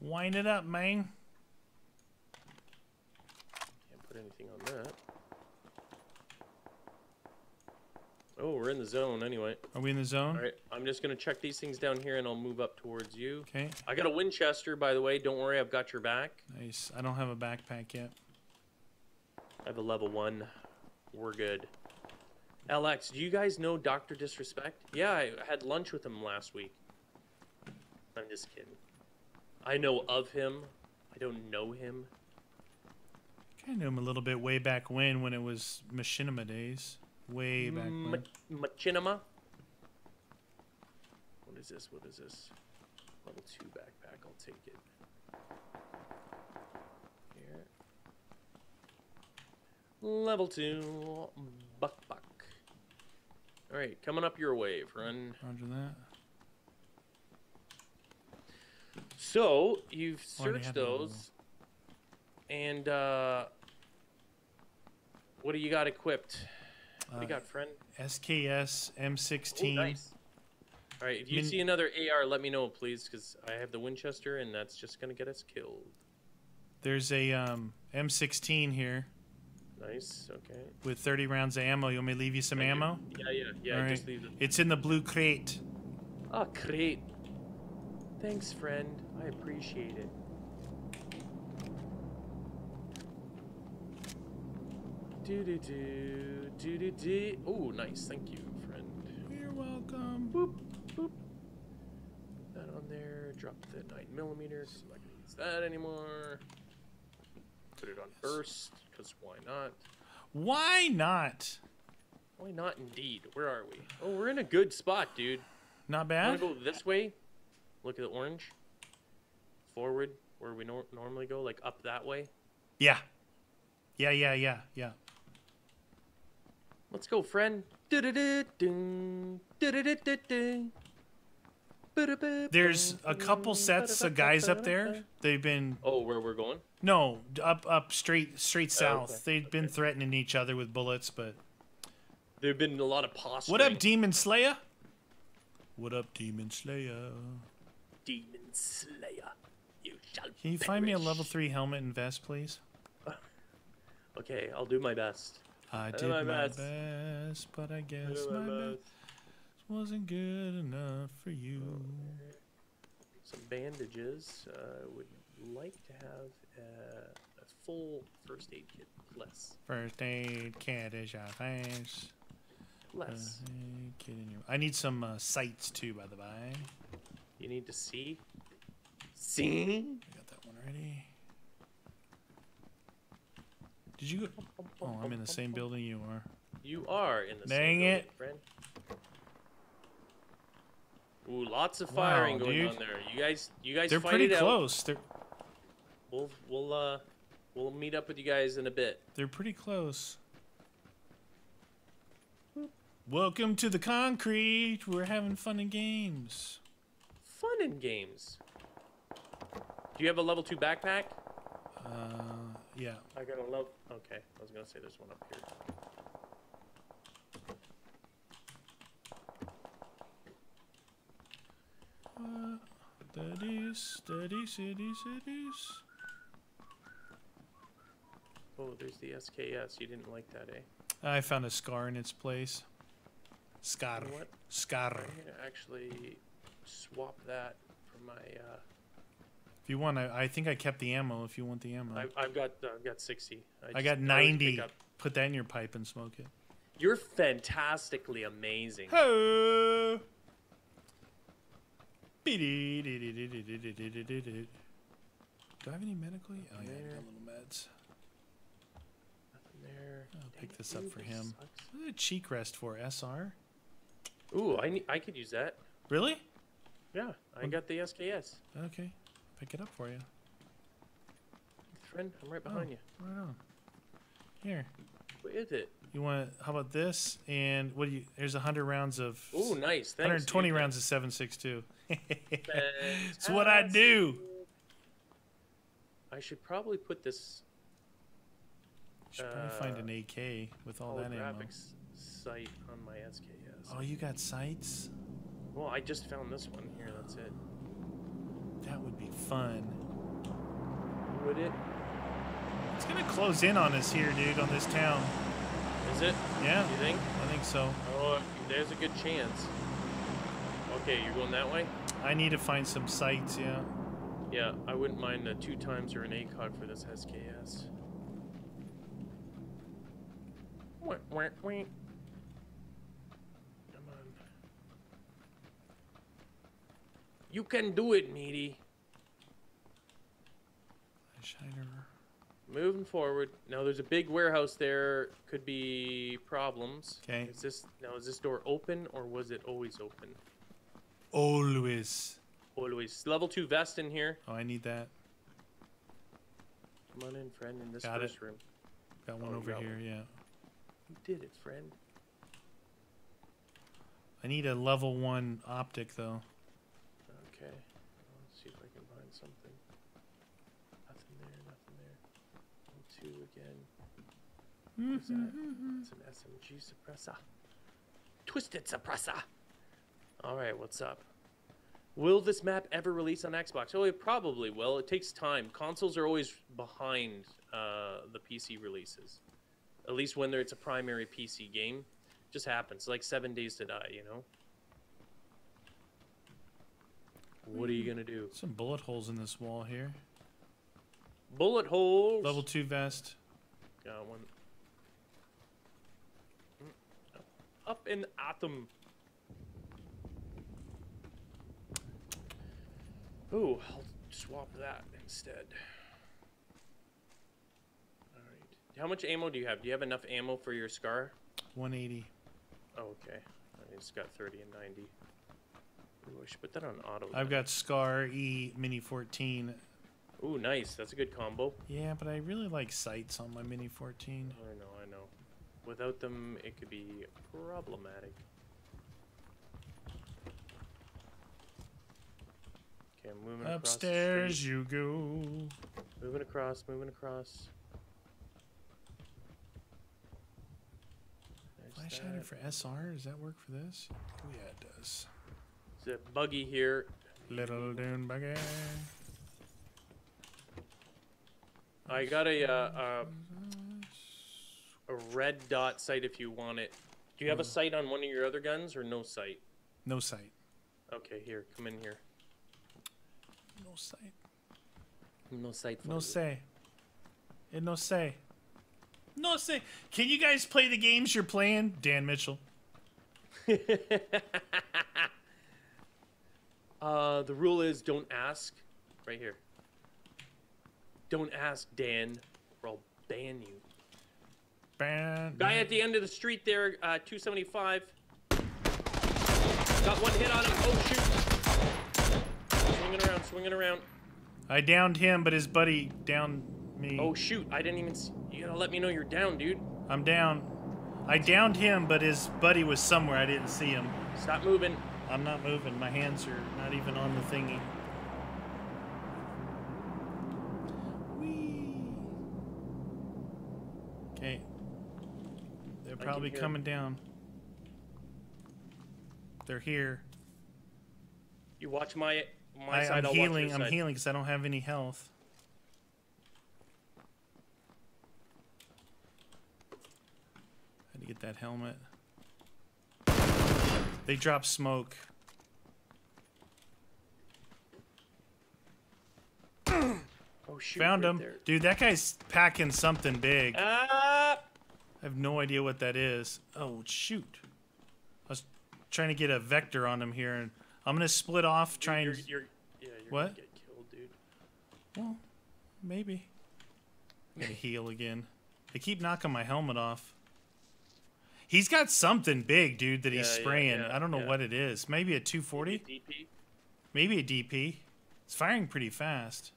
S1: Wind it up, man.
S2: Can't put anything on that. Oh, we're in the zone anyway.
S1: Are we in the zone?
S2: All right, I'm just gonna check these things down here, and I'll move up towards you.
S1: Okay.
S2: I got a Winchester, by the way. Don't worry, I've got your back.
S1: Nice. I don't have a backpack yet.
S2: I have a level one. We're good. LX, do you guys know Doctor Disrespect? Yeah, I had lunch with him last week. I'm just kidding. I know of him. I don't know him.
S1: I kind of knew him a little bit way back when, when it was Machinima days. Way back
S2: Ma-
S1: when.
S2: Machinima. What is this? What is this? Level two backpack. I'll take it. Here. Level two buck buck. All right, coming up your wave. Run.
S1: Roger that.
S2: So you've searched
S1: have the level.
S2: those, and uh, what do you got equipped? What do you
S1: Uh,
S2: got, friend?
S1: SKS
S2: Oh,
S1: M16.
S2: nice. All right, if you
S1: Min-
S2: see another AR, let me know, please, because I have the Winchester, and that's just gonna get us killed.
S1: There's a um, M16 here
S2: Nice. Okay.
S1: with 30 rounds of ammo. You want me to leave you some ammo?
S2: Yeah, yeah, yeah.
S1: All right.
S2: Just leave it.
S1: It's in the blue crate.
S2: Oh, crate. Thanks, friend. I appreciate it. Do do do do do do. Oh, nice. Thank you, friend.
S1: You're welcome.
S2: Boop boop. Put that on there. Drop the nine millimeter. 'cause I'm not gonna use that anymore. Put it on burst, cause why not?
S1: Why not?
S2: Why not indeed? Where are we? Oh, we're in a good spot, dude.
S1: Not bad.
S2: To go this way? Look at the orange. Forward, where we nor- normally go, like up that way.
S1: Yeah. Yeah, yeah, yeah, yeah.
S2: Let's go, friend.
S1: There's a couple sets of guys up there. They've been
S2: Oh, where we're going?
S1: no up up straight straight
S2: Oh, okay.
S1: south. They've been threatening each other with bullets, but
S2: There've been a lot of posturing.
S1: what up, Demon Slayer? What up, Demon Slayer?
S2: Demon Slayer? You shall
S1: Can you find me a level three helmet and vest, please? (laughs)
S2: Okay, I'll do my best.
S1: I did
S2: my
S1: my
S2: best.
S1: best, but I guess
S2: Do
S1: my
S2: my
S1: best wasn't good enough for you.
S2: Some bandages. Uh, would like to have uh, a full first aid kit. Less.
S1: First aid kit is your face.
S2: Less.
S1: First aid kit in your- I need some uh, sights too, by the way.
S2: You need to see. See?
S1: I got that one ready. Did you? Oh, I'm in the same building you are.
S2: You are in the
S1: Dang
S2: same building,
S1: it.
S2: friend. Ooh, lots of
S1: Wow,
S2: firing going
S1: dude.
S2: on there. You guys, you guys
S1: They're
S2: fight
S1: pretty
S2: it out.
S1: close. They're
S2: We'll, we'll, uh, we'll meet up with you guys in a bit.
S1: they're pretty close. Welcome to the concrete. We're having fun and games.
S2: Fun and games. Do you have a level two backpack?
S1: Uh, yeah.
S2: I got a level. Okay, I was gonna say there's one up here.
S1: Steady, steady, city, cities.
S2: Oh, there's the SKS. You didn't like that, eh?
S1: I found a scar in its place. Scar.
S2: You know what?
S1: Scar.
S2: I'm gonna actually swap that for my. Uh,
S1: you want, I, I think I kept the ammo. If you want the ammo,
S2: I've, I've got uh, I've got 60.
S1: I
S2: just
S1: got 90.
S2: pick
S1: Put that in your pipe and smoke it.
S2: You're fantastically amazing.
S1: Ho! Do I have any medical? Oh yeah, I got little meds.
S2: Nothing there.
S1: I'll pick this up for him. What did cheek rest for? SR?
S2: Ooh, I need, I could use that.
S1: Really?
S2: Yeah, I got the SKS.
S1: Okay, pick it up for you.
S2: Friend, I'm right oh, behind you.
S1: Right on. Here,
S2: What is it?
S1: you want? How about this? And what do you? There's hundred rounds of.
S2: Ooh, nice. Thanks.
S1: 120
S2: dude.
S1: rounds of 7.62.
S2: Fantastic. (laughs)
S1: It's what I do.
S2: I should probably put this
S1: Should probably find an AK with all that ammo.
S2: sight on my SKS.
S1: Oh, you got sights?
S2: Well, I just found this one here. That's it.
S1: That would be fun.
S2: Would it?
S1: It's gonna close in on us here, dude, on this town.
S2: Is it?
S1: Yeah,
S2: You think?
S1: I think so.
S2: Oh, there's a good chance. Okay, you're going that way?
S1: I need to find some sights, yeah.
S2: Yeah, I wouldn't mind the two times or an ACOG for this SKS. Wah, wah, wah. Come on. You can do it, meaty.
S1: Shiner.
S2: Moving forward. Now there's a big warehouse there. Could be problems.
S1: 'Kay.
S2: Is this now is this door open or was it always open?
S1: Always.
S2: Always. Level two vest in here.
S1: Oh, I need that.
S2: Come on in, friend, in this
S1: Got it.
S2: first room.
S1: Got one
S2: Oh,
S1: over
S2: got
S1: here,
S2: one.
S1: yeah.
S2: You did it, friend.
S1: I need a level one optic though.
S2: Okay. Let's see if I can find something. Nothing there, nothing there. Level two again. What is that? It's an SMG suppressor. Twisted suppressor. Alright, what's up? Will this map ever release on Xbox? Oh, it probably will. It takes time. Consoles are always behind uh, the PC releases. At least when there, it's a primary PC game. Just happens. Like seven days to die, you know? What are you gonna do?
S1: Some bullet holes in this wall here.
S2: Bullet holes.
S1: Level two vest.
S2: Got one. Mm, Up in atom. Ooh, I'll swap that instead. Alright. How much ammo do you have? Do you have enough ammo for your scar?
S1: 180.
S2: Oh, okay. It's got 30 and 90. Ooh, I should put that on auto.
S1: I've
S2: then.
S1: got Scar E Mini 14.
S2: Ooh, nice. That's a good combo.
S1: Yeah, but I really like sights on my Mini 14.
S2: I know, I know. Without them, it could be problematic. Okay, I'm moving
S1: Upstairs you go.
S2: Moving across, moving across. There's
S1: Flash hider for SR? Does that work for this? Oh yeah, it does.
S2: There's a buggy here.
S1: Little dune buggy.
S2: I got a uh, a, a red dot sight if you want it. Do you have a sight on one of your other guns or no sight?
S1: No sight.
S2: Okay, here, come in here.
S1: No sight.
S2: No sight.
S1: For No say. It no say. No say. Can you guys play the games you're playing? Dan Mitchell. (laughs)
S2: Uh, the rule is don't ask. Right here. Don't ask, Dan, or I'll ban you. Guy at the end of the street there, uh, 275. Got one hit on him. Oh, shoot. Swinging around, swinging around.
S1: I downed him, but his buddy downed me.
S2: Oh, shoot. I didn't even. s you gotta let me know you're down, dude.
S1: I'm down. I downed him, but his buddy was somewhere. I didn't see him.
S2: Stop moving.
S1: I'm not moving. My hands are not even on the thingy. Whee. Okay. Probably
S2: hear 'em.
S1: coming down. They're here.
S2: You watch my my
S1: I,
S2: side.
S1: I'm
S2: I'll
S1: healing. I'm
S2: side.
S1: healing because I don't have any health. I Had to get that helmet. They drop smoke. (clears throat)
S2: Oh shoot!
S1: Found
S2: right
S1: him.
S2: there.
S1: Dude, that guy's packing something big.
S2: Ah!
S1: I have no idea what that is. Oh, shoot. I was trying to get a vector on him here, and I'm going to split off, try
S2: You're,
S1: and...
S2: you're, yeah, you're
S1: What?
S2: gonna get killed, dude.
S1: Well, maybe. I'm going to heal again. They keep knocking my helmet off. He's got something big, dude, that he's
S2: Yeah, yeah,
S1: spraying.
S2: yeah,
S1: I don't know
S2: yeah.
S1: what it is. Maybe a 240?
S2: DP.
S1: Maybe a DP. It's firing pretty fast.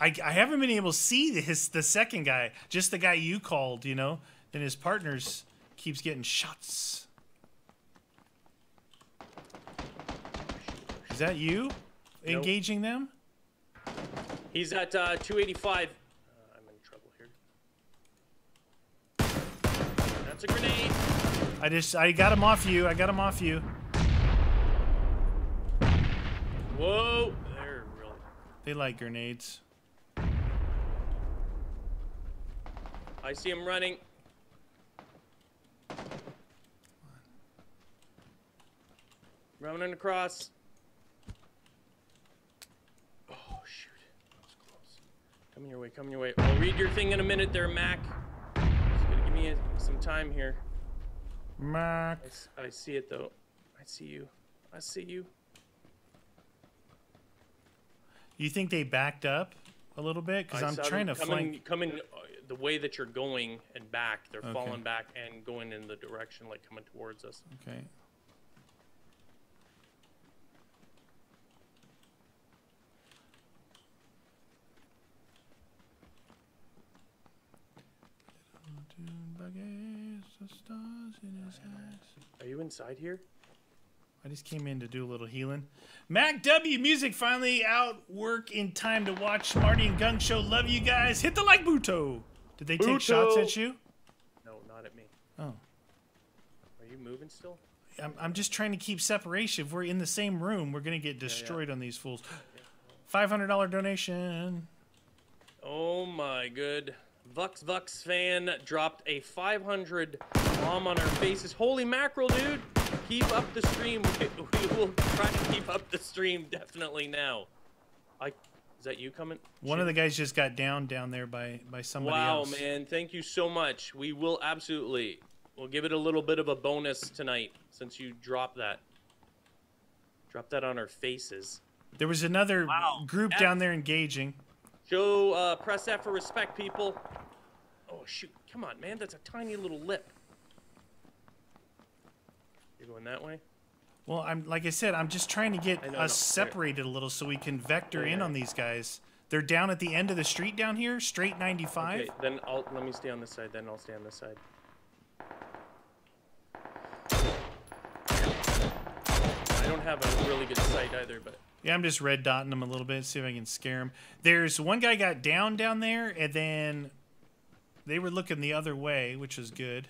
S1: I, I haven't been able to see the, his the second guy, just the guy you called, you know. And his partners keeps getting shots. Is that you
S2: Nope.
S1: engaging them?
S2: He's at uh, 285. Uh, I'm in trouble here. That's a grenade.
S1: I just I got him off you. I got him off you.
S2: Whoa! They're really.
S1: They like grenades.
S2: I see him running. Running across. Oh shoot! That was close. Coming your way. Coming your way. I'll read your thing in a minute, there, Mac. Just gonna give me a, some time here.
S1: Mac.
S2: I, I see it though. I see you. I see you.
S1: You think they backed up a little bit? Because I'm trying to
S2: coming,
S1: flank.
S2: coming uh, the way that you're going and back. They're
S1: Okay.
S2: falling back and going in the direction like coming towards us.
S1: Okay.
S2: Are you inside here?
S1: I just came in to do a little healing. Mac W music finally out work in time to watch Meaty and Guns Show. Love you guys. Hit the like buto. Did they take shots at you?
S2: No, not at me.
S1: Oh.
S2: Are you moving still?
S1: I'm, I'm just trying to keep separation. If we're in the same room, we're gonna get destroyed on these fools. Five hundred dollar donation.
S2: Oh my good. Vux Vux fan dropped a 500 bomb on our faces. Holy mackerel, dude! Keep up the stream. We, we will try to keep up the stream definitely now. I is that you coming?
S1: One of the guys just got down down there by by somebody
S2: Wow,
S1: else.
S2: man! Thank you so much. We will absolutely. We'll give it a little bit of a bonus tonight since you dropped that. Drop that on our faces.
S1: There was another
S2: Wow.
S1: group
S2: F-
S1: down there engaging.
S2: Show uh, press F for respect, people. Oh shoot! Come on, man. That's a tiny little lip. You're going that way.
S1: Well, I'm like I said, I'm just trying to get
S2: know,
S1: us
S2: no,
S1: separated a little so we can vector in
S2: Yeah.
S1: on these guys. They're down at the end of the street down here, straight 95.
S2: Okay, then I'll let me stay on this side. Then I'll stay on this side. I don't have a really good sight either, but
S1: Yeah, I'm just red dotting them a little bit, see if I can scare them. There's one guy got down down there, and then they were looking the other way, which was good.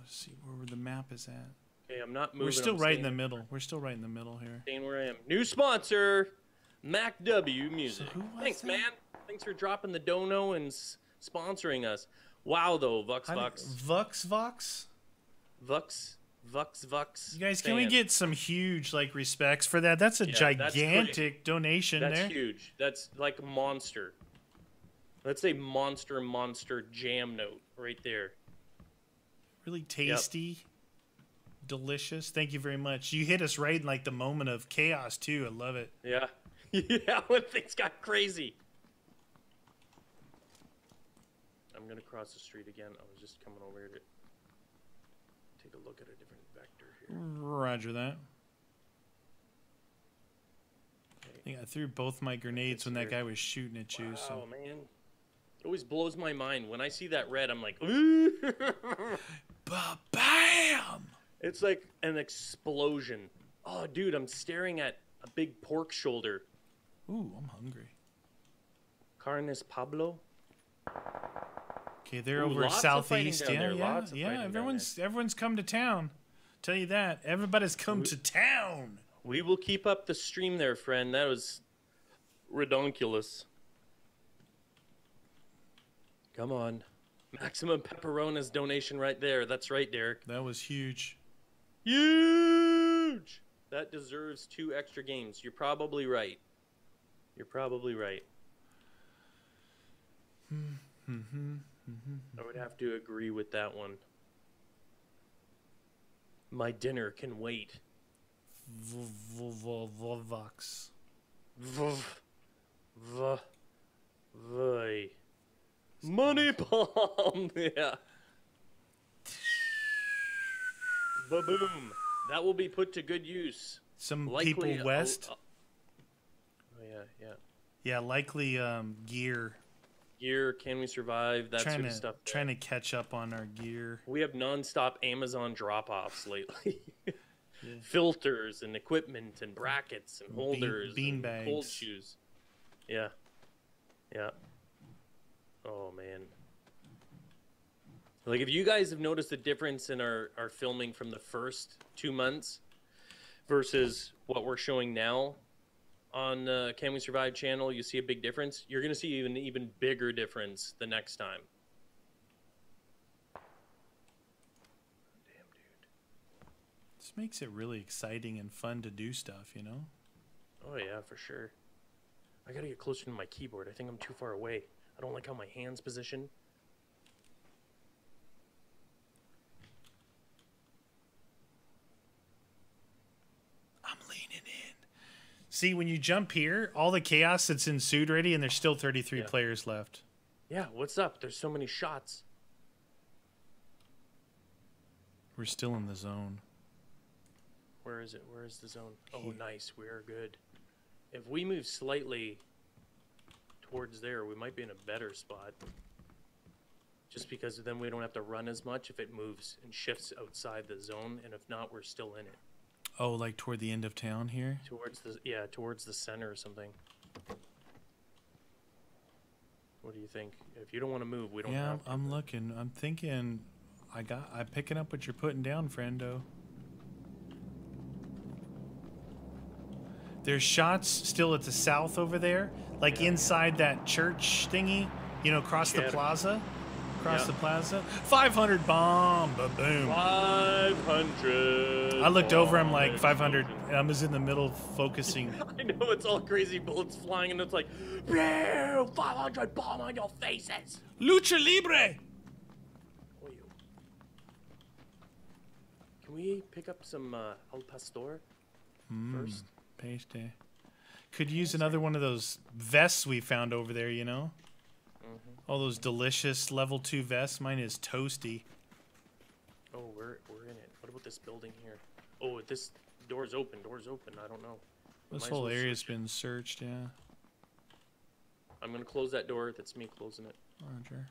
S1: Let's see where the map is at.
S2: okay, I'm not moving.
S1: We're still
S2: I'm
S1: right in the middle. We're still right in the middle here.
S2: Staying where I am. New sponsor, Mac W Music.
S1: was
S2: Thanks,
S1: that?
S2: man. Thanks for dropping the dono and s- sponsoring us. Wow, though, Vux
S1: do-
S2: Vux,
S1: Vux Vox?
S2: Vux, Vux Vux.
S1: You guys, can we get some huge like respects for that? That's a
S2: Yeah, that's
S1: gigantic donation
S2: That's
S1: there.
S2: huge. That's like monster. Let's say monster, monster jam note right there.
S1: Really tasty, delicious. Thank you very much. You hit us right in like the moment of chaos too. I love it.
S2: Yeah. (laughs) yeah, when things got crazy. I'm gonna cross the street again. I was just coming over here to take a look at a different vector here.
S1: Roger that. I think I threw both my grenades when that guy was shooting at you.
S2: Oh
S1: So
S2: man. It always blows my mind. When I see that red, I'm like, ooh. (laughs) (laughs)
S1: ba bam.
S2: it's like an explosion. Oh, dude, I'm staring at a big pork shoulder.
S1: Ooh, I'm hungry.
S2: Carnes Pablo.
S1: Okay, they're
S2: Ooh,
S1: over southeast. Yeah,
S2: there,
S1: yeah, yeah. Everyone's everyone's come to town. Tell you that. Everybody's come to town.
S2: We will keep up the stream there, friend. That was redonkulous. Come on. Maximum Pepperona's donation right there. That's right, Derek.
S1: That was huge.
S2: Huge! That deserves two extra games. You're probably right. You're probably right. I would have to agree with that one. My dinner can wait.
S1: Vox.
S2: V v v Money bomb. (laughs) yeah. Ba-boom. That will be put to good use.
S1: Some
S2: Likely
S1: people west.
S2: a- oh yeah, yeah.
S1: Yeah, likely um, gear.
S2: Gear, can we survive? That
S1: trying
S2: sort
S1: to
S2: of stuff.
S1: trying to catch up on our gear.
S2: We have nonstop Amazon drop-offs lately. (laughs) Filters and equipment and brackets and holders
S1: bean
S2: and cold
S1: bags.
S2: shoes. Yeah. Yeah. Oh man. Like if you guys have noticed a difference in our, our filming from the first two months versus what we're showing now on uh, Can We Survive channel, you see a big difference. You're gonna see even even bigger difference the next time. Damn dude.
S1: This makes it really exciting and fun to do stuff, you know?
S2: Oh yeah, for sure. I gotta get closer to my keyboard. I think I'm too far away. I don't like how my hands position.
S1: I'm leaning in. See, when you jump here, all the chaos that's ensued already, and there's still 33
S2: Yeah.
S1: players left.
S2: Yeah, what's up? There's so many shots.
S1: We're still in the zone.
S2: Where is it? Where is the zone? Oh, nice. We're good. If we move slightly towards there, we might be in a better spot. Just because then we don't have to run as much if it moves and shifts outside the zone, and if not, we're still in it.
S1: Oh, like toward the end of town here?
S2: Towards the yeah, towards the center or something. What do you think? If you don't want to move, we don't
S1: Yeah,
S2: have to.
S1: I'm looking. I'm thinking. I got. I'm picking up what you're putting down, friendo. There's shots still at the south over there, like inside that church thingy. You know, across the plaza. Across the plaza. 500 bomb. Ba boom.
S2: 500.
S1: I looked over. I'm like 500. and I was in the middle focusing. (laughs)
S2: I know it's all crazy bullets flying, and it's like, 500 bomb on your faces.
S1: Lucha Libre.
S2: Can we pick up some uh, al pastor
S1: Mm,
S2: first?
S1: paste. Could use another one of those vests we found over there, you know? Mm-hmm. All those delicious level 2 vests. Mine is toasty.
S2: Oh, we're we're in it. What about this building here? Oh, this door's open. Door's open. I don't know.
S1: This
S2: might
S1: whole
S2: well
S1: area's
S2: search
S1: been searched, yeah.
S2: I'm gonna close that door. That's me closing it.
S1: Roger.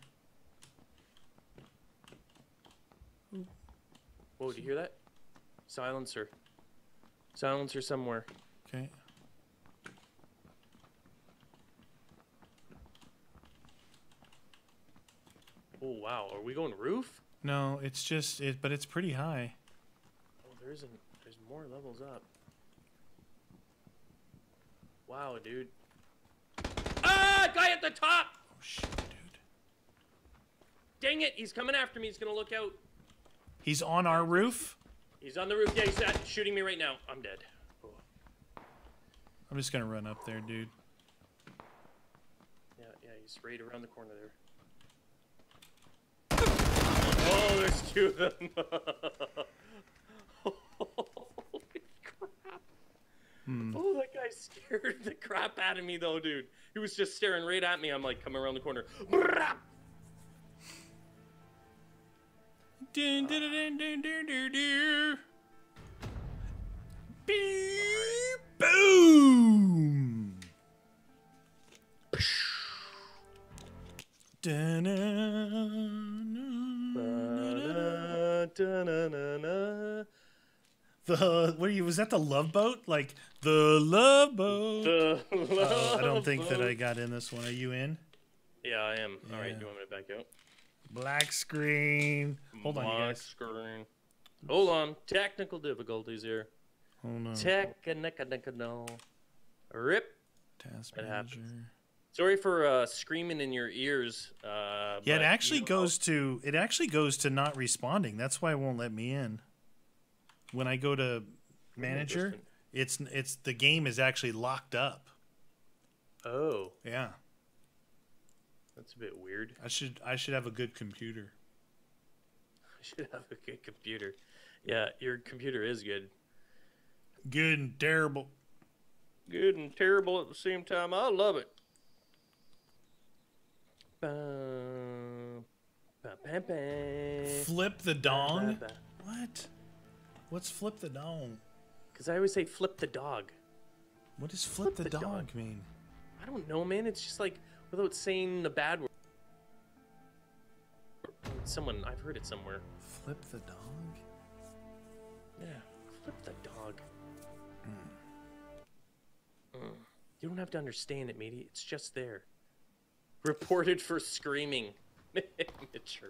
S2: Whoa, do you hear that? Silencer. Silencer somewhere.
S1: Okay.
S2: Oh wow, are we going roof?
S1: No, it's just it, but it's pretty high.
S2: Oh, there isn't. There's more levels up. Wow, dude. Ah, guy at the top!
S1: Oh shit, dude.
S2: Dang it, he's coming after me. He's gonna look out.
S1: He's on our roof.
S2: He's on the roof. Yeah, he's at, shooting me right now. I'm dead. Oh.
S1: I'm just gonna run up there, dude.
S2: Yeah, yeah, he's right around the corner there. Oh, there's two of them. Holy (laughs) crap. Hmm. Oh, that guy scared the crap out of me, though, dude. He was just staring right at me. I'm like, coming around the corner.
S1: Dun, dun, dun, dun, dun, dun, dun. Beep, boom. Dun, dun, The what are you? Was that the love boat? Like the love boat?
S2: The
S1: Uh, I don't think that I got in this one. Are you in?
S2: Yeah, I am. All right,
S1: Yeah.
S2: do you want me to back out?
S1: Black screen. Hold on, you
S2: Black
S1: guys.
S2: screen. Hold on. Technical difficulties here.
S1: Hold on.
S2: Technical. Rip.
S1: Task
S2: It happens. Sorry for uh, screaming in your ears. Uh,
S1: Yeah, it actually
S2: you know,
S1: goes to it actually goes to not responding. That's why it won't let me in. When I go to manager, it's it's the game is actually locked up.
S2: Oh,
S1: Yeah,
S2: that's a bit weird.
S1: I should I should have a good computer. (laughs)
S2: I should have a good computer. Yeah, your computer is good.
S1: Good and terrible.
S2: Good and terrible at the same time. I love it. Bum, ba, ba, ba.
S1: Flip the dong. What? What's flip the dong?
S2: Cause I always say flip the dog.
S1: What does flip,
S2: Flip
S1: the,
S2: the
S1: dog,
S2: dog.
S1: mean?
S2: I don't know, man. It's just like without saying the bad word. Someone I've heard it somewhere.
S1: Flip the dog.
S2: Yeah, flip the dog. Mm. You don't have to understand it, matey. It's just there. Reported for screaming. (laughs) Mature.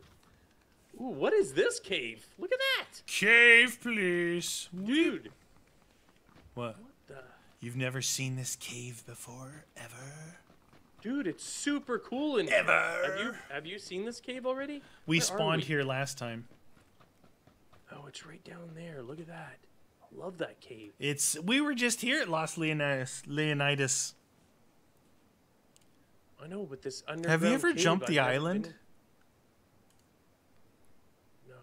S2: Ooh, what is this cave? Look at that,
S1: Cave, please.
S2: dude.
S1: What?
S2: The,
S1: You've never seen this cave before, ever?
S2: dude, it's super cool in here.
S1: Ever.
S2: Have you have you seen this cave already?
S1: We
S2: Where
S1: spawned
S2: we?
S1: here last time.
S2: Oh, it's right down there. Look at that. I love that cave.
S1: It's we were just here at Los Leonidas. Leonidas.
S2: I know, but this
S1: Have you ever
S2: cave,
S1: jumped the island?
S2: been. No.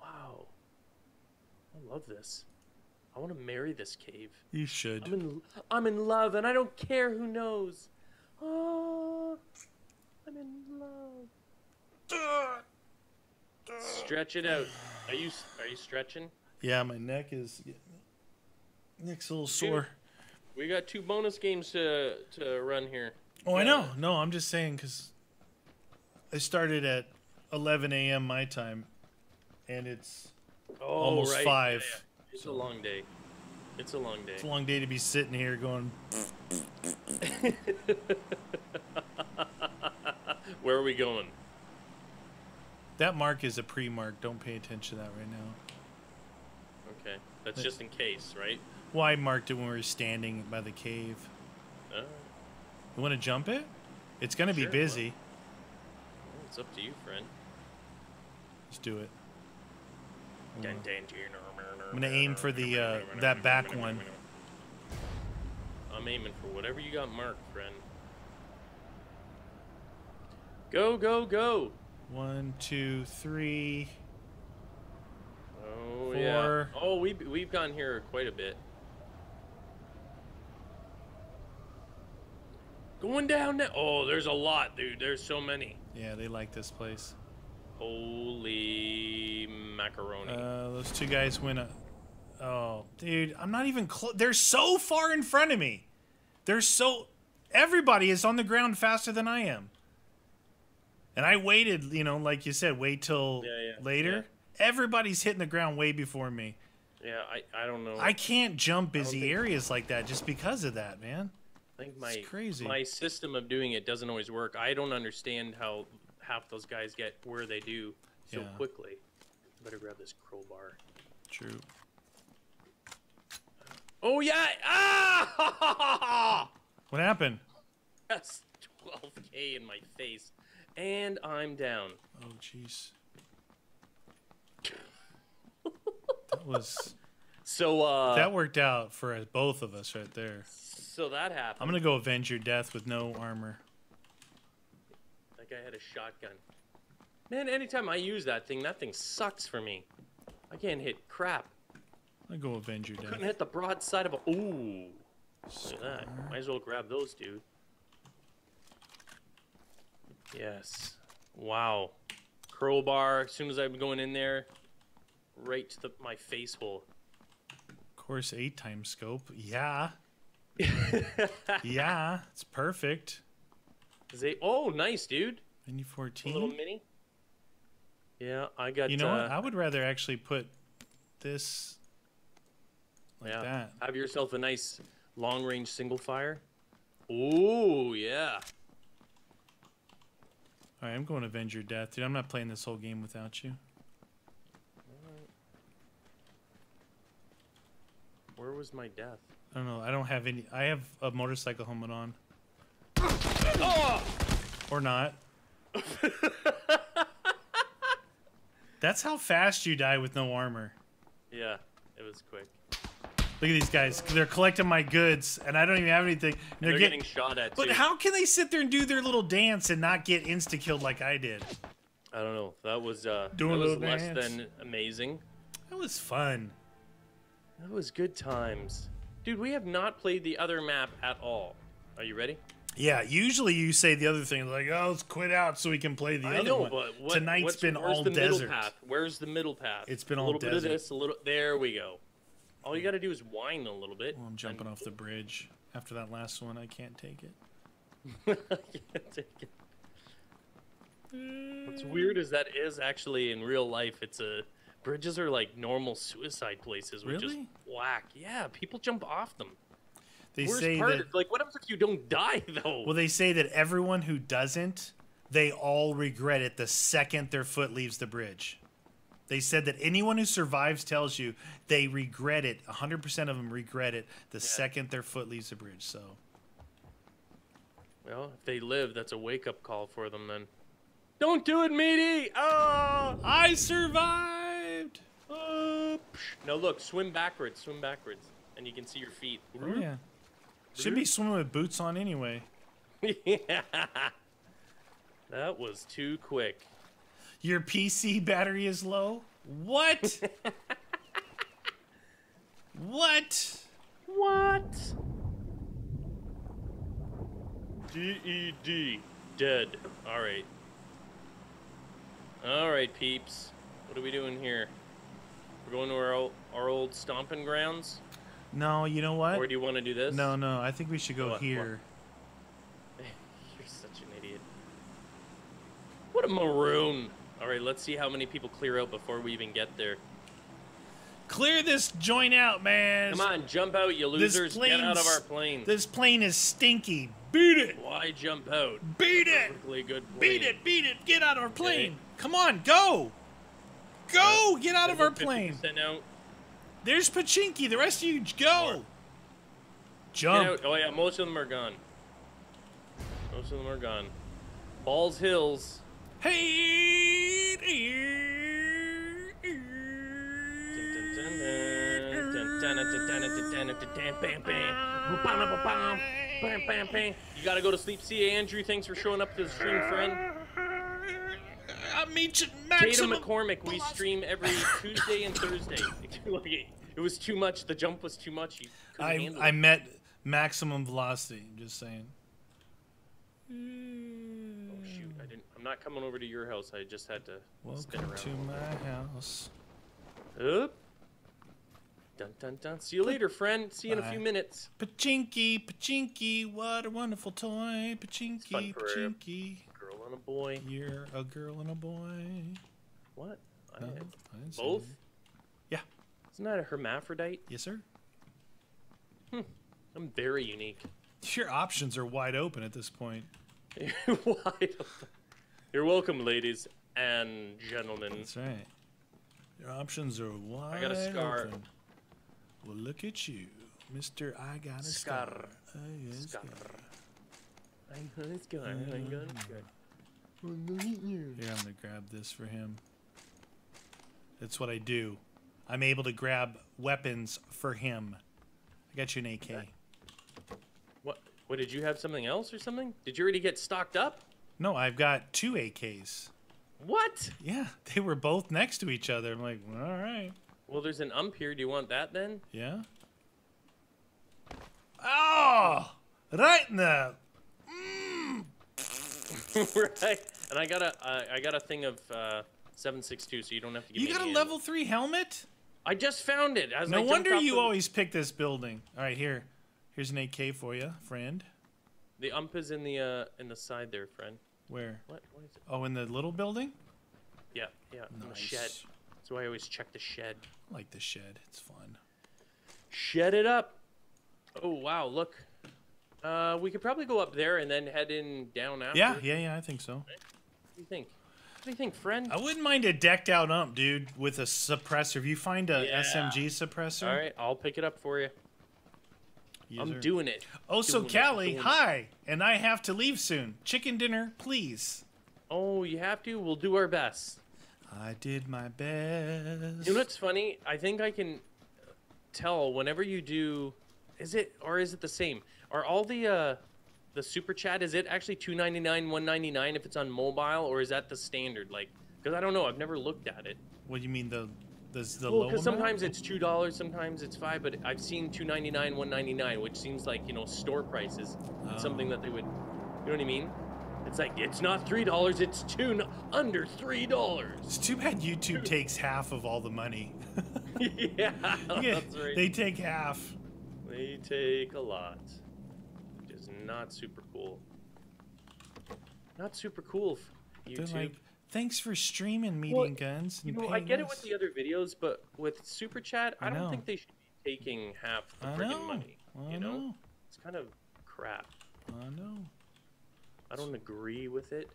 S2: Wow. I love this. I want to marry this cave.
S1: You
S2: I'm
S1: should.
S2: in, I'm in love, and I don't care who knows. Oh, I'm in love. Stretch it out. Are you are you stretching?
S1: Yeah, my neck is neck's a little sore.
S2: We got two bonus games to to run here.
S1: Oh, I
S2: uh,
S1: know. No, I'm just saying because I started at 11 a.m. my time, and it's
S2: Oh,
S1: almost
S2: right.
S1: five.
S2: Yeah, yeah. It's a long day. It's a long day.
S1: It's a long day to be sitting here going. (laughs)
S2: Where are we going?
S1: That mark is a pre-mark. Don't pay attention to that right now.
S2: Okay, that's just in case, right?
S1: Well, I marked it when we were standing by the cave.
S2: Uh,
S1: You want to jump it? It's gonna be
S2: Sure,
S1: busy.
S2: it's up to you, friend.
S1: Let's do it. I'm gonna aim for the uh, that back one.
S2: I'm aiming for whatever you got marked, friend. Go, go, go!
S1: One, two, three.
S2: Oh yeah. Oh, we we've gone here quite a bit. Going down now. Oh, there's a lot, dude. There's so many.
S1: Yeah, they like this place.
S2: Holy macaroni.
S1: Uh, those two guys went a. Oh, dude, I'm not even close. They're so far in front of me. They're so. Everybody is on the ground faster than I am. And I waited, you know, like you said, wait till
S2: Yeah, yeah,
S1: later. Everybody's hitting the ground way before me.
S2: yeah, I, I don't know.
S1: I can't jump busy areas like that just because of that, man.
S2: I think my
S1: crazy.
S2: my system of doing it doesn't always work. I don't understand how half those guys get where they do so
S1: Yeah.
S2: quickly. Better grab this crowbar.
S1: True.
S2: Oh yeah! Ah! (laughs)
S1: What happened?
S2: That's 12k in my face, and I'm down.
S1: Oh, jeez. that was (laughs)
S2: So uh,
S1: that worked out for us, both of us right there.
S2: So that happened.
S1: I'm gonna go avenge your death with no armor.
S2: That guy had a shotgun. Man, anytime I use that thing, that thing sucks for me. I can't hit crap.
S1: I'm go avenge your death.
S2: Couldn't hit the broadside of a. Ooh. Look at that. Might as well grab those, dude. Yes. Wow. Crowbar. As soon as I'm going in there, right to the, my face hole.
S1: Of course, eight times scope. Yeah. (laughs) yeah, it's perfect.
S2: They, oh, nice, dude.
S1: Mini
S2: A little
S1: 14.
S2: mini. Yeah, I got.
S1: You know
S2: uh,
S1: what? I would rather actually put this like
S2: yeah.
S1: that.
S2: Have yourself a nice long range single fire. Ooh, yeah.
S1: All right, I'm going to avenge your death, dude. I'm not playing this whole game without you.
S2: Where was my death?
S1: I don't know. I don't have any. I have a motorcycle helmet on,
S2: Oh!
S1: or not. That's how fast you die with no armor.
S2: Yeah, it was quick.
S1: Look at these guys. They're collecting my goods, and I don't even have anything. They're,
S2: They're
S1: getting.
S2: getting shot at
S1: But
S2: too.
S1: how can they sit there and do their little dance and not get insta killed like I did?
S2: I don't know. That was uh,
S1: Doing a
S2: that was less
S1: dance.
S2: than amazing.
S1: That was fun.
S2: That was good times, dude. We have not played the other map at all. Are you ready?
S1: Yeah, usually you say the other thing like, "Oh, let's quit out so we can play the
S2: I
S1: other
S2: know,
S1: one."
S2: but what,
S1: Tonight's been all
S2: the
S1: desert.
S2: middle path? Where's the middle path?
S1: It's been
S2: a
S1: all
S2: little bit of this, a little. There we go. All you got to do is whine a little bit.
S1: Well, I'm jumping off the bridge. After that last one, I can't take it.
S2: I can't take it. What's weird is that is actually in real life. It's a bridges are like normal suicide places. Just
S1: Really?
S2: whack. Yeah, people jump off them.
S1: They
S2: Worst
S1: say
S2: part,
S1: that.
S2: is, like, what happens if you don't die (laughs) though?
S1: Well, they say that everyone who doesn't, they all regret it the second their foot leaves the bridge. They said that anyone who survives tells you they regret it. 100% of them regret it the second their foot leaves the bridge. So,
S2: Well, if they live, that's a wake up call for them then. Don't do it, meaty! Oh!
S1: Ah, I survived.
S2: No, look, swim backwards, swim backwards, and you can see your feet.
S1: Oh, yeah. Should be swimming with boots on anyway. (laughs)
S2: yeah. That was too quick.
S1: Your PC battery is low? What? (laughs) what?
S2: What? D-E-D. Dead. Alright. Alright, peeps. What are we doing here? We're going to our old, our old stomping grounds?
S1: No, you know what?
S2: Or do you want to do this?
S1: No, no, I think we should go
S2: What, what?
S1: here. (laughs)
S2: You're such an idiot. What a maroon. Alright, let's see how many people clear out before we even get there.
S1: Clear this joint out, man.
S2: Come on, jump out, you losers. Get out of our plane.
S1: This plane is stinky. Beat it.
S2: Why jump out?
S1: Beat it.
S2: Perfectly good plane.
S1: Beat it. Beat it. Get out of our plane. Come on, go. Go. Get out of our plane.
S2: out.
S1: There's Pochinki. The rest of you, go. Jump.
S2: Oh yeah, most of them are gone. Most of them are gone. Balls Hills.
S1: Hey.
S2: You gotta go to sleep. See you, Andrew. Thanks for showing up to the stream, friend.
S1: I'm eating
S2: Tatum
S1: maximum.
S2: McCormick. We stream every (laughs) Tuesday and Thursday. (laughs) it was too much. The jump was too much. You couldn't
S1: I
S2: handle
S1: I met maximum velocity. I'm just saying.
S2: Oh shoot! I didn't. I'm not coming over to your house. I just had to spin
S1: Welcome
S2: around.
S1: to my house.
S2: Up. Dun dun dun. See you later, friend. See you in a few minutes.
S1: Pachinky, Pachinky, what a wonderful toy.
S2: fun
S1: Pachinky,
S2: a- and a boy.
S1: You're a girl and a boy.
S2: What? I
S1: No, I didn't
S2: both?
S1: Yeah.
S2: Isn't that a hermaphrodite?
S1: Yes, sir. Hmm.
S2: I'm very unique.
S1: Your options are wide open at this point. (laughs)
S2: Wide open. You're welcome, ladies and gentlemen.
S1: That's right. Your options are wide I
S2: got a scar.
S1: open. Well, look at you, Mister. I got a
S2: Scar.
S1: scar. Oh, yes,
S2: Scar.
S1: scar.
S2: I got a scar. I got a scar.
S1: Here, I'm gonna grab this for him. That's what I do. I'm able to grab weapons for him. I got you an AK.
S2: What? What? Did you have something else or something? Did you already get stocked up?
S1: No, I've got two AKs.
S2: What?
S1: Yeah, (laughs) they were both next to each other. I'm like, well, all right.
S2: Well, there's an ump here. Do you want that then?
S1: Yeah. Oh, right in the.
S2: Mm, (laughs) right. And I got a uh, I got a thing of uh, 762, so you don't have to give
S1: You
S2: me
S1: got a level three helmet?
S2: I just found it. As I
S1: No
S2: jumped
S1: wonder you
S2: the,
S1: always pick this building. All right, here. Here's an AK for you, friend.
S2: The ump is in the uh, in the side there, friend.
S1: Where?
S2: What? What is it?
S1: Oh, in the little building?
S2: Yeah, yeah, in the shed.
S1: Nice.
S2: That's why I always check the shed.
S1: I like the shed. It's fun.
S2: Shed it up. Oh wow, look. Uh, we could probably go up there and then head in down after.
S1: Yeah, yeah, yeah. I think so.
S2: What do you think? What do you think, friend?
S1: I wouldn't mind a decked out ump, dude, with a suppressor. If you find a
S2: Yeah.
S1: SMG suppressor,
S2: All right, I'll pick it up for you.
S1: yes,
S2: I'm doing it.
S1: Oh, so Callie,
S2: it.
S1: hi, and I have to leave soon. Chicken dinner, please.
S2: Oh, you have to? We'll do our best.
S1: I did my best.
S2: You know what's funny? I think I can tell whenever you do. Is it or is it the same? Are all the uh, the super chat? Is it actually two ninety nine, one ninety nine if it's on mobile, or is that the standard? Like, because I don't know. I've never looked at it.
S1: What do you mean the the the
S2: Well,
S1: low
S2: because sometimes it's two dollars, sometimes it's five, but I've seen two ninety nine, one ninety nine, which seems like you know store prices. It's something that they would, you know what I mean? It's like it's not three dollars, it's two n- under three dollars.
S1: It's too bad YouTube (laughs) takes half of all the money. (laughs)
S2: yeah, (laughs)
S1: Yeah,
S2: that's right.
S1: They take half.
S2: They take a lot. Not super cool. Not super cool,
S1: They're
S2: YouTube.
S1: like, thanks for streaming Medium
S2: Well,
S1: Guns.
S2: you know, I get it with the other videos, but with Super Chat, I,
S1: I
S2: don't
S1: know.
S2: think they should be taking half the
S1: know.
S2: money.
S1: I
S2: you know?
S1: know.
S2: It's kind of crap.
S1: I know.
S2: I don't agree with it.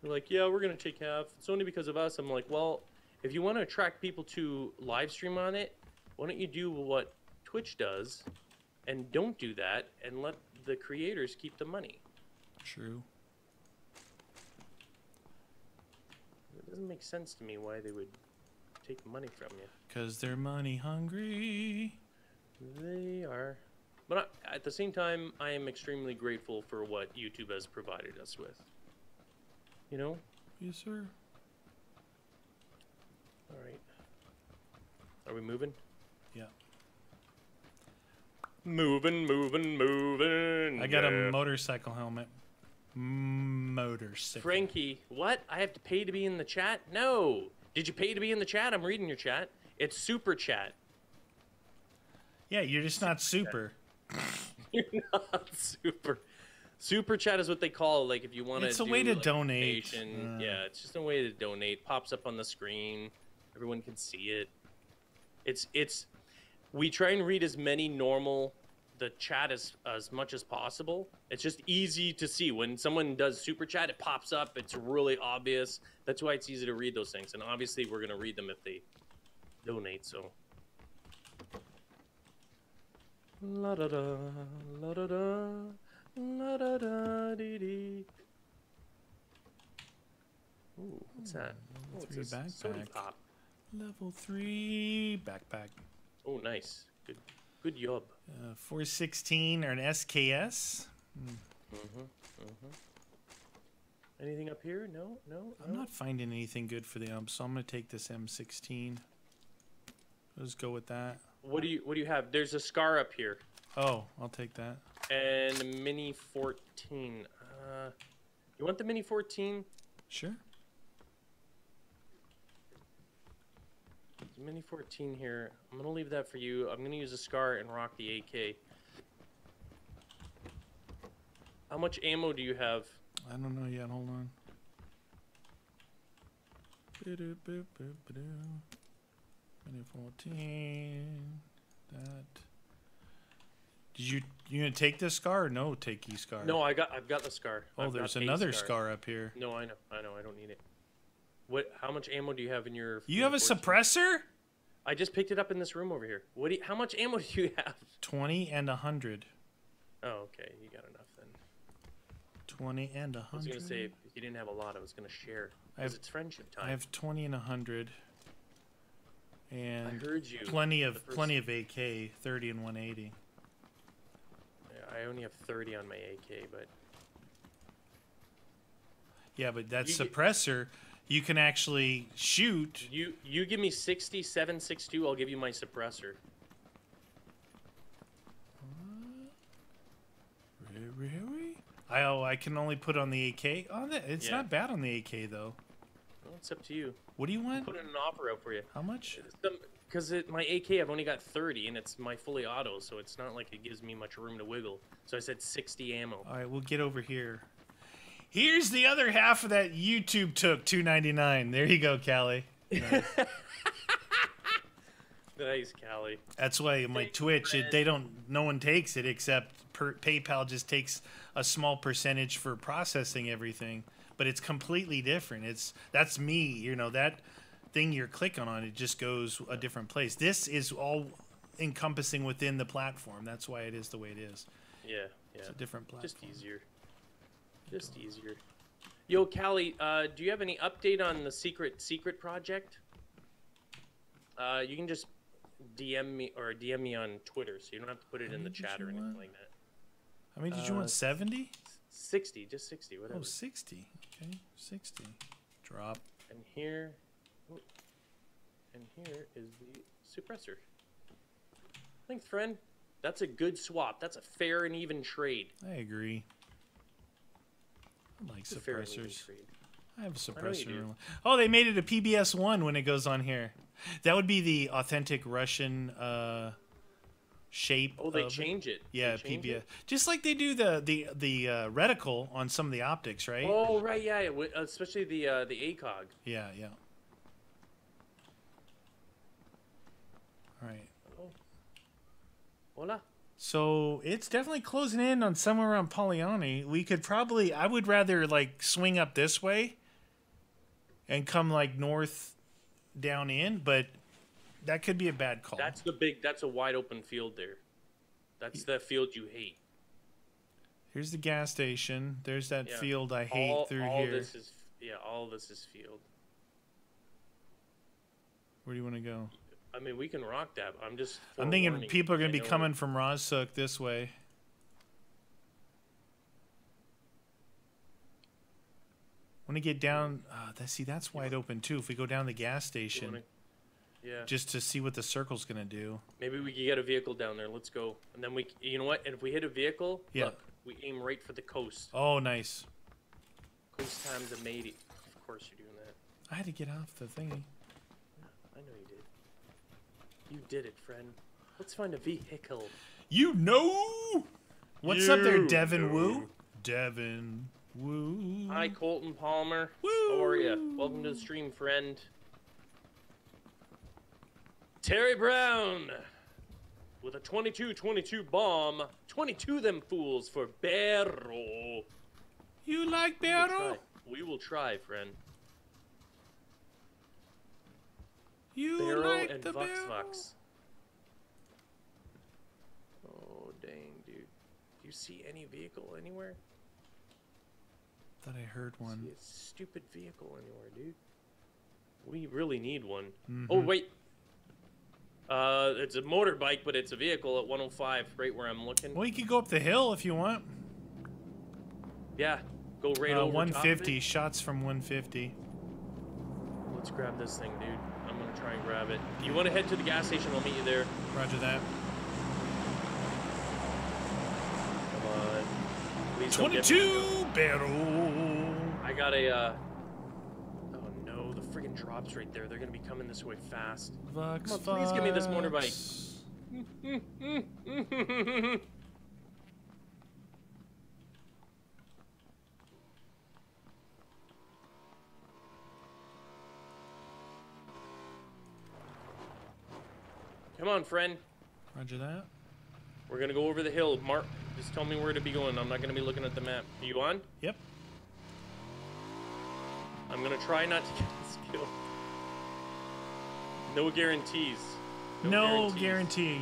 S2: They're like, yeah, we're gonna take half. It's only because of us. I'm like, well, if you want to attract people to live stream on it, why don't you do what Twitch does, and don't do that, and let the creators keep the money.
S1: True.
S2: It doesn't make sense to me why they would take money from you.
S1: Because they're money hungry.
S2: They are. But I, at the same time, I am extremely grateful for what YouTube has provided us with. You know?
S1: Yes, sir.
S2: All right. Are we moving?
S1: Yeah.
S2: Moving, moving, moving.
S1: I got
S2: yeah.
S1: a motorcycle helmet. Motorcycle.
S2: Frankie, what? I have to pay to be in the chat? No. Did you pay to be in the chat? I'm reading your chat. It's super chat.
S1: Yeah, you're just not super. (laughs)
S2: You're not super. Super chat is what they call like if you want to.
S1: It's a way to donate. Uh.
S2: yeah, it's just a way to donate. Pops up on the screen. Everyone can see it. It's it's. We try and read as many normal the chat as as much as possible. It's just easy to see when someone does super chat. It pops up. It's really obvious. That's why it's easy to read those things. And obviously, we're gonna read them if they donate. So. La da da, la da da, la da da dee dee. Ooh, what's that? Oh,
S1: three
S2: it's a soda
S1: backpack.
S2: pop.
S1: Level three backpack.
S2: Oh, nice. Good, good job.
S1: Uh, 416 or an SKS. Mm-hmm. Mm-hmm.
S2: Anything up here? No, no.
S1: I'm
S2: no?
S1: not finding anything good for the ump, so I'm gonna take this M16. Let's go with that.
S2: What do you What do you have? There's a scar up here.
S1: Oh, I'll take that.
S2: and a Mini 14. Uh, you want the Mini 14?
S1: Sure.
S2: There's Mini 14 here. I'm gonna leave that for you. I'm gonna use a Scar and rock the AK. How much ammo do you have?
S1: I don't know yet. Hold on. Mini 14. That. Did you you gonna take this scar or no? Take e scar.
S2: No, I got I've got the Scar.
S1: Oh,
S2: I've
S1: there's another scar. up here.
S2: No, I know, I know, I don't need it. What? How much ammo do you have in your?
S1: You have a suppressor?
S2: I just picked it up in this room over here. What? Do you, how much ammo (laughs) do you have?
S1: 20 and a 100.
S2: Oh, okay, you got enough then.
S1: 20 and a 100.
S2: I was gonna say if you didn't have a lot, I was gonna share.
S1: I have-
S2: Because it's friendship time.
S1: I have 20 and a 100.
S2: I
S1: And
S2: heard you.
S1: plenty of
S2: first-
S1: plenty of AK, 30 and 180.
S2: Yeah, I only have 30 on my AK, but
S1: Yeah, but that
S2: You
S1: suppressor, you can actually shoot.
S2: you you give me 60, 762, I'll give you my suppressor.
S1: Really? I oh, I can only put on the AK. Oh, that it's
S2: Yeah.
S1: not bad on the AK though.
S2: Well, it's up to you.
S1: What do you want?
S2: Put in an offer out for you.
S1: How much?
S2: Because my AK, I've only got 30, and it's my fully auto, so it's not like it gives me much room to wiggle. So I said 60 ammo.
S1: All right, we'll get over here. Here's the other half of that YouTube took 2.99. There you go, Callie. (laughs)
S2: Nice, Callie.
S1: That's why my
S2: Thank you,
S1: Twitch, it, they don't. No one takes it except per, PayPal just takes a small percentage for processing everything. But it's completely different. It's that's me. You know that thing you're clicking on. It just goes a different place. This is all encompassing within the platform. That's why it is the way it is.
S2: Yeah, yeah.
S1: It's a different platform.
S2: Just easier. Just easier. Yo, Callie, uh, do you have any update on the secret secret project? Uh, you can just DM me or DM me on Twitter, so you don't have to put it
S1: How
S2: in the chat or anything
S1: want?
S2: like that.
S1: How many did you
S2: uh,
S1: want? 70?
S2: Sixty, just sixty, whatever.
S1: Oh, 60. Okay, 60. Drop.
S2: And here, oh, and here is the suppressor. Thanks, friend. That's a good swap. That's a fair and even trade.
S1: I agree. Like
S2: It's a fair and even
S1: suppressors. I have a suppressor. Oh, they made it a PBS one when it goes on here. That would be the authentic Russian uh, shape.
S2: Oh, they change it.
S1: Yeah,
S2: change
S1: PBS.
S2: it?
S1: Just like they do the the the uh, reticle on some of the optics, right?
S2: Oh, right, yeah, yeah, especially the uh, the ACOG.
S1: Yeah, yeah. All right.
S2: Hola.
S1: So it's definitely closing in on somewhere around Poliani. We could probably. I would rather like swing up this way, and come like north, down in. But that could be a bad call.
S2: That's the big. That's a wide open field there. That's the field you hate.
S1: Here's the gas station. There's that
S2: Yeah.
S1: field I hate
S2: all,
S1: through
S2: all
S1: here.
S2: this is yeah. All this is field.
S1: Where do you want to go?
S2: I mean, we can rock that. but I'm just.
S1: I'm thinking people are going to be coming from Rozhok this way. Want to get down? Uh, that, see, that's wide open too. If we go down the gas station,
S2: wanna- Yeah.
S1: just to see what the circle's going to do.
S2: Maybe we could get a vehicle down there. Let's go. And then we. You know what? And if we hit a vehicle,
S1: Yeah.
S2: look, we aim right for the coast.
S1: Oh, nice.
S2: Coast times a matey. Of course you're doing that.
S1: I had to get off the thingy.
S2: I know you did. You did it, friend. Let's find a vehicle.
S1: You know. What's up there,
S2: You
S1: Devin
S2: know.
S1: Woo? Devin Woo.
S2: Hi, Colton Palmer.
S1: Woo.
S2: How are you? Welcome to the stream, friend. Terry Brown with a 22-22 bomb. 22 them fools for Barrow.
S1: You like
S2: We will
S1: Barrow?
S2: try. We will try, friend.
S1: You
S2: Barrow
S1: like
S2: and
S1: the
S2: Vux
S1: Barrow?
S2: Vux. Oh, dang, dude. Do you see any vehicle anywhere?
S1: Thought I heard one.
S2: See a stupid vehicle anywhere, dude. We really need one.
S1: Mhm.
S2: Oh wait. Uh, it's a motorbike, but it's a vehicle at 105, right where I'm looking.
S1: Well, you could go up the hill if you want.
S2: Yeah, go right
S1: uh,
S2: over. top of
S1: 150
S2: it.
S1: shots from 150.
S2: Let's grab this thing, dude. Try and grab it. You want to head to the gas station? I'll meet you there.
S1: Roger that.
S2: Please don't get me.
S1: 22 barrel.
S2: I got a. Uh... Oh no, the friggin' drops right there. They're gonna be coming this way fast.
S1: Vox
S2: Come on, please give me this motorbike. (laughs) Come on, friend.
S1: Roger that.
S2: We're gonna go over the hill. Mark, just tell me where to be going. I'm not gonna be looking at the map. Are you on?
S1: Yep.
S2: I'm gonna try not to (laughs) get this kill. No guarantees.
S1: No,
S2: guarantees.
S1: guarantee.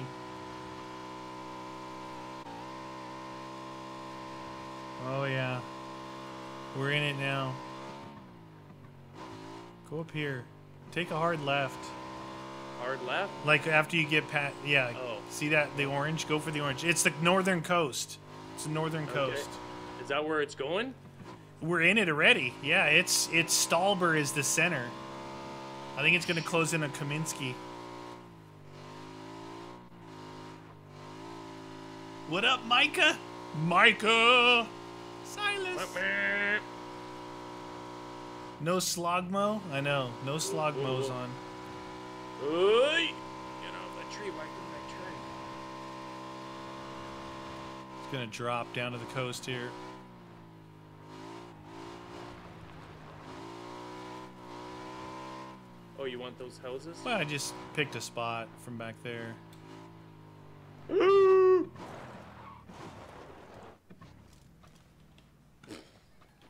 S1: Oh yeah. We're in it now. Go up here. Take a hard left.
S2: Hard left.
S1: Like after you get past yeah.
S2: Oh.
S1: See that the orange? Go for the orange. It's the northern coast. It's the northern coast.
S2: Is that where it's going?
S1: We're in it already. Yeah, it's it's Stalber is the center. I think it's gonna close in on Kaminsky. What up, Micah? Micah! Silas! No Slogmo? I know. No Slogmo's on.
S2: Get off the tree. Why couldn't I turn?
S1: It's gonna drop down to the coast here.
S2: Oh, you want those houses?
S1: Well, I just picked a spot from back there.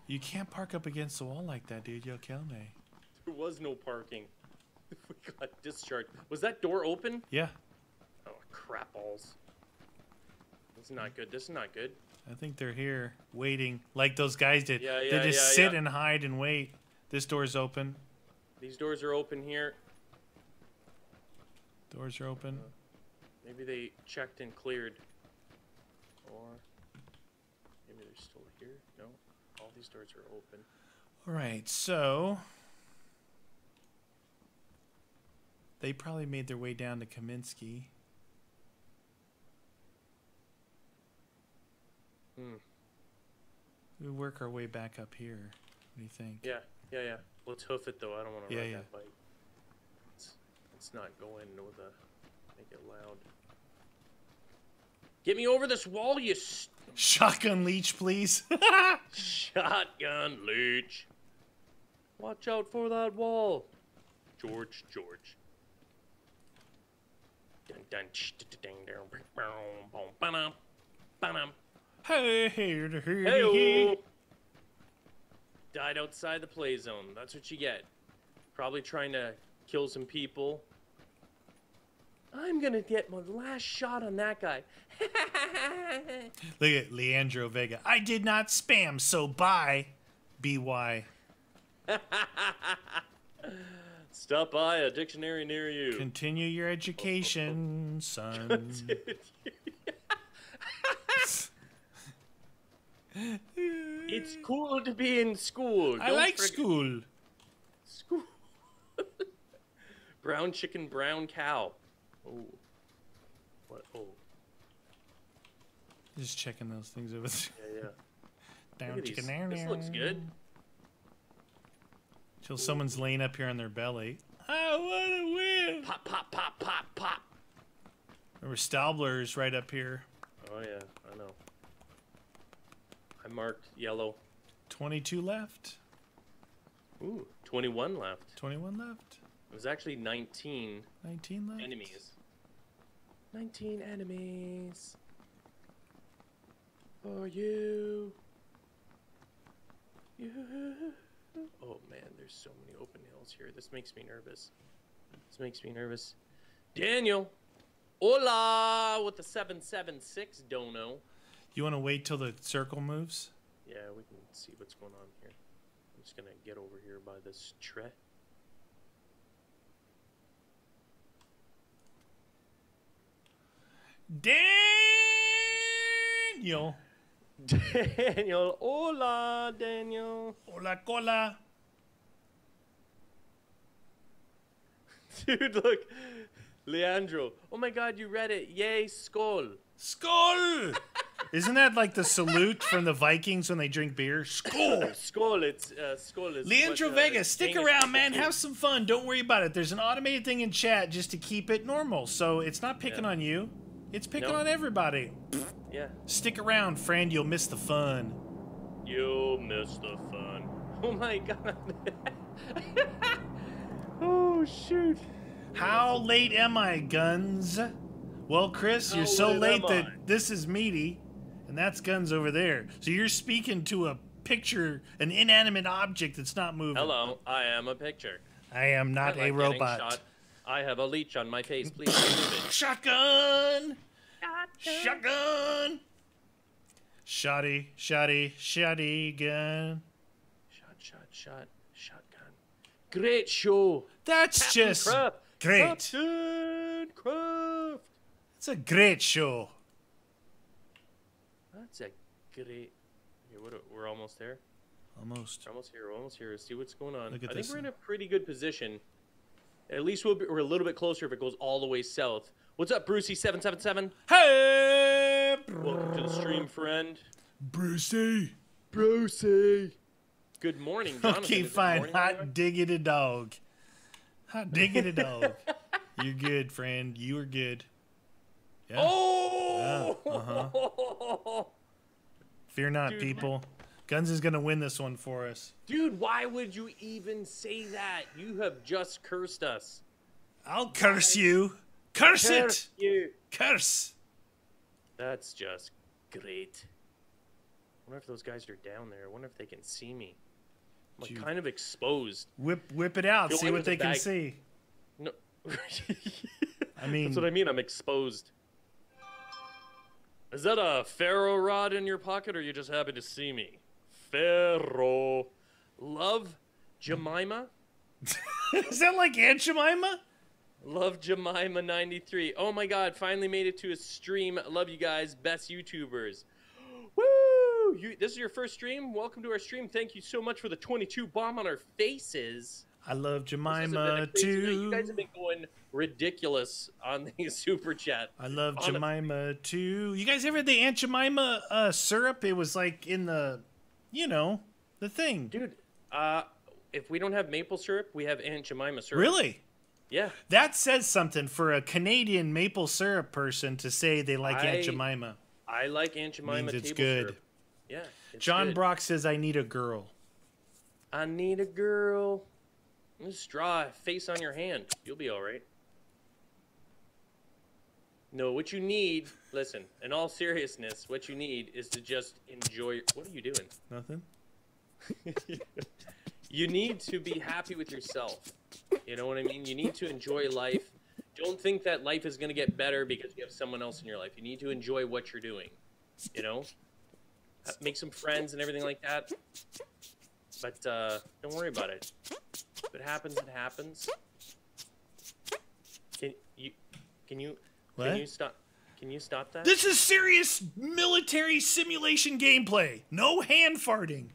S1: You can't park up against the wall like that, dude. You'll kill me.
S2: There was no parking. (laughs) we got discharged. Was that door open?
S1: Yeah,
S2: Oh, crap balls. This is not good. This is not good.
S1: I think they're here waiting like those guys did.
S2: Yeah,
S1: they
S2: yeah,
S1: just
S2: yeah,
S1: sit
S2: yeah.
S1: and hide and wait. This door's open.
S2: These doors are open here.
S1: Doors are open.
S2: Uh, maybe they checked and cleared. Or maybe they're still here. No, all these doors are open.
S1: All right, so they probably made their way down to Kaminsky.
S2: Hmm.
S1: We work our way back up here. What do you think?
S2: Yeah, yeah, yeah. Let's hoof it though. I don't want to
S1: Yeah,
S2: ride
S1: yeah.
S2: that bike. Let's, let's not go in with a make it loud. Get me over this wall, you
S1: Shotgun leech, please. (laughs)
S2: shotgun leech. Watch out for that wall, George. George. Dun dun ch- dun dun dun dun, boom, boom, ba-dum, ba-dum.
S1: Hey, hey, hey, hey.
S2: Hey, Died outside the play zone. That's what you get. Probably trying to kill some people. I'm gonna get my last shot on that guy. (laughs)
S1: Look at Leandro Vega. I did not spam, so bye. BY. (laughs)
S2: Stop by a dictionary near you.
S1: Continue your education, son.
S2: it's cool to be in school.
S1: I
S2: Don't
S1: like
S2: forget-
S1: school.
S2: School. brown chicken, brown cow. Oh. What? Oh.
S1: Just checking those things over there.
S2: Yeah, yeah.
S1: Down
S2: Look at
S1: chicken
S2: these.
S1: down,
S2: This looks good.
S1: Till someone's laying up here on their belly. I wanna win.
S2: Pop, pop, pop, pop, pop.
S1: Remember Stalber's right up here.
S2: Oh yeah, I know. I marked yellow.
S1: 22 left.
S2: Ooh, 21 left.
S1: 21 left.
S2: It was actually 19
S1: 19 left.
S2: enemies. 19 enemies. For you. You. Oh man, there's so many open hills here. This makes me nervous. This makes me nervous. Daniel. Hola with the 776 dono.
S1: You want to wait till the circle moves?
S2: Yeah, we can see what's going on here. I'm just gonna get over here by this tree.
S1: Daniel.
S2: Daniel, hola, Daniel.
S1: Hola, cola.
S2: Dude, look. Leandro. Oh my god, you read it. Yay, skull.
S1: Skull. Isn't that like the salute from the Vikings when they drink beer? Skull.
S2: Skull, it's uh, skull is.
S1: Leandro
S2: what, uh,
S1: Vega, stick around, man. Have some fun. Don't worry about it. There's an automated thing in chat just to keep it normal. So it's not picking
S2: Yeah.
S1: on you. It's picking on everybody.
S2: Yeah.
S1: Stick around, friend. You'll miss the fun.
S2: You'll miss the fun. (laughs) Oh my god. (laughs) oh shoot.
S1: How late am I, Guns? Well, Chris, you're so
S2: late
S1: late that
S2: I?
S1: this is meaty, and that's Guns over there. So you're speaking to a picture, an inanimate object that's not moving.
S2: Hello, I am a picture.
S1: I am
S2: I
S1: not
S2: like
S1: a robot.
S2: shot. I have a leech on my face. Please (coughs) remove it.
S1: Shotgun! Shotgun! Shotty, shotty, shotty gun.
S2: Shot, shot, shot, shotgun. Great show.
S1: That's
S2: Captain
S1: just
S2: Kraft.
S1: great.
S2: Captain Kraft.
S1: It's a great show.
S2: That's a great. Here, what? We're almost there.
S1: Almost.
S2: We're almost here. We're almost here. See what's going on.
S1: Look at
S2: I
S1: this
S2: think we're in a pretty good position. At least we'll be, we're a little bit closer if it goes all the way south. What's up, Brucey seven seven seven?
S1: Hey!
S2: Welcome to the stream, friend.
S1: Brucey.
S2: Brucey. Good morning, Jonathan.
S1: Okay, fine.
S2: morning where you?
S1: Hot diggity dog. Hot diggity dog. (laughs) You're good, friend. You are good. Yeah.
S2: Oh!
S1: Yeah, uh-huh. (laughs) Fear not,
S2: Dude,
S1: people. Guns is gonna win this one for us.
S2: Dude, why would you even say that? You have just cursed us.
S1: I'll curse you. Curse it.
S2: you.
S1: Curse.
S2: That's just great. I wonder if those guys are down there. I wonder if they can see me. I'm like,
S1: Dude.
S2: kind of exposed.
S1: Whip whip it out.
S2: Go
S1: See what
S2: the
S1: they can see.
S2: No. (laughs)
S1: I mean,
S2: That's what I mean. I'm exposed. Is that a ferro rod in your pocket, or are you just happy to see me? Ferro. Love Jemima. (laughs)
S1: is that like Aunt Jemima?
S2: Love Jemima 93. Oh my god, finally made it to a stream. Love you guys, best YouTubers. (gasps) Woo! You, this is your first stream? Welcome to our stream. Thank you so much for the 22 bomb on our faces.
S1: I love
S2: This has been
S1: Jemima
S2: too. night. You guys have been going ridiculous on the (laughs) super chat.
S1: I love Jemima too. You guys ever had the Aunt Jemima uh, syrup? It was like in the, you know, the thing.
S2: Dude, uh, if we don't have maple syrup, we have Aunt Jemima syrup.
S1: Really?
S2: Yeah.
S1: That says something for a Canadian maple syrup person to say they like
S2: I-
S1: Aunt Jemima.
S2: I like Aunt Jemima
S1: Means it's good.
S2: syrup. Yeah. it's
S1: John
S2: good.
S1: Brock says I need a girl.
S2: I need a girl. Just draw a face on your hand. You'll be all right. No, what you need, listen, in all seriousness, what you need is to just enjoy. What are you doing?
S1: Nothing. (laughs)
S2: You need to be happy with yourself. You know what I mean? You need to enjoy life. Don't think that life is going to get better because you have someone else in your life. You need to enjoy what you're doing. You know? Uh, Make some friends and everything like that. But uh, don't worry about it. If it happens, it happens. Can you can you
S1: What?
S2: can you stop can you stop that?
S1: This is serious military simulation gameplay. No hand farting.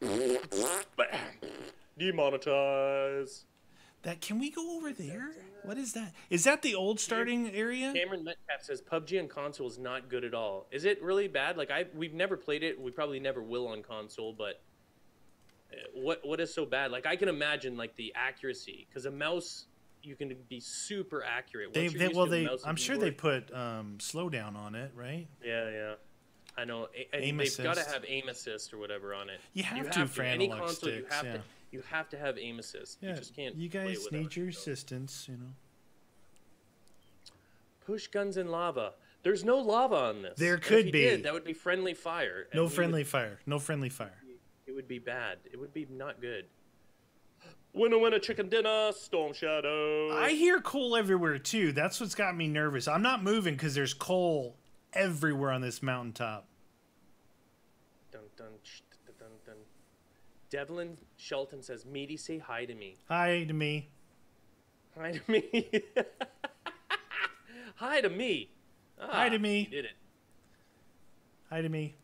S1: (coughs)
S2: Demonetize.
S1: That can we go over there? What is that? Is that the old starting area?
S2: Cameron Metcalf says PUBG on console is not good at all. Is it really bad? Like I, we've never played it. We probably never will on console. But uh, what what is so bad? Like I can imagine like the accuracy because a mouse you can be super accurate.
S1: They, they well
S2: to the
S1: they I'm sure they put um, slowdown on it, right?
S2: Yeah, yeah. I know. A-
S1: Aim
S2: they've got to have aim assist or whatever on it.
S1: You have to for
S2: Any console, you have
S1: yeah.
S2: to. You have to have aim assist.
S1: Yeah.
S2: You just can't.
S1: You guys need your
S2: so.
S1: assistance, you know.
S2: Push guns in lava. There's no lava on this.
S1: There could be.
S2: Did, that would be friendly fire.
S1: No
S2: we would-
S1: friendly fire. No friendly fire.
S2: it would be bad. It would be not good. Winner, winner, chicken dinner, storm shadow.
S1: I hear coal everywhere too. That's what's got me nervous. I'm not moving because there's coal everywhere on this mountaintop.
S2: Dun, dun, dun, dun. Devlin Shelton says, "Meaty, say hi to me.
S1: Hi to me.
S2: Hi to me. (laughs) hi to me.
S1: Hi to
S2: Ah,
S1: me.
S2: Did it?
S1: Hi to me.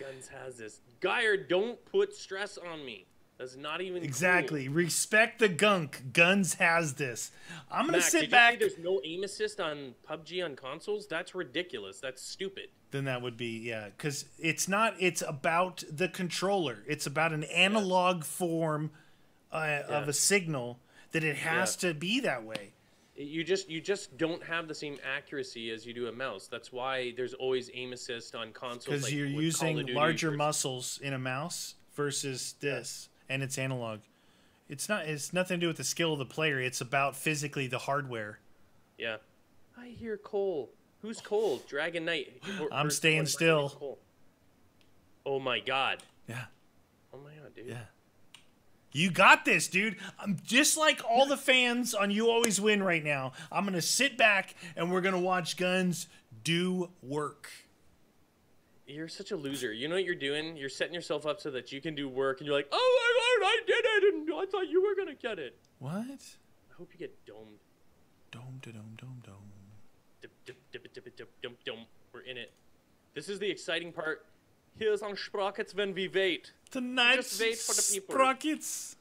S2: Guns has this. Geyer, don't put stress on me. That's not even cool.
S1: Exactly. Respect the gunk. Guns has this. I'm gonna
S2: Mac,
S1: sit back.
S2: There's no aim assist on PUBG on consoles. That's ridiculous. That's stupid.
S1: then that would be yeah, because it's not. It's about the controller. It's about an analog form uh, of a signal that it has to be that way.
S2: You just you just don't have the same accuracy as you do a mouse. That's why there's always aim assist on consoles.
S1: Because
S2: like
S1: you're
S2: with Call of
S1: using larger
S2: versus-
S1: muscles in a mouse versus this, and it's analog. It's not. It's nothing to do with the skill of the player. It's about physically the hardware.
S2: Yeah. I hear Cole. Who's Cole? Dragon Knight. Or-
S1: I'm
S2: or
S1: staying still.
S2: Oh my god.
S1: Yeah.
S2: Oh my god, dude.
S1: Yeah. You got this, dude. I'm just like all the fans on You Always Win right now. I'm gonna sit back and we're gonna watch guns do work.
S2: You're such a loser. You know what you're doing? You're setting yourself up so that you can do work, and you're like, "Oh my god, I did it!" And I thought you were gonna get it.
S1: What?
S2: I hope you get domed.
S1: Dome to dome dome dome.
S2: Dip, dip, dip, dip, dip. We're in it. This is the exciting part. Here's on Sprockets when we wait.
S1: Tonight,
S2: Just wait for the people.
S1: sprockets.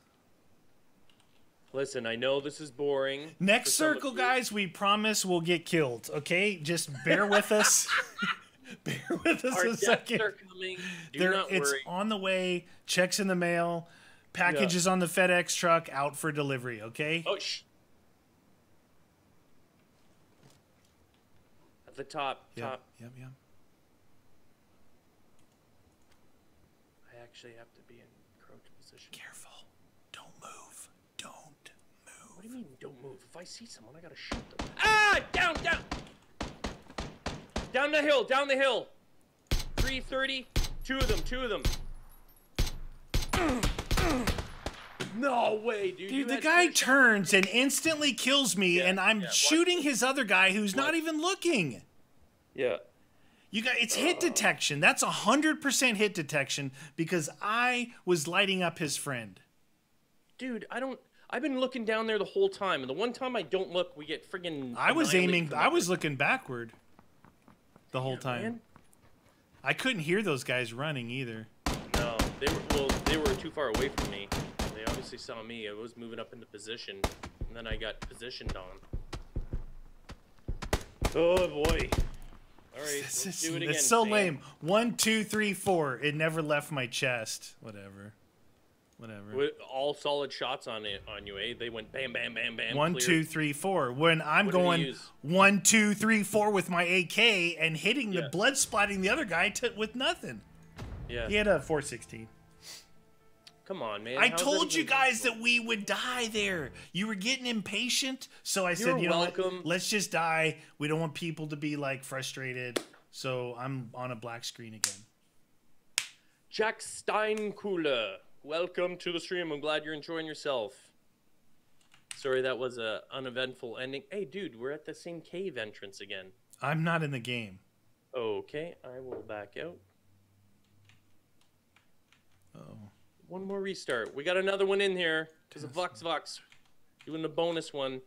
S2: Listen, I know this is boring.
S1: Next
S2: for some of
S1: circle, guys. We promise we'll get killed. Okay, just bear with us. (laughs) (laughs) bear with us
S2: Our
S1: a second.
S2: are coming. Do
S1: There, it's
S2: worry.
S1: on the way. Checks in the mail. Packages on the FedEx truck out for delivery. Okay.
S2: Oh, shh. At the top,
S1: Yep,
S2: top.
S1: Yep. Yep.
S2: I actually have to be in crouch position.
S1: Careful. Don't move. Don't move.
S2: What do you mean, don't move? If I see someone, I gotta shoot them. Ah! Down, down! Down the hill, down the hill! 330, two of them, two of them. No way, dude. you
S1: Dude, the guy turns and instantly kills me,
S2: Yeah,
S1: and I'm
S2: yeah,
S1: shooting his other guy who's not even looking.
S2: Yeah.
S1: You got it's hit detection. That's a hundred percent hit detection because I was lighting up his friend.
S2: Dude, I don't. I've been looking down there the whole time, and the one time I don't look, we get friggin'.
S1: I was aiming. I was looking backward the whole
S2: Yeah,
S1: time.
S2: man.
S1: I couldn't hear those guys running either.
S2: No, they were well. They were too far away from me. They obviously saw me. I was moving up into position, and then I got positioned on. Oh boy! All right,
S1: This
S2: let's
S1: is-
S2: do it again.
S1: it's so
S2: Sam.
S1: lame. One, two, three, four. It never left my chest. Whatever. Whatever.
S2: With all solid shots on it on you, eh? They went bam, bam, bam, bam.
S1: One,
S2: clear.
S1: two, three, four. When I'm
S2: What
S1: going one, two, three, four with my AK and hitting the blood splatting the other guy with nothing.
S2: Yeah.
S1: He had a 416.
S2: Come on, man.
S1: I
S2: How's
S1: told you guys
S2: possible?
S1: that we would die there. You were getting impatient, so I said,
S2: You're
S1: you know what?
S2: welcome.
S1: Let's just die. We don't want people to be like frustrated. So I'm on a black screen again.
S2: Jack Steinkühler, welcome to the stream. I'm glad you're enjoying yourself. Sorry, that was a uneventful ending. Hey, dude, we're at the same cave entrance again.
S1: I'm not in the game.
S2: Okay, I will back out.
S1: Oh,
S2: One more restart. We got another one in here. There's a Vox Vox. Doing the bonus one.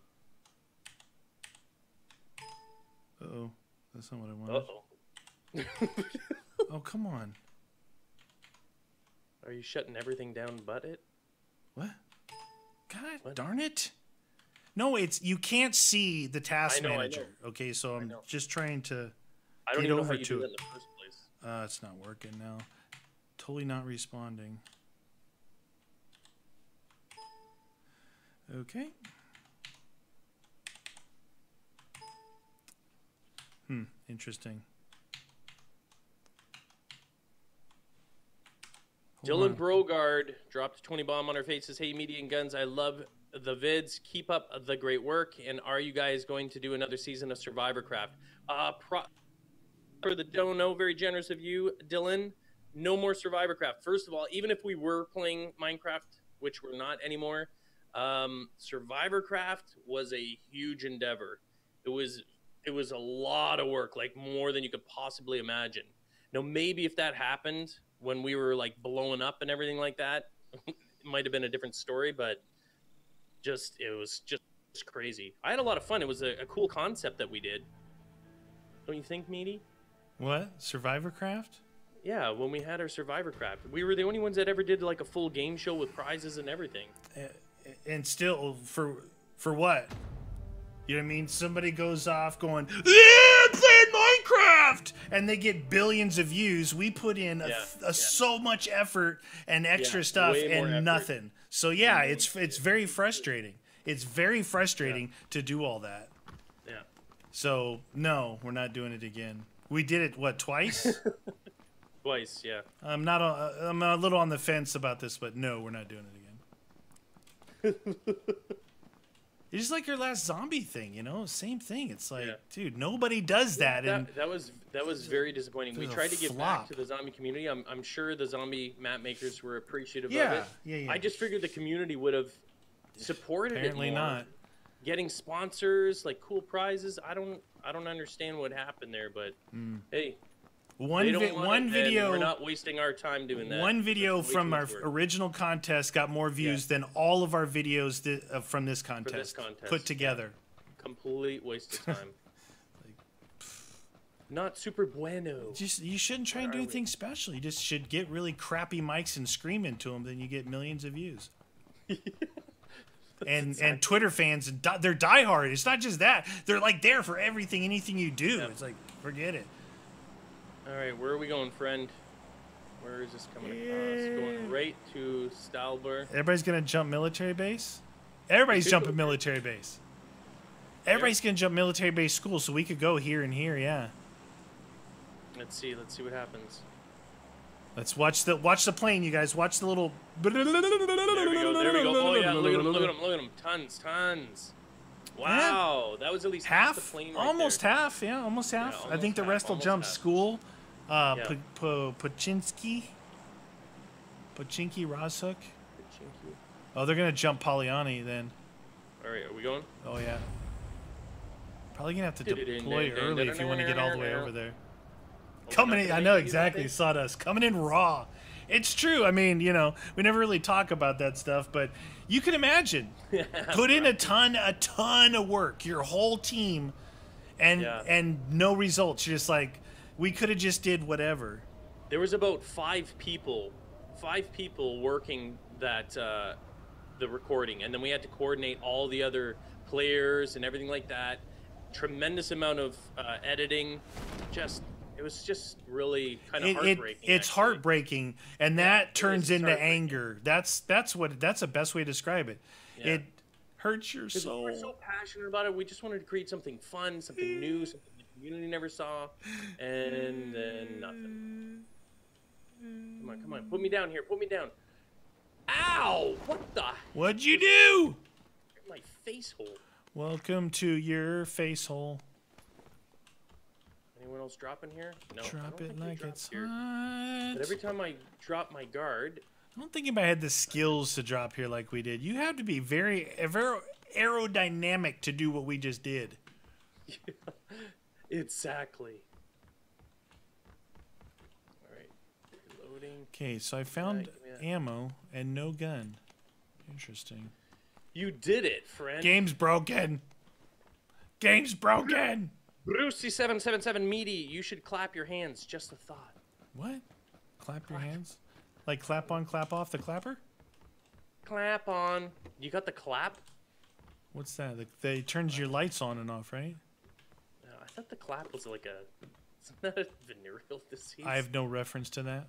S1: oh, that's not what I wanted.
S2: Uh oh. (laughs)
S1: Oh, come on.
S2: Are you shutting everything down but it?
S1: What? God
S2: What?
S1: darn it! No, it's you can't see the task
S2: I know, I know.
S1: manager. Okay, so I'm just trying to.
S2: I don't
S1: Get
S2: even know how
S1: over
S2: you
S1: to
S2: do
S1: it.
S2: that in the first place.
S1: Uh, it's not working now. Totally not responding. Okay. Hmm. Interesting.
S2: Dylan. Brogard dropped a 20 bomb on our faces. Hey, Meaty and Guns, I love the vids. Keep up the great work. And are you guys going to do another season of Survivor Craft? Uh, pro- for the don't know, very generous of you, Dylan. No more Survivor Craft. First of all, even if we were playing Minecraft, which we're not anymore, um, Survivor Craft was a huge endeavor. It was it was a lot of work, like more than you could possibly imagine. Now, maybe if that happened when we were like blowing up and everything like that, (laughs) it might have been a different story. But just it was just crazy. I had a lot of fun. It was a, a cool concept that we did. Don't you think, Meaty?
S1: What? Survivor Craft?
S2: Yeah, when we had our Survivor crap, we were the only ones that ever did like a full game show with prizes and everything.
S1: and still for for what? You know what I mean? Somebody goes off going, "Yeah, playing Minecraft," and they get billions of views. We put in a,
S2: Yeah,
S1: a
S2: yeah.
S1: so much effort and extra
S2: Yeah,
S1: stuff and nothing. So yeah, it's it's very frustrating. It's very frustrating to do all that.
S2: Yeah.
S1: So no, we're not doing it again. We did it what twice? (laughs)
S2: Twice, yeah.
S1: I'm not. A, I'm a little on the fence about this, but no, we're not doing it again. (laughs) it's just like your last zombie thing, you know. Same thing. It's like,
S2: Yeah.
S1: dude, nobody does that, and
S2: That, that was that was very disappointing. We tried to give
S1: flop.
S2: back to the zombie community. I'm, I'm sure the zombie map makers were appreciative
S1: Yeah,
S2: of it.
S1: yeah, yeah.
S2: I just figured the community would have supported
S1: apparently
S2: it more.
S1: not.
S2: Getting sponsors, like cool prizes. I don't I don't understand what happened there, but
S1: Mm.
S2: hey,
S1: One vi- one video.
S2: We're not wasting our time doing that.
S1: One video from our
S2: work.
S1: original contest got more views than all of our videos thi- uh, from this contest,
S2: contest,
S1: put
S2: yeah.
S1: together.
S2: complete waste of time. (laughs) not super bueno.
S1: Just you shouldn't try and do
S2: are we?
S1: anything special. You just should get really crappy mics and scream into them. Then you get millions of views. (laughs) and and Twitter fans, they're diehard. It's not just that; they're like there for everything, anything you do.
S2: Yeah.
S1: It's like forget it.
S2: All right, where are we going, friend? Where is this coming across? Going right to Stalber.
S1: Everybody's gonna jump military base. Everybody's jumping military base. Everybody's gonna jump military base school, so we could go here and here. Yeah.
S2: Let's see. Let's see what happens.
S1: Let's watch the watch the plane, you guys. Watch the little.
S2: There we go. There we go. Oh yeah, look at him. Look at him. Look at him. Tons, tons. Wow, that was at least half, the plane. Right
S1: almost
S2: there.
S1: half, yeah, almost half. I
S2: almost
S1: think the
S2: half,
S1: rest will jump
S2: half.
S1: school. Uh,
S2: Yeah.
S1: P- P- Pachinski, Pochinki, Rozhok.
S2: Chinky.
S1: Oh, they're gonna jump Polyana then.
S2: All right, are we going?
S1: Oh yeah. Probably gonna have to deploy early if you want to get all the way over there.
S2: Oh,
S1: Coming in, I know
S2: make it, you don't
S1: exactly.
S2: think?
S1: Sawdust coming in raw. It's true. I mean, you know, we never really talk about that stuff, but you can imagine. (laughs) Put in a ton, a ton of work, your whole team, and
S2: Yeah.
S1: and no results. You're just like, we could have just did whatever.
S2: There was about five people, five people working that uh, the recording, and then we had to coordinate all the other players and everything like that. Tremendous amount of uh, editing. Just it was just really kind of
S1: It, it,
S2: heartbreaking.
S1: it's
S2: actually.
S1: heartbreaking, and that
S2: it
S1: turns into anger. That's that's what that's the best way to describe it.
S2: Yeah.
S1: It hurts your soul.
S2: We're so passionate about it. We just wanted to create something fun, something new, something community never saw, and then nothing. Come on, come on, put me down here. Put me down. Ow! What the?
S1: What'd you do?
S2: My face hole.
S1: Welcome to your face hole.
S2: Anyone else dropping here? No.
S1: Drop it like it's
S2: here.
S1: hot.
S2: But every time I drop my guard,
S1: I don't think anybody had the skills to drop here like we did. You have to be very, very aerodynamic to do what we just did. (laughs)
S2: exactly. All right, reloading.
S1: Okay, so I found ammo and no gun. Interesting.
S2: You did it, friend.
S1: Game's broken. Game's broken.
S2: Brucey seven seven seven meaty. You should clap your hands. Just a thought.
S1: What? Clap your hands? Like clap on, clap off the clapper?
S2: Clap on. You got the clap?
S1: What's that? The, they turns your lights on and off, right?
S2: No, I thought the clap was like a. (laughs) Isn't that a venereal disease?
S1: I have no reference to that.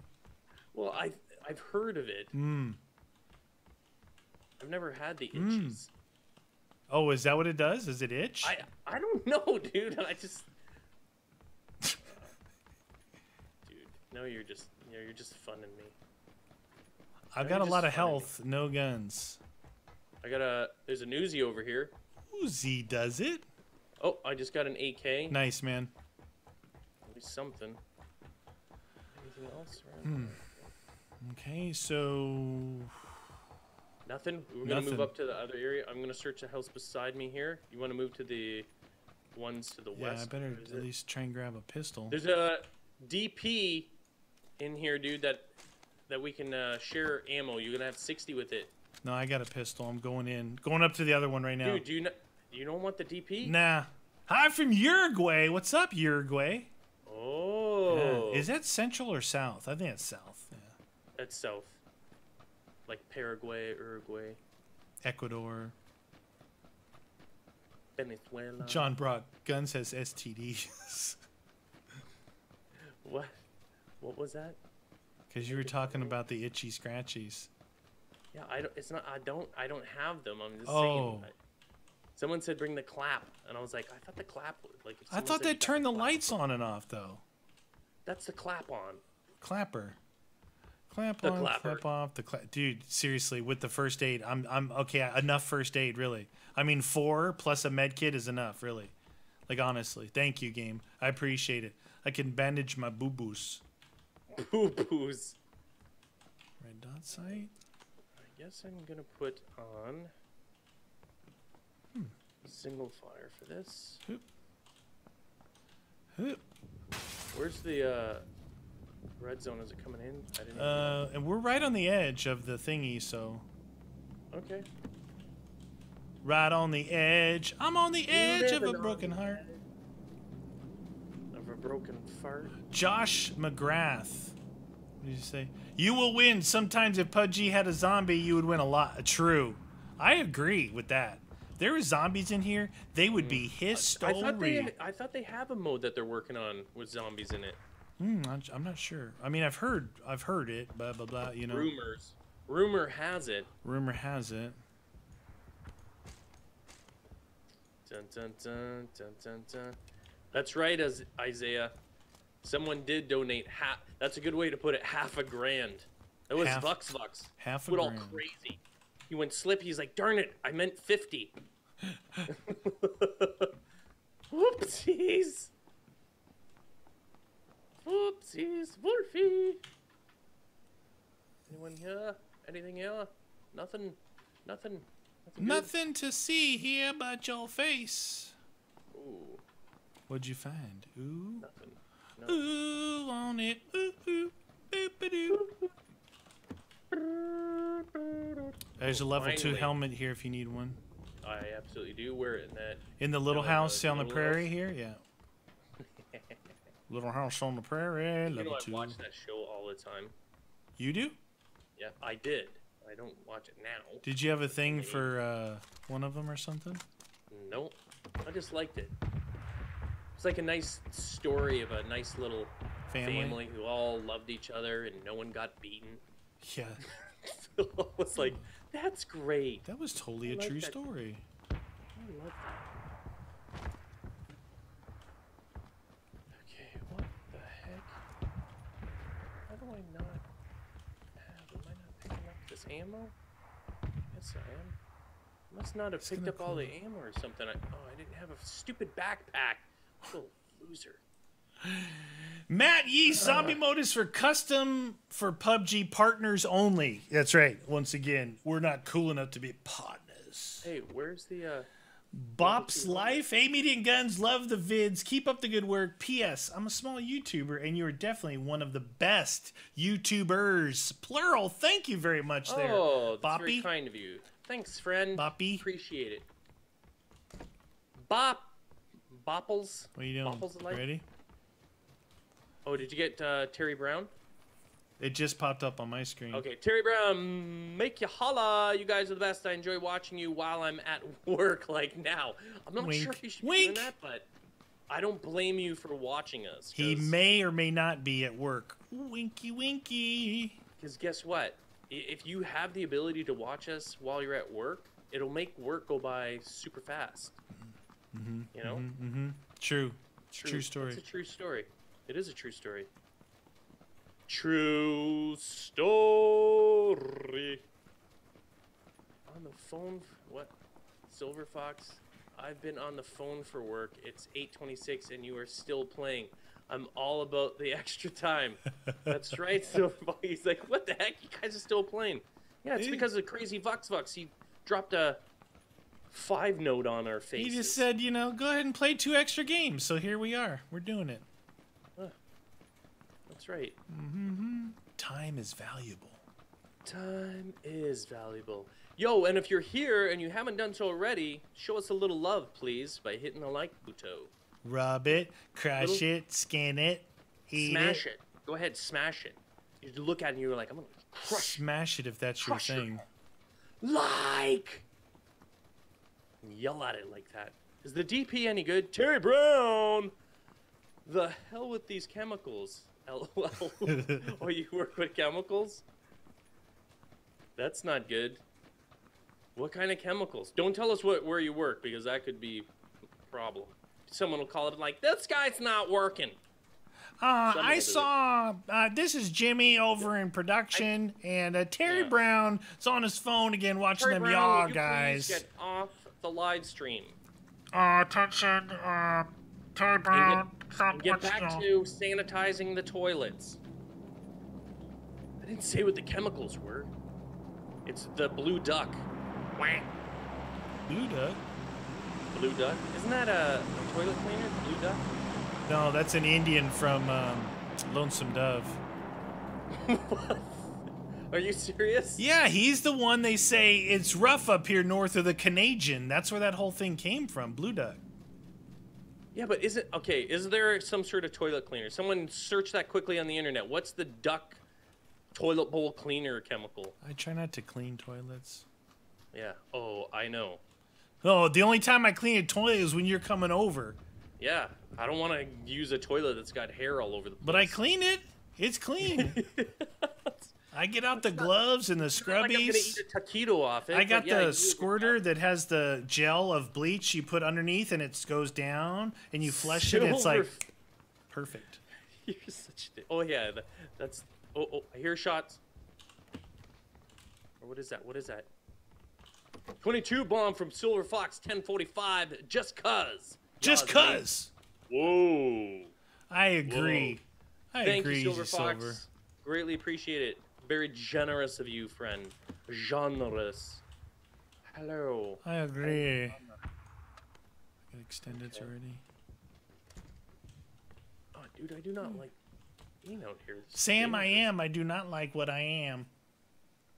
S2: Well, I've I've heard of it.
S1: Hmm.
S2: I've never had the itches.
S1: Oh, is that what it does? Is it itch?
S2: I I don't (laughs) know, dude. I just. (laughs) dude, no, you're just you're, you're just funning me.
S1: I've
S2: no,
S1: got a lot of
S2: just funny.
S1: health, no guns.
S2: I got a. There's a newsie over here.
S1: Uzi does it.
S2: Oh, I just got an AK.
S1: Nice, man.
S2: At least something. Anything else?
S1: Hmm.
S2: around?
S1: Okay, so
S2: Nothing. We're gonna move up to the other area. I'm gonna search the house beside me here. You want to move to the ones to the west.
S1: yeah, I better at
S2: it-
S1: least try and grab a pistol.
S2: There's a DP in here, dude. That that we can uh, share ammo. You're gonna have 60 with it,
S1: No, I got a pistol. I'm going in. Going up to the other one right now.
S2: dude. Do you not, you don't want the DP?
S1: Nah. Hi from Uruguay. What's up, Uruguay?
S2: Oh, Oh,
S1: Is that central or south? I think it's south. Yeah.
S2: that's south, like Paraguay, Uruguay,
S1: Ecuador.
S2: Venezuela.
S1: John Brock. Guns has STDs. (laughs)
S2: What? What was that?
S1: Because you were talking about the itchy scratchies.
S2: Yeah, I don't. It's not. I don't. I don't have them. I'm just
S1: Oh.
S2: saying. Someone said bring the clap, and I was like, I thought the clap would like.
S1: I thought they turned the
S2: clap
S1: lights on and off though.
S2: That's the clap on.
S1: Clapper. Clap
S2: The
S1: on,
S2: clapper.
S1: clap off. The cla- dude, seriously, with the first aid, I'm I'm okay. Enough first aid, really. I mean, four plus a med kit is enough, really. Like honestly, thank you, game. I appreciate it. I can bandage my boo boos. (laughs)
S2: Boo boos.
S1: Red dot sight.
S2: I guess I'm gonna put on. Single fire for this.
S1: Hup.
S2: Where's the uh, red zone? Is it coming in? I didn't.
S1: Uh, and we're right on the edge of the thingy, so
S2: okay.
S1: right on the edge. I'm on the edge of a broken heart.
S2: Of a broken fart.
S1: Josh McGrath. What did you say? You will win. Sometimes if PUBG had a zombie, you would win a lot. True. I agree with that. There were zombies in here, they would be
S2: I
S1: history.
S2: thought they. I thought they have a mode that they're working on with zombies in it.
S1: Hmm, I'm- not sure. I mean, I've heard, I've heard it. Blah blah blah. You know,
S2: Rumors. Rumor has it.
S1: rumor has it.
S2: Dun dun dun dun dun dun. That's right, as Isaiah. Someone did donate half. That's a good way to put it. Half a grand. That was
S1: Half-
S2: Vux Vux.
S1: half a
S2: Went all crazy. He went slip. He's like, darn it, I meant fifty. (laughs) Whoopsies. Whoopsies, Wolfie. Anyone here? Anything here? Nothing. Nothing. Nothing.
S1: to see here but your face.
S2: Ooh,
S1: What'd you find? Ooh,
S2: nothing. No.
S1: ooh on it. Ooh, ooh, boop-a-doo. There's a level two helmet here if you need one.
S2: I absolutely do wear it in that.
S1: In the little house on the prairie
S2: house.
S1: here, yeah. (laughs) little house on the prairie,
S2: You
S1: level
S2: know, I
S1: two.
S2: watch that show all the time.
S1: You do?
S2: Yeah, I did. I don't watch it now.
S1: Did you have a thing for uh, one of them or something?
S2: Nope. I just liked it. It's like a nice story of a nice little
S1: Family?
S2: family, who all loved each other and no one got beaten.
S1: Yeah, (laughs)
S2: I was like, that's great.
S1: that was totally
S2: I
S1: a
S2: like
S1: true
S2: that.
S1: story.
S2: I love that. Okay, what the heck? How do I not have? Am I not picking up this ammo? Yes, I am. I Must not have
S1: It's
S2: picked up all the ammo or something. I, oh, I didn't have a stupid backpack. Little loser.
S1: Matt Yee, zombie mode is for custom for PUBG partners only. That's right. Once again, we're not cool enough to be partners.
S2: Hey, where's the uh?
S1: Bop's Life, A Meaty and Guns, love the vids. Keep up the good work. P.S. I'm a small YouTuber, and you are definitely one of the best YouTubers. Plural. Thank you very much there.
S2: Oh, that's very kind of you. Thanks, friend.
S1: Boppy.
S2: Appreciate it. Bop. Bopples.
S1: What are you doing?
S2: Bopples?
S1: Ready?
S2: Oh, did you get uh, Terry Brown?
S1: It just popped up on my screen.
S2: Okay, Terry Brown, make you holla. You guys are the best. I enjoy watching you while I'm at (laughs) work, like now. I'm not
S1: Wink.
S2: sure if you should
S1: Wink.
S2: be doing that, but I don't blame you for watching us.
S1: He may or may not be at work. Winky, winky.
S2: Because guess what? If you have the ability to watch us while you're at work, it'll make work go by super fast. You know?
S1: Mm-hmm. True. True story.
S2: It's a true story. It is a true story. True story. On the phone. What? Silver Fox. I've been on the phone for work. It's 8:26 and you are still playing. I'm all about the (laughs) extra time. That's right, (laughs) Silver Fox. He's like, "What the heck? You guys are still playing?" Yeah, it's
S1: Dude.
S2: because of crazy Vox Vox. He dropped a five note on our
S1: face.
S2: He
S1: just said, you know, go ahead and play two extra games. So here we are. We're doing it.
S2: That's right. Mm-hmm.
S1: Time is valuable.
S2: Time is valuable. Yo, and if you're here and you haven't done so already, show us a little love, please, by hitting the like button.
S1: Rub it, crush
S2: Little-
S1: it, scan it, Eat
S2: smash it. Go ahead, smash it. You look at it and you're like, I'm gonna crush
S1: Smash it if that's your
S2: Crush it.
S1: thing.
S2: like. Yell at it like that. Is the DP any good? Terry Brown. The hell with these chemicals. LOL. (laughs) oh, you work with chemicals? That's not good. What kind of chemicals? Don't tell us what where you work because that could be a problem. Someone will call it like, this guy's not working.
S1: Uh, I
S2: will do it.
S1: saw uh, this is Jimmy over in production, and uh, Terry
S2: Yeah.
S1: Brown is on his phone again watching
S2: Terry
S1: them
S2: Brown,
S1: Yaw guys.
S2: Get off the live stream.
S1: Uh, attention, Brown, stop
S2: And get back to sanitizing the toilets. I didn't say what the chemicals were. It's the blue duck. Wah.
S1: Blue Duck?
S2: Blue duck? Isn't that a, a toilet cleaner? Blue duck?
S1: No, that's an Indian from um, Lonesome Dove. (laughs)
S2: Are you serious?
S1: Yeah, he's the one they say it's rough up here north of the Canadian. That's where that whole thing came from, Blue Duck.
S2: Yeah, but is it okay? Is there some sort of toilet cleaner? Someone search that quickly on the internet. What's the duck toilet bowl cleaner chemical?
S1: I try not to clean toilets.
S2: Yeah. Oh, I know.
S1: Oh, the only time I clean a toilet is when you're coming over.
S2: Yeah, I don't want to use a toilet that's got hair all over the place.
S1: But I clean it. It's clean. (laughs) I get out the gloves and the
S2: Like
S1: scrubbies.
S2: taquito off.
S1: I got
S2: yeah,
S1: the squirter that has the gel of bleach you put underneath and it goes down and you flush it. It's like perfect. (laughs)
S2: You're such a. Oh yeah, that's. Oh oh, I hear shots. Or what is that? What is that? 22 bomb from Silver Fox 1045. Just cuz.
S1: Just cuz.
S2: Whoa.
S1: I agree. I
S2: Thank
S1: agree,
S2: you, Silver Fox.
S1: Silver.
S2: Greatly appreciate it. Very generous of you, friend. Generous. Hello.
S1: I agree. Got extended already.
S2: Oh, dude, I do not hmm. like being out here. This
S1: Sam, I am. I do not like what I am.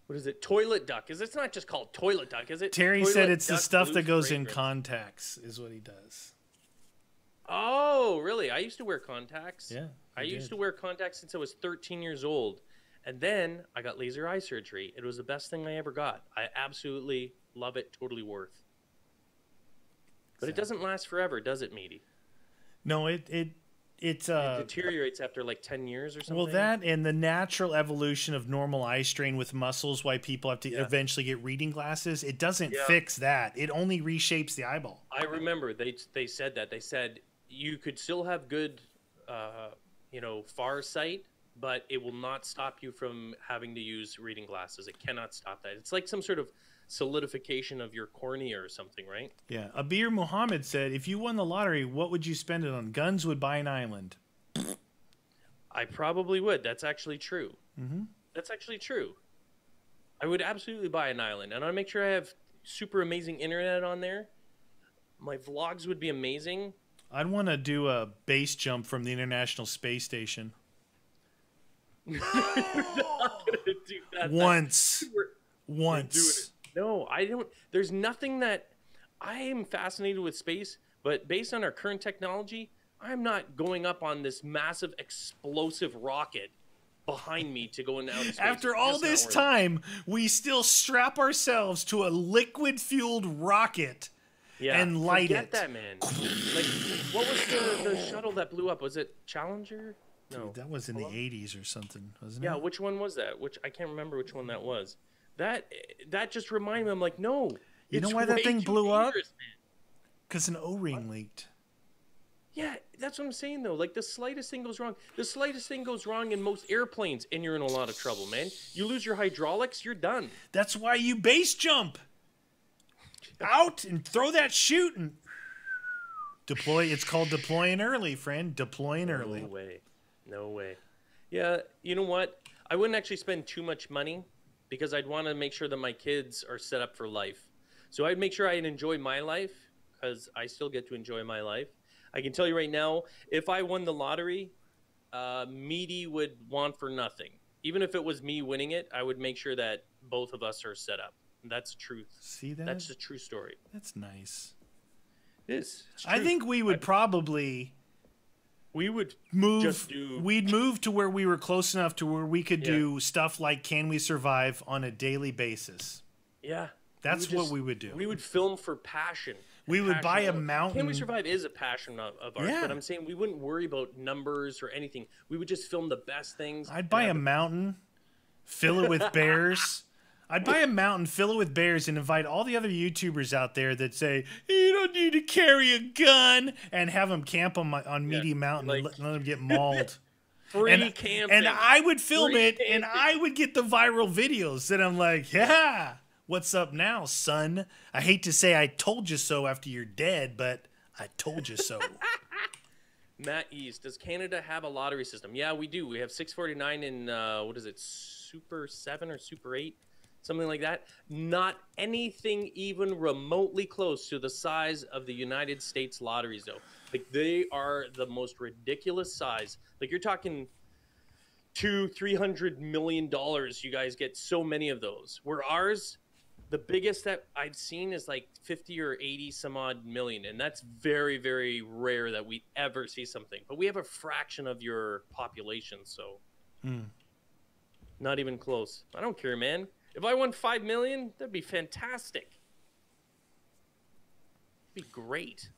S2: What is it? Toilet duck. Is it's not just called toilet duck, is it?
S1: Terry
S2: Toilet
S1: said it's the stuff that goes in contacts, is what he does.
S2: Oh, really? I used to wear contacts.
S1: Yeah.
S2: I
S1: he
S2: used to wear contacts since I was 13 years old. And then I got laser eye surgery. It was the best thing I ever got. I absolutely love it. Totally worth. But it doesn't last forever, does it, Meaty?
S1: No, it it it's
S2: It
S1: uh
S2: deteriorates after like 10 years or something.
S1: well that and the natural evolution of normal eye strain with muscles why people have to
S2: Yeah.
S1: eventually get reading glasses. It doesn't
S2: Yeah.
S1: fix that. It only reshapes the eyeball.
S2: I remember they they said that. They said you could still have good, uh, you know, far sight, but it will not stop you from having to use reading glasses. It cannot stop that. It's like some sort of solidification of your cornea or something, right?
S1: Yeah. Abir Muhammad said, if you won the lottery, what would you spend it on? Guns would buy an island.
S2: I probably would. That's actually true.
S1: Mhm.
S2: That's actually true. I would absolutely buy an island, and I'd make sure I have super amazing internet on there. My vlogs would be amazing.
S1: I'd want to do a base jump from the International Space Station
S2: I'm not gonna do that. (laughs)
S1: once.
S2: We're-
S1: Once.
S2: it. No, I don't. There's nothing that I am fascinated with space, but based on our current technology, I'm not going up on this massive explosive rocket behind me to go into outer space.
S1: After all this
S2: it.
S1: time, we still strap ourselves to a liquid fueled rocket.
S2: yeah,
S1: and light
S2: forget
S1: it.
S2: that man. Like, what was the, the shuttle that blew up? Was it Challenger? No.
S1: Dude, that was in
S2: Hello?
S1: the 80s or something, wasn't
S2: Yeah,
S1: it?
S2: Yeah, which one was that? Which I can't remember which one that was. That that just reminded me. I'm like, no.
S1: You know why that thing blew up? Because an O ring leaked.
S2: Yeah, that's what I'm saying though. Like the slightest thing goes wrong. The slightest thing goes wrong in most airplanes, and you're in a lot of trouble, man. You lose your hydraulics, you're done.
S1: That's why you base jump out and throw that chute and deploy. It's called deploying early, friend. Deploying early.
S2: No way. No way. Yeah, you know what? I wouldn't actually spend too much money because I'd want to make sure that my kids are set up for life. So I'd make sure I enjoy my life because I still get to enjoy my life. I can tell you right now, if I won the lottery, uh, Meaty would want for nothing. Even if it was me winning it, I would make sure that both of us are set up. That's truth.
S1: See that?
S2: That's the true story.
S1: That's nice.
S2: It is.
S1: I think we would probably
S2: We would
S1: move
S2: Just do-
S1: we'd move to where we were close enough to where we could
S2: Yeah.
S1: do stuff like can we survive on a daily basis
S2: yeah.
S1: That's
S2: would
S1: what
S2: just-
S1: we would do.
S2: We would film for passion.
S1: We would buy a
S2: alone. Can We Survive is a passion of, of ours,
S1: Yeah.
S2: but I'm saying we wouldn't worry about numbers or anything. We would just film the best things.
S1: i'd buy a mountain fill it with (laughs) bears i'd buy a mountain fill it with bears and invite all the other youtubers out there that say you don't need to carry a gun and have them camp on my on meaty mountain and let, let them get mauled (laughs)
S2: free
S1: and,
S2: camping.
S1: and I would film
S2: Free
S1: it and. I would get the viral videos. And I'm like, yeah, what's up now, son? I hate to say I told you so after you're dead, but I told you so. (laughs)
S2: Matt East, does Canada have a lottery system? Yeah, we do. We have 649 in uh, what is it, Super Seven or Super Eight, something like that. Not anything even remotely close to the size of the United States lotteries, though. Like they are the most ridiculous size. Like you're talking two, three hundred million dollars. You guys get so many of those. Where ours, the biggest that I've seen is like 50 or 80 some odd million. And that's very, very rare that we ever see something. But we have a fraction of your population. So
S1: Hmm.
S2: not even close. I don't care, man. If I won 5 million, that'd be fantastic. It'd be great.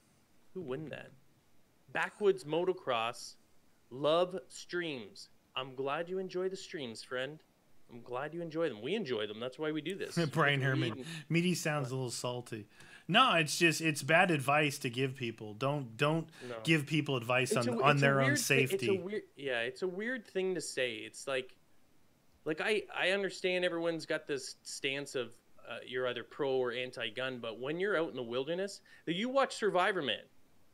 S2: Who win that? Backwoods Motocross. Love streams. I'm glad you enjoy the streams, friend. I'm glad you enjoy them. We enjoy them. That's why we do this. (laughs)
S1: Brian Herman.
S2: eat-
S1: Meaty sounds a little salty. No, it's just it's bad advice to give people. Don't don't
S2: No.
S1: give people advice
S2: It's
S1: on,
S2: a-
S1: on their own safety.
S2: It's a weird, yeah, it's a weird thing to say. It's like, like I I understand everyone's got this stance of uh, you're either pro or anti-gun, but when you're out in the wilderness, you watch Survivor Man.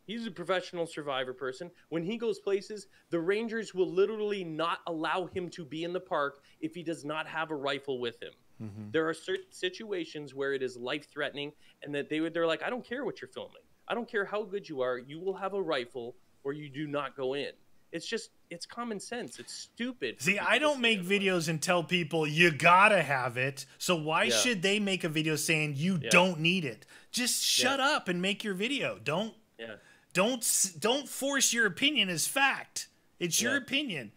S2: He's a professional survivor person. When he goes places, the rangers will literally not allow him to be in the park if he does not have a rifle with him.
S1: Mhm.
S2: There are certain situations where it is life threatening, and that they would they're like, I don't care what you're filming. I don't care how good you are. You will have a rifle, or you do not go in. It's just it's common sense. It's stupid.
S1: See, I don't make videos and tell people you gotta have it. So why
S2: Yeah.
S1: should they make a video saying you
S2: Yeah.
S1: don't need it? Just shut up and make your video. Don't
S2: Yeah,
S1: don't don't force your opinion as fact. It's your opinion.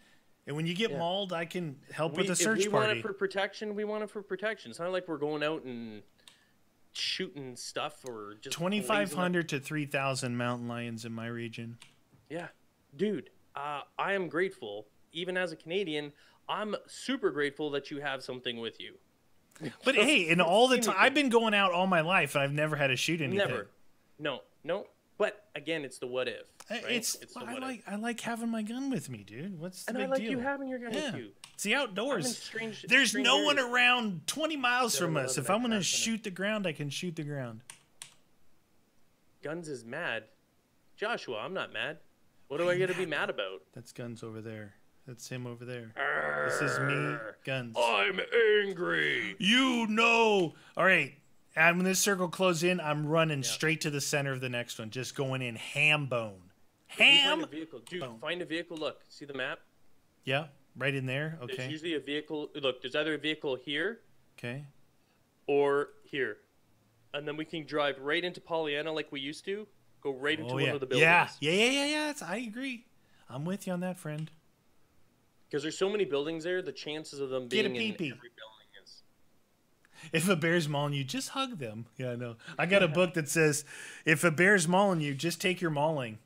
S1: And when you get
S2: Yeah.
S1: mauled, I can help
S2: we,
S1: with
S2: if
S1: search
S2: we want it for protection, we want it for protection. It's not like we're going out and shooting stuff or just
S1: Twenty five
S2: blazing up-
S1: hundred to three thousand mountain lions in my region.
S2: Yeah, dude, uh, I am grateful. Even as a Canadian, I'm super grateful that you have something with you. (laughs)
S1: But hey, in all the time. I've been going out all my life and I've never had to shoot anything.
S2: Never. No, no. But again, it's the what if. Right?
S1: It's,
S2: the
S1: I
S2: what if.
S1: like I like having my gun with me, dude. What's the
S2: and
S1: big
S2: I like
S1: deal?
S2: you having your gun
S1: yeah.
S2: with you.
S1: It's the outdoors.
S2: strange,
S1: There's
S2: strange
S1: no one around 20 miles from us. If I'm gonna shoot the ground, I can shoot the ground.
S2: Guns is mad. Joshua, I'm not mad. What do I to be mad about?
S1: That's guns over there. That's him over there. This is me. Guns.
S2: I'm angry.
S1: You know. All right. And when this circle closes in, I'm running straight to the center of the next one, just going in ham bone.
S2: We Find
S1: Ham.
S2: a vehicle, dude.
S1: Boom.
S2: Find a vehicle. Look, see the map.
S1: Yeah, right in there. Okay.
S2: There's usually a vehicle. Look, there's either a vehicle here
S1: Okay.
S2: or here, and then we can drive right into Polyana like we used to. Go right into
S1: Oh
S2: one
S1: yeah.
S2: of the buildings.
S1: Yeah. Yeah. Yeah. Yeah. Yeah. That's, I agree. I'm with you on that, friend.
S2: Because there's so many buildings there, the chances of them being in every building is.
S1: If a bear's mauling you, just hug them. Yeah, I know. I got a book that says, if a bear's mauling you, just take your mauling.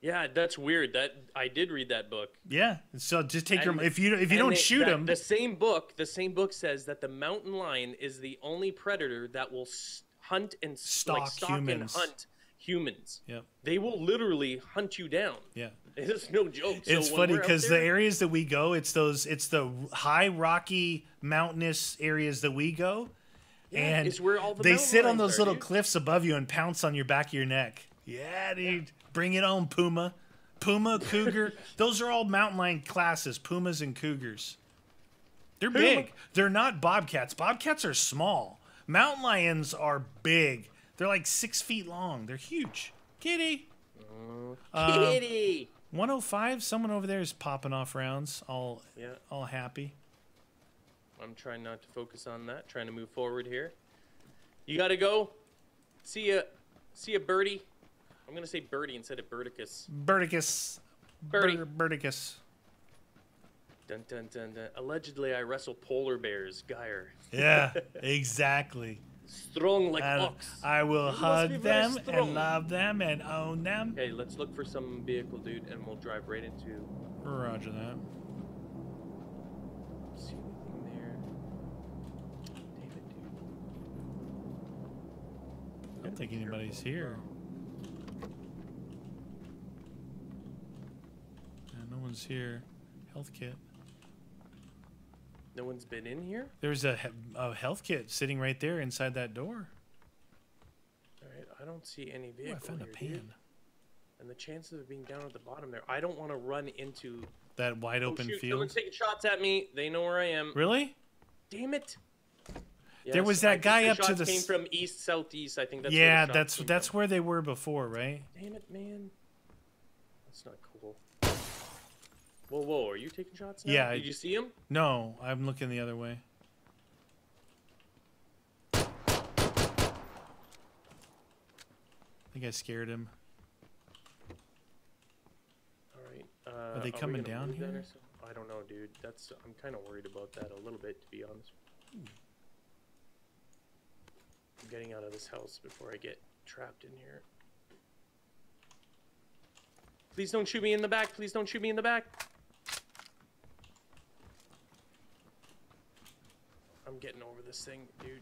S2: Yeah, that's weird. That I did read that book.
S1: Yeah. So just take your. If you if you don't
S2: it-
S1: shoot
S2: that-
S1: them,
S2: The same book, the same book says that the mountain lion is the only predator that will hunt and
S1: Stalk
S2: like, stalk
S1: humans.
S2: and hunt humans.
S1: Yeah.
S2: They will literally hunt you down.
S1: yeah. (laughs)
S2: It's no joke. So
S1: It's funny because the areas that we go, it's those, it's the high rocky mountainous areas that we go,
S2: Yeah,
S1: and
S2: it's where all the
S1: they sit on those
S2: are,
S1: little
S2: dude.
S1: cliffs above you and pounce on your back of your neck. Yeah, dude, bring it on, puma, puma, cougar. (laughs) those are all mountain lion classes, pumas and cougars. They're
S2: Puma.
S1: big. They're not bobcats. Bobcats are small. Mountain lions are big. They're like six feet long. They're huge. Kitty. Uh,
S2: Kitty.
S1: 105 someone over there is popping off rounds all
S2: Yeah,
S1: all happy
S2: I'm trying not to focus on that. Trying to move forward here. You gotta go. See ya. See ya, birdie. I'm gonna say birdie instead of birdicus.
S1: Birdicus
S2: Birdie.
S1: Bir- Birdicus.
S2: Dun, dun, dun, dun. Allegedly, I wrestle polar bears, Geyer.
S1: Yeah, (laughs) exactly.
S2: Strong like
S1: And
S2: ox.
S1: I will
S2: You
S1: hug them and love them and own them.
S2: Okay, let's look for some vehicle, dude, and we'll drive right into.
S1: Roger that.
S2: See anything there? David, dude.
S1: I don't think anybody's here. Yeah, no one's here. Health kit.
S2: No one's been in here.
S1: There's a, a health kit sitting right there inside that door.
S2: All right, I don't see any
S1: Ooh,
S2: vehicle
S1: I found a pan.
S2: dude. And the chances of being down at the bottom there, I don't want to run into.
S1: That wide
S2: Oh,
S1: open
S2: shoot,
S1: field.
S2: Someone's taking shots at me. They know where I am.
S1: Really?
S2: Damn it.
S1: There was that
S2: think
S1: guy up to the
S2: came from east southeast. I think that's where
S1: yeah, that's that's
S2: from.
S1: where they were before, right?
S2: Damn it, man. That's not cool. Whoa, whoa! Are you taking shots now?
S1: Yeah, I-
S2: Did you see him?
S1: No, I'm looking the other way. I think I scared him.
S2: All right. Uh,
S1: they coming
S2: gonna
S1: down here?
S2: I don't know, dude. That's I'm kind of worried about that a little bit, to be honest. I'm getting out of this house before I get trapped in here. Please don't shoot me in the back. Please don't shoot me in the back. I'm getting over this thing, dude.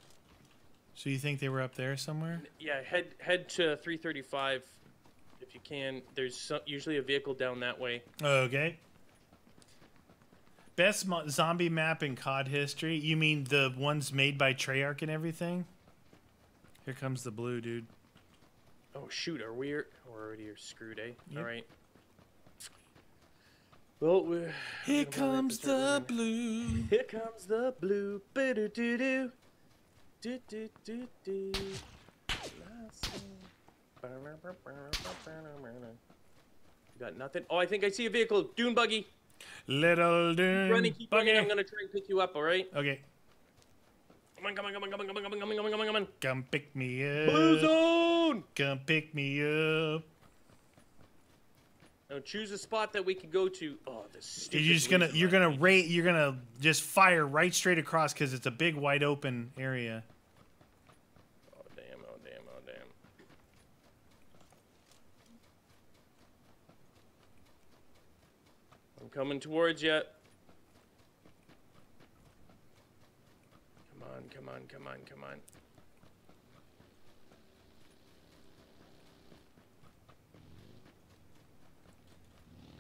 S1: So you think they were up there somewhere?
S2: Yeah, head head to 335 if you can. There's so, usually a vehicle down that way.
S1: Okay. Best mo- zombie map in COD history? You mean the ones made by Treyarch and everything? Here comes the blue, dude.
S2: Oh shoot, are we we're already screwed, eh?
S1: Yep.
S2: All right. Well, we're
S1: Here comes the blue.
S2: Here comes the blue. Do do do do do do do. Got nothing. Oh, I think I see a vehicle. Dune buggy.
S1: Little dune
S2: Running, keep
S1: buggy.
S2: running. I'm gonna try and pick you up. All right.
S1: Okay,
S2: Come on, come on, come on, come on, come on, come on, come on, come on, come on, come on.
S1: come pick me
S2: Blue
S1: up.
S2: zone.
S1: Come pick me up.
S2: Now choose a spot that we can go to. Oh, this.
S1: You're just gonna you're gonna rate you're gonna just fire right straight across because it's a big wide open area.
S2: Oh damn! Oh damn! Oh damn! I'm coming towards you. Come on! Come on! Come on! Come on!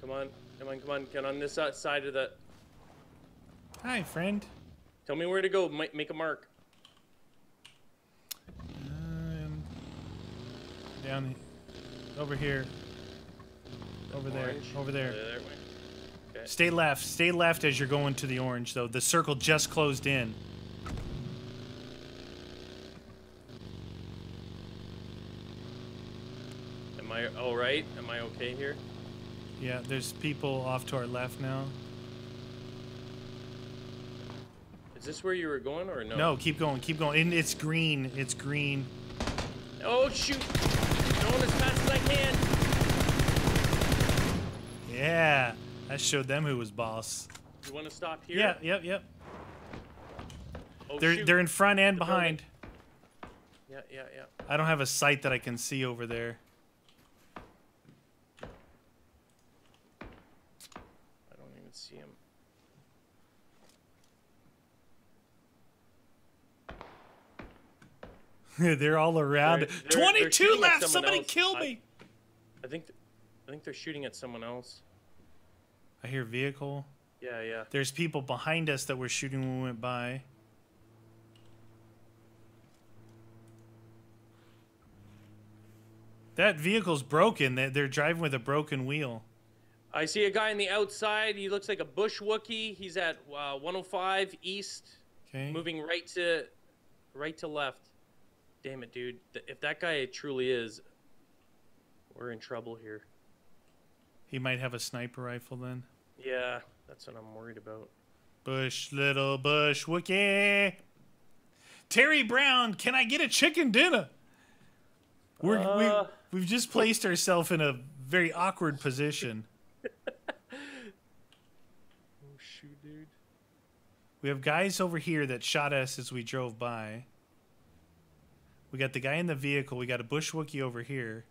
S2: Come on! Come on! Come on! Get on this side of the.
S1: Hi, friend.
S2: Tell me where to go. Make a mark.
S1: Um, down over here. Over there. Over there.
S2: That. Okay.
S1: Stay left. Stay left as you're going to the orange, though. The circle just closed in.
S2: Am I all right? Am I okay here?
S1: Yeah, there's people off to our left now.
S2: Is this where you were going or no?
S1: No, keep going. Keep going. And it's green. It's green.
S2: Oh shoot! Going as fast as I can.
S1: Yeah. That showed them who was boss.
S2: You want to stop here?
S1: Yeah, yep, yep.
S2: Oh,
S1: They're
S2: shoot.
S1: they're in front and
S2: The building.
S1: behind.
S2: Yeah, yeah, yeah.
S1: I don't have a sight that I can see over there.
S2: I don't even see him. (laughs)
S1: they're all around.
S2: They're- they're- they're
S1: 22 left. Somebody
S2: else.
S1: kill me.
S2: I think, th- I think they're shooting at someone else.
S1: I hear vehicle.
S2: Yeah, yeah.
S1: There's people behind us that were shooting when we went by. That vehicle's broken. They- They're driving with a broken wheel.
S2: I see a guy on the outside. He looks like a bush Wookie. He's at uh, 105 east,
S1: Okay.
S2: moving right to, right to left damn it, dude. If that guy truly is, we're in trouble here.
S1: He might have a sniper rifle then.
S2: Yeah, that's what I'm worried about.
S1: Bush, little Bush, Wookie. Terry Brown, can I get a chicken dinner? We're,
S2: uh,
S1: we, we've just placed ourselves in a very awkward position. Oh shoot, dude! We have guys over here that shot us as we drove by. We got the guy in the vehicle. We got a bush wookie over here.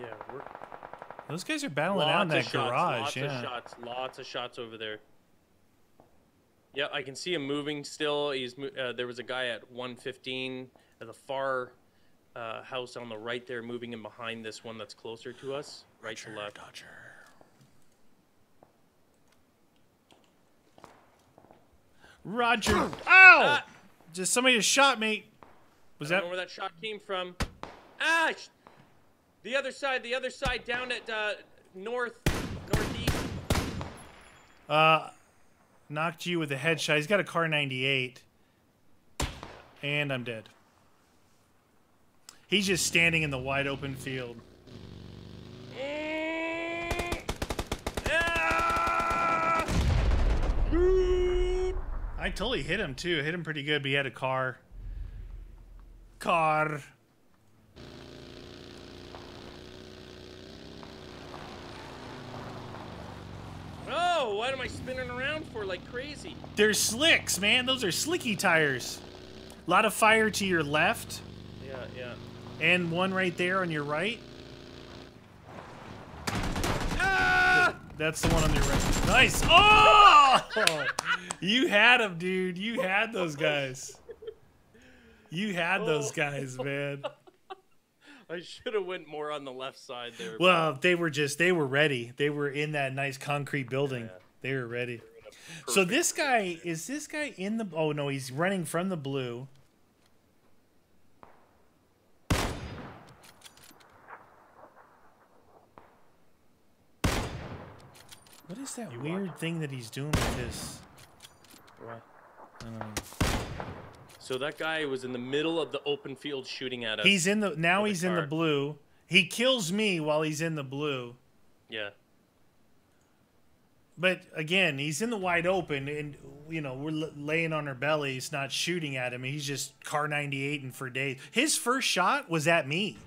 S2: Yeah, we're
S1: Those guys are battling out in that
S2: shots,
S1: garage.
S2: lots
S1: yeah.
S2: of shots, lots of shots over there. Yeah, I can see him moving still. He's uh, there was a guy at 115 at the far uh, house on the right there, moving in behind this one that's closer to us, right to left.
S1: Dodger. Roger. Ow!
S2: Ah!
S1: Just somebody just shot me. Was
S2: I
S1: that
S2: don't know where that shot came from. Ah! The other side, the other side, down at uh, north, northeast.
S1: uh knocked you with a headshot? He's got a Kar 98. And I'm dead. He's just standing in the wide open field.
S2: Ah!
S1: I totally hit him too. Hit him pretty good, but he had a Kar. Kar.
S2: Oh, what am I spinning around for like crazy?
S1: They're slicks, man. Those are slicky tires. A lot of fire to your left,
S2: Yeah, yeah.
S1: and one right there on your right.
S2: Ah!
S1: That's the one on your right. Nice. Oh! (laughs) You had them, dude. You had those guys. You had those
S2: Oh.
S1: guys, man. (laughs)
S2: I should have went more on the left side there.
S1: Well, they were just they were ready. They were in that nice concrete building.
S2: Yeah.
S1: They were ready. So this guy is this guy in the Oh no, he's running from the blue. What is that
S2: You
S1: weird thing that he's doing with this?
S2: What?
S1: I don't know.
S2: So that guy was in the middle of the open field shooting at us.
S1: He's in the now he's in the blue. He kills me while he's in the blue.
S2: yeah.
S1: But again, he's in the wide open, and you know we're l- laying on our bellies, not shooting at him. He's just Kar ninety eight and for days. His first shot was at me.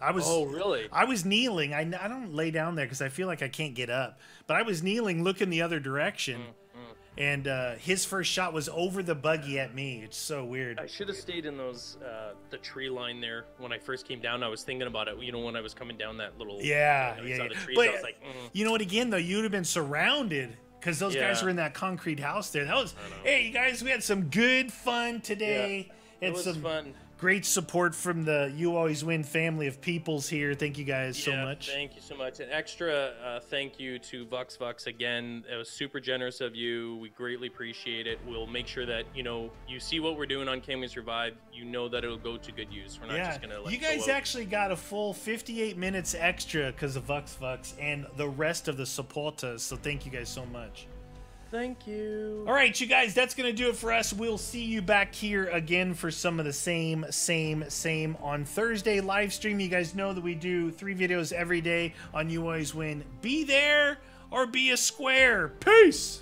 S1: I was
S2: Oh, really?
S1: I was kneeling. I, I don't lay down there because I feel like I can't get up. But I was kneeling, looking the other direction,
S2: Mm,
S1: and uh, his first shot was over the buggy at me. It's so weird.
S2: I should have stayed in those uh, the tree line there when I first came down. I was thinking about it. You know, when I was coming down that little
S1: Yeah,
S2: I
S1: yeah, yeah.
S2: the trees.
S1: But
S2: I was like, mm.
S1: you know what? Again, though, you'd have been surrounded because those guys were in that concrete house there. That was, hey, you guys, we had some good fun today.
S2: it was
S1: some
S2: fun.
S1: Great support from the You Always Win family of peoples here. Thank you guys so
S2: Yeah,
S1: much.
S2: Thank you so much. An extra uh, thank you to Vux Vux again. It was super generous of you. We greatly appreciate it. We'll make sure that you know you see what we're doing on Can We Survive. You know that it'll go to good use. We're not
S1: yeah,
S2: just gonna. Like,
S1: you guys actually got a full 58 minutes extra because of Vux Vux and the rest of the supporters. So thank you guys so much.
S2: Thank you.
S1: All right, you guys, that's going to do it for us. We'll see you back here again for some of the same, same, same on Thursday live stream. You guys know that we do three videos every day on You Always Win. Be there or be a square. Peace.